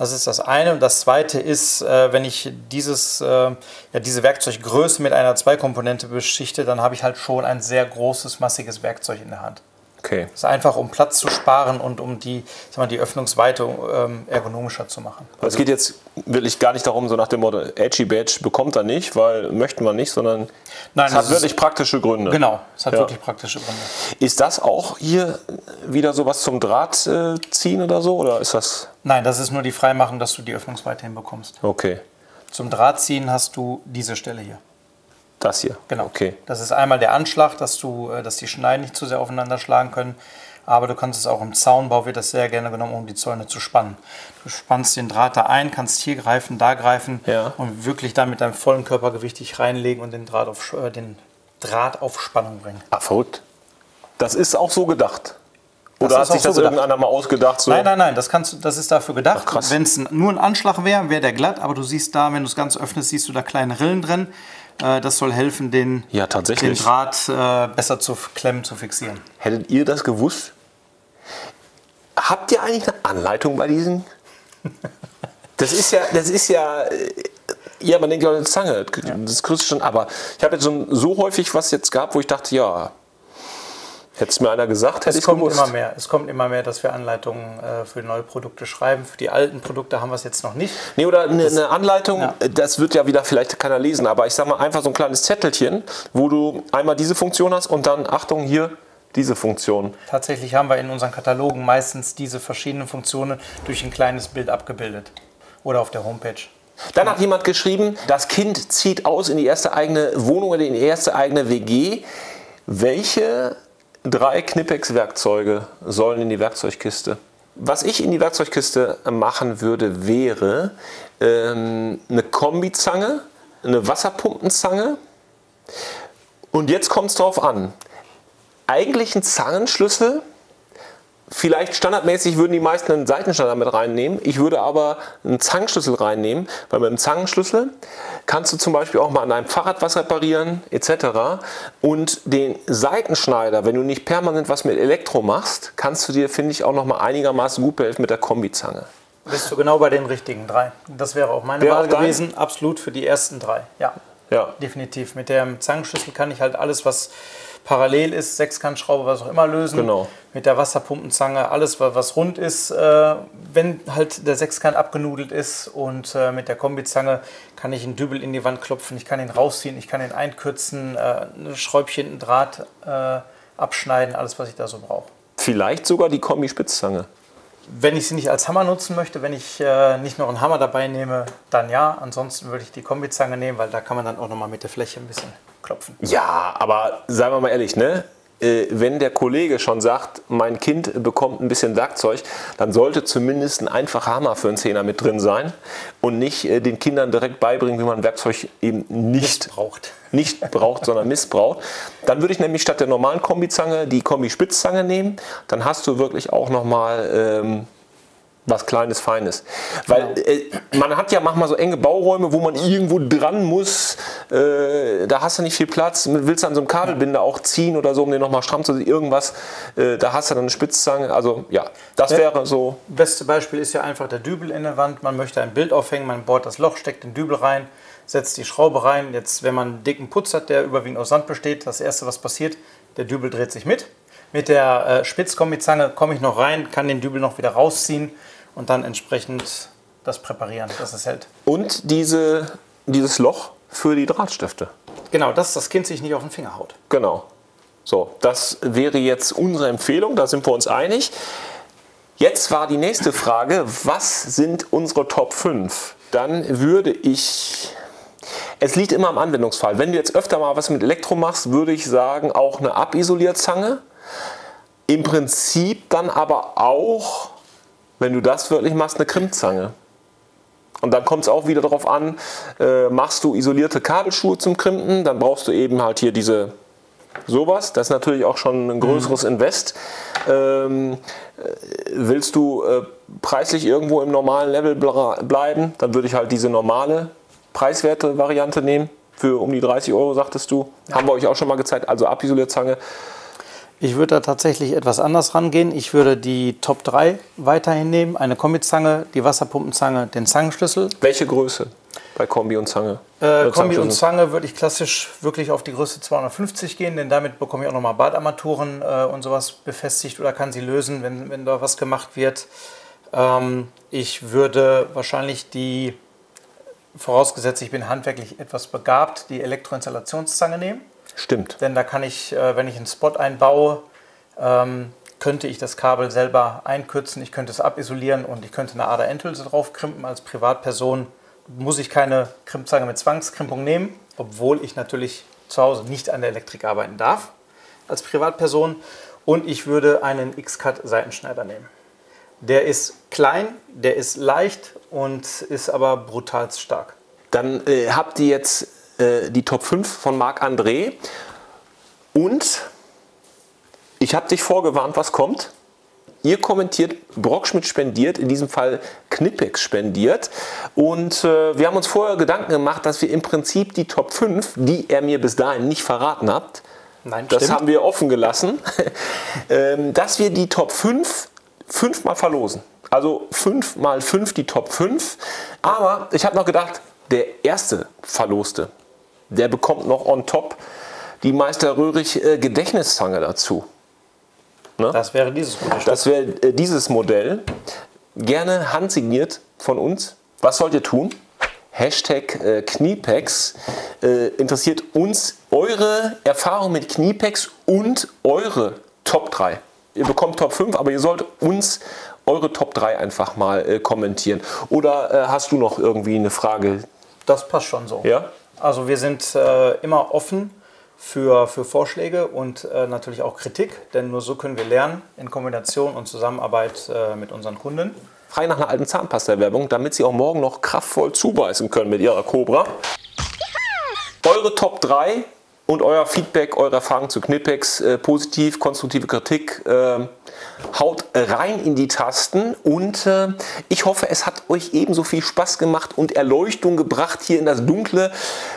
Das ist das eine. Und das zweite ist, äh, wenn ich dieses, äh, ja, diese Werkzeuggröße mit einer Zweikomponente beschichte, dann habe ich halt schon ein sehr großes, massiges Werkzeug in der Hand. Okay. Das ist einfach, um Platz zu sparen und um die, sag mal, die Öffnungsweite ähm, ergonomischer zu machen. Also es geht jetzt wirklich gar nicht darum, so nach dem Motto, Edgy Badge bekommt er nicht, weil möchten wir nicht, sondern Nein, es hat wirklich praktische Gründe. Genau, es hat Ja. wirklich praktische Gründe. Ist das auch hier wieder sowas zum Draht äh, ziehen oder so? Oder ist das Nein, das ist nur die Freimachung, dass du die Öffnungsweite hinbekommst. okay? Zum Drahtziehen hast du diese Stelle hier. Das hier. Genau. Okay. Das ist einmal der Anschlag, dass, du, äh, dass die Schneiden nicht zu sehr aufeinander schlagen können. Aber du kannst es auch im Zaunbau, wird das sehr gerne genommen, um die Zäune zu spannen. Du spannst den Draht da ein, kannst hier greifen, da greifen Ja. und wirklich dann mit deinem vollen Körpergewicht dich reinlegen und den Draht auf, äh, den Draht auf Spannung bringen. Ah, verrückt. Das ist auch so gedacht. Oder Das hat ist auch sich so das gedacht. irgendeiner mal ausgedacht? So? Nein, nein, nein, das, kannst, du- das ist dafür gedacht. Wenn es nur ein Anschlag wäre, wäre der glatt, aber du siehst da, wenn du es ganz öffnest, siehst du da kleine Rillen drin. Äh, Das soll helfen, den, Ja, den. Draht äh, besser zu klemmen, zu fixieren. Hättet ihr das gewusst? Habt ihr eigentlich eine Anleitung bei diesen? Das ist ja, das ist ja, äh, ja, man denkt ja eine Zange, das kriegst du schon, aber ich habe jetzt schon so häufig was jetzt gehabt, wo ich dachte, ja, hätte es mir einer gesagt, hätte Es ich kommt gewusst. immer mehr. Es kommt immer mehr, dass wir Anleitungen äh, für neue Produkte schreiben. Für die alten Produkte haben wir es jetzt noch nicht. Nee, oder eine, eine Anleitung, Ja. das wird ja wieder vielleicht keiner lesen, aber ich sag mal einfach so ein kleines Zettelchen, wo du einmal diese Funktion hast und dann, Achtung, hier diese Funktion. Tatsächlich haben wir in unseren Katalogen meistens diese verschiedenen Funktionen durch ein kleines Bild abgebildet. Oder auf der Homepage. Dann hat jemand geschrieben, das Kind zieht aus in die erste eigene Wohnung oder in die erste eigene WG. Welche drei Knipex-Werkzeuge sollen in die Werkzeugkiste? Was ich in die Werkzeugkiste machen würde, wäre ähm, eine Kombizange, eine Wasserpumpenzange und jetzt kommt es drauf an. Eigentlich ein Zangenschlüssel, Vielleicht standardmäßig würden die meisten einen Seitenschneider mit reinnehmen. Ich würde aber einen Zangenschlüssel reinnehmen, weil mit einem Zangenschlüssel kannst du zum Beispiel auch mal an deinem Fahrrad was reparieren etc. Und den Seitenschneider, wenn du nicht permanent was mit Elektro machst, kannst du dir, finde ich, auch noch mal einigermaßen gut behelfen mit der Kombizange. Bist du genau bei den richtigen drei. Das wäre auch meine Wäre Wahl auch gewesen. Absolut für die ersten drei. Ja, Ja. definitiv. Mit dem Zangenschlüssel kann ich halt alles, was parallel ist, Sechskantschraube, was auch immer lösen. Genau. Mit der Wasserpumpenzange alles, wa- was rund ist, äh, wenn halt der Sechskant abgenudelt ist. Und äh, mit der Kombizange kann ich einen Dübel in die Wand klopfen, ich kann ihn rausziehen, ich kann ihn einkürzen, äh, ein Schräubchen, ein Draht äh, abschneiden, alles, was ich da so brauche. Vielleicht sogar die Kombi-Spitzzange. Wenn ich sie nicht als Hammer nutzen möchte, wenn ich äh, nicht noch einen Hammer dabei nehme, dann ja. Ansonsten würde ich die Kombizange nehmen, weil da kann man dann auch nochmal mit der Fläche ein bisschen klopfen. Ja, aber seien wir mal ehrlich, ne? Äh, Wenn der Kollege schon sagt, mein Kind bekommt ein bisschen Werkzeug, dann sollte zumindest ein einfacher Hammer für einen Zehner mit drin sein und nicht äh, den Kindern direkt beibringen, wie man Werkzeug eben nicht Braucht. nicht braucht, sondern missbraucht. Dann würde ich nämlich statt der normalen Kombizange die Kombi-Spitzzange nehmen. Dann hast du wirklich auch nochmal ähm, was Kleines, Feines. Weil äh, man hat ja manchmal so enge Bauräume, wo man irgendwo dran muss. Äh, da hast du nicht viel Platz. Willst du an so einem Kabelbinder auch ziehen oder so, um den nochmal stramm zu irgendwas. Äh, da hast du dann eine Spitzzange. Also ja, das wäre so. Beste Beispiel ist ja einfach der Dübel in der Wand. Man möchte ein Bild aufhängen, man bohrt das Loch, steckt den Dübel rein, setzt die Schraube rein. Jetzt, wenn man einen dicken Putz hat, der überwiegend aus Sand besteht, das erste, was passiert, der Dübel dreht sich mit. Mit der äh, Spitzkombizange komme ich noch rein, kann den Dübel noch wieder rausziehen und dann entsprechend das präparieren, dass es hält. Und diese, dieses Loch für die Drahtstifte. Genau, dass das Kind sich nicht auf den Finger haut. Genau. So, das wäre jetzt unsere Empfehlung, da sind wir uns einig. Jetzt war die nächste Frage, was sind unsere Top 5? Dann würde ich, es liegt immer am Anwendungsfall. Wenn du jetzt öfter mal was mit Elektro machst, würde ich sagen, auch eine Abisolierzange. Im Prinzip dann aber auch, wenn du das wirklich machst, eine Krimmzange. Und dann kommt es auch wieder darauf an, äh, machst du isolierte Kabelschuhe zum Krimpen, dann brauchst du eben halt hier diese sowas. Das ist natürlich auch schon ein größeres Invest. Ähm, äh, willst du äh, preislich irgendwo im normalen Level ble- bleiben, dann würde ich halt diese normale preiswerte Variante nehmen. Für um die 30 Euro, sagtest du. Haben wir euch auch schon mal gezeigt. Also Abisolierzange. Ich würde da tatsächlich etwas anders rangehen. Ich würde die Top 3 weiterhin nehmen. Eine Kombizange, die Wasserpumpenzange, den Zangenschlüssel. Welche Größe? bei Kombi und Zange? Äh, Kombi und? Zange würde ich klassisch wirklich auf die Größe 250 gehen, denn damit bekomme ich auch nochmal Badarmaturen äh, und sowas befestigt oder kann sie lösen, wenn, wenn da was gemacht wird. Ähm, ich würde wahrscheinlich die, vorausgesetzt ich bin handwerklich etwas begabt, die Elektroinstallationszange nehmen. Stimmt. Denn da kann ich, äh, wenn ich einen Spot einbaue, ähm, könnte ich das Kabel selber einkürzen, ich könnte es abisolieren und ich könnte eine Ader-Endhülse drauf krimpen. Als Privatperson muss ich keine Krimpzange mit Zwangskrimpung nehmen, obwohl ich natürlich zu Hause nicht an der Elektrik arbeiten darf als Privatperson. Und ich würde einen X-Cut Seitenschneider nehmen. Der ist klein, der ist leicht und ist aber brutal stark. Dann äh, habt ihr jetzt äh, die Top 5 von Marc André und ich habe dich vorgewarnt, was kommt. Ihr kommentiert, Brockschmidt spendiert, in diesem Fall Knipex spendiert. Und äh, wir haben uns vorher Gedanken gemacht, dass wir im Prinzip die Top 5, die er mir bis dahin nicht verraten habt, Nein, das stimmt. haben wir offen gelassen, <laughs> ähm, dass wir die Top 5 fünfmal verlosen. Also 5 mal 5 die Top 5. Aber ich habe noch gedacht, der erste Verloste, der bekommt noch on top die Meister Röhrig äh, Gedächtniszange dazu. Das wäre dieses Stück. Das wäre äh, dieses Modell. Gerne handsigniert von uns. Was sollt ihr tun? Hashtag äh, Kniepex. Äh, interessiert uns eure Erfahrung mit Kniepex und eure Top 3. Ihr bekommt Top 5, aber ihr sollt uns eure Top 3 einfach mal kommentieren. Oder hast du noch irgendwie eine Frage? Das passt schon so. Ja? Also wir sind äh, immer offen für, für Vorschläge und äh, natürlich auch Kritik, denn nur so können wir lernen in Kombination und Zusammenarbeit äh, mit unseren Kunden. Frei nach einer alten Zahnpasta-Werbung, damit sie auch morgen noch kraftvoll zubeißen können mit ihrer Cobra. Eure Top 3 und euer Feedback, eure Erfahrung zu Knipex, äh, positiv, konstruktive Kritik, äh, haut rein in die Tasten und äh, ich hoffe, es hat euch ebenso viel Spaß gemacht und Erleuchtung gebracht hier in das Dunkle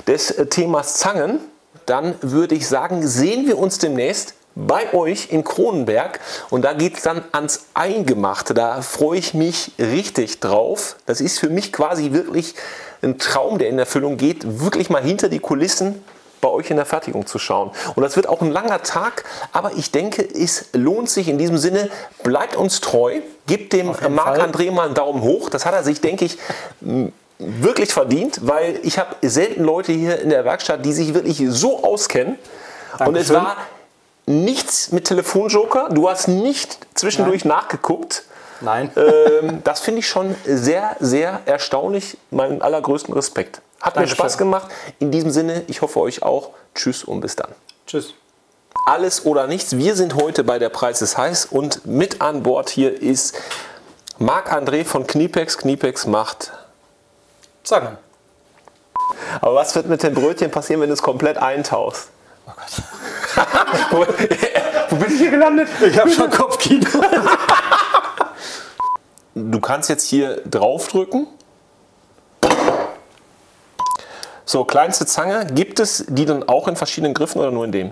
des äh, Themas Zangen. Dann würde ich sagen, sehen wir uns demnächst bei euch in Kronenberg und da geht es dann ans Eingemachte. Da freue ich mich richtig drauf. Das ist für mich quasi wirklich ein Traum, der in Erfüllung geht, wirklich mal hinter die Kulissen bei euch in der Fertigung zu schauen. Und das wird auch ein langer Tag, aber ich denke, es lohnt sich in diesem Sinne. Bleibt uns treu, gebt dem jeden Marc Fall. André mal einen Daumen hoch. Das hat er sich, denke ich, wirklich verdient, weil ich habe selten Leute hier in der Werkstatt, die sich wirklich so auskennen. Und es Dankeschön. war nichts mit Telefonjoker. Du hast nicht zwischendurch nachgeguckt. Nein. Ähm, das finde ich schon sehr, sehr erstaunlich. Meinen allergrößten Respekt. Hat mir Dankeschön. Spaß gemacht. In diesem Sinne, ich hoffe euch auch. Tschüss und bis dann. Tschüss. Alles oder nichts. Wir sind heute bei der Preis ist heiß und mit an Bord hier ist Marc André von Kniepex. Kniepex macht. Zangen. Aber was wird mit dem Brötchen passieren, wenn du es komplett eintauchst? Oh Gott. wo, <laughs> wo bin ich hier gelandet? Ich habe schon Kopfkino. <laughs> Du kannst jetzt hier draufdrücken. So, kleinste Zange. Gibt es die dann auch in verschiedenen Griffen oder nur in dem?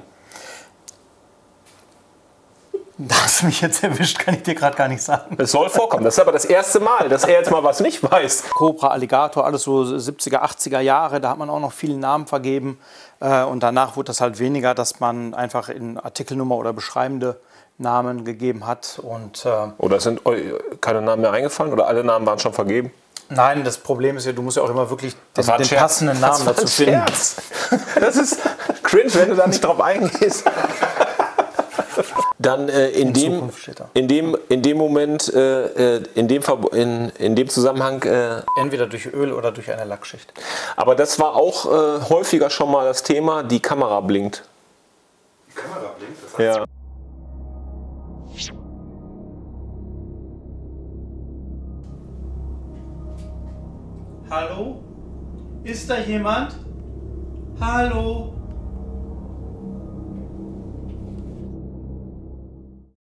Da hast du mich jetzt erwischt, kann ich dir gerade gar nicht sagen. Es soll vorkommen. Das ist aber das erste Mal, dass er jetzt mal was nicht weiß. Cobra, Alligator, alles so 70er, 80er Jahre, da hat man auch noch viele Namen vergeben. Äh, Und danach wurde das halt weniger, dass man einfach in Artikelnummer oder beschreibende Namen gegeben hat. Und äh, Oder sind keine Namen mehr eingefallen oder alle Namen waren schon vergeben? Nein, das Problem ist ja, du musst ja auch immer wirklich den, ein den passenden Das Namen dazu ein finden. Scherz. <laughs> Das ist cringe, wenn du da nicht drauf eingehst. Dann äh, in, dem, Zukunft steht da. in, dem, in dem Moment, äh, äh, in, dem, in, in dem Zusammenhang, äh, Entweder durch Öl oder durch eine Lackschicht. aber das war auch äh, häufiger schon mal das Thema, die Kamera blinkt. Die Kamera blinkt. Das Ja. Hallo? Ist da jemand? Hallo?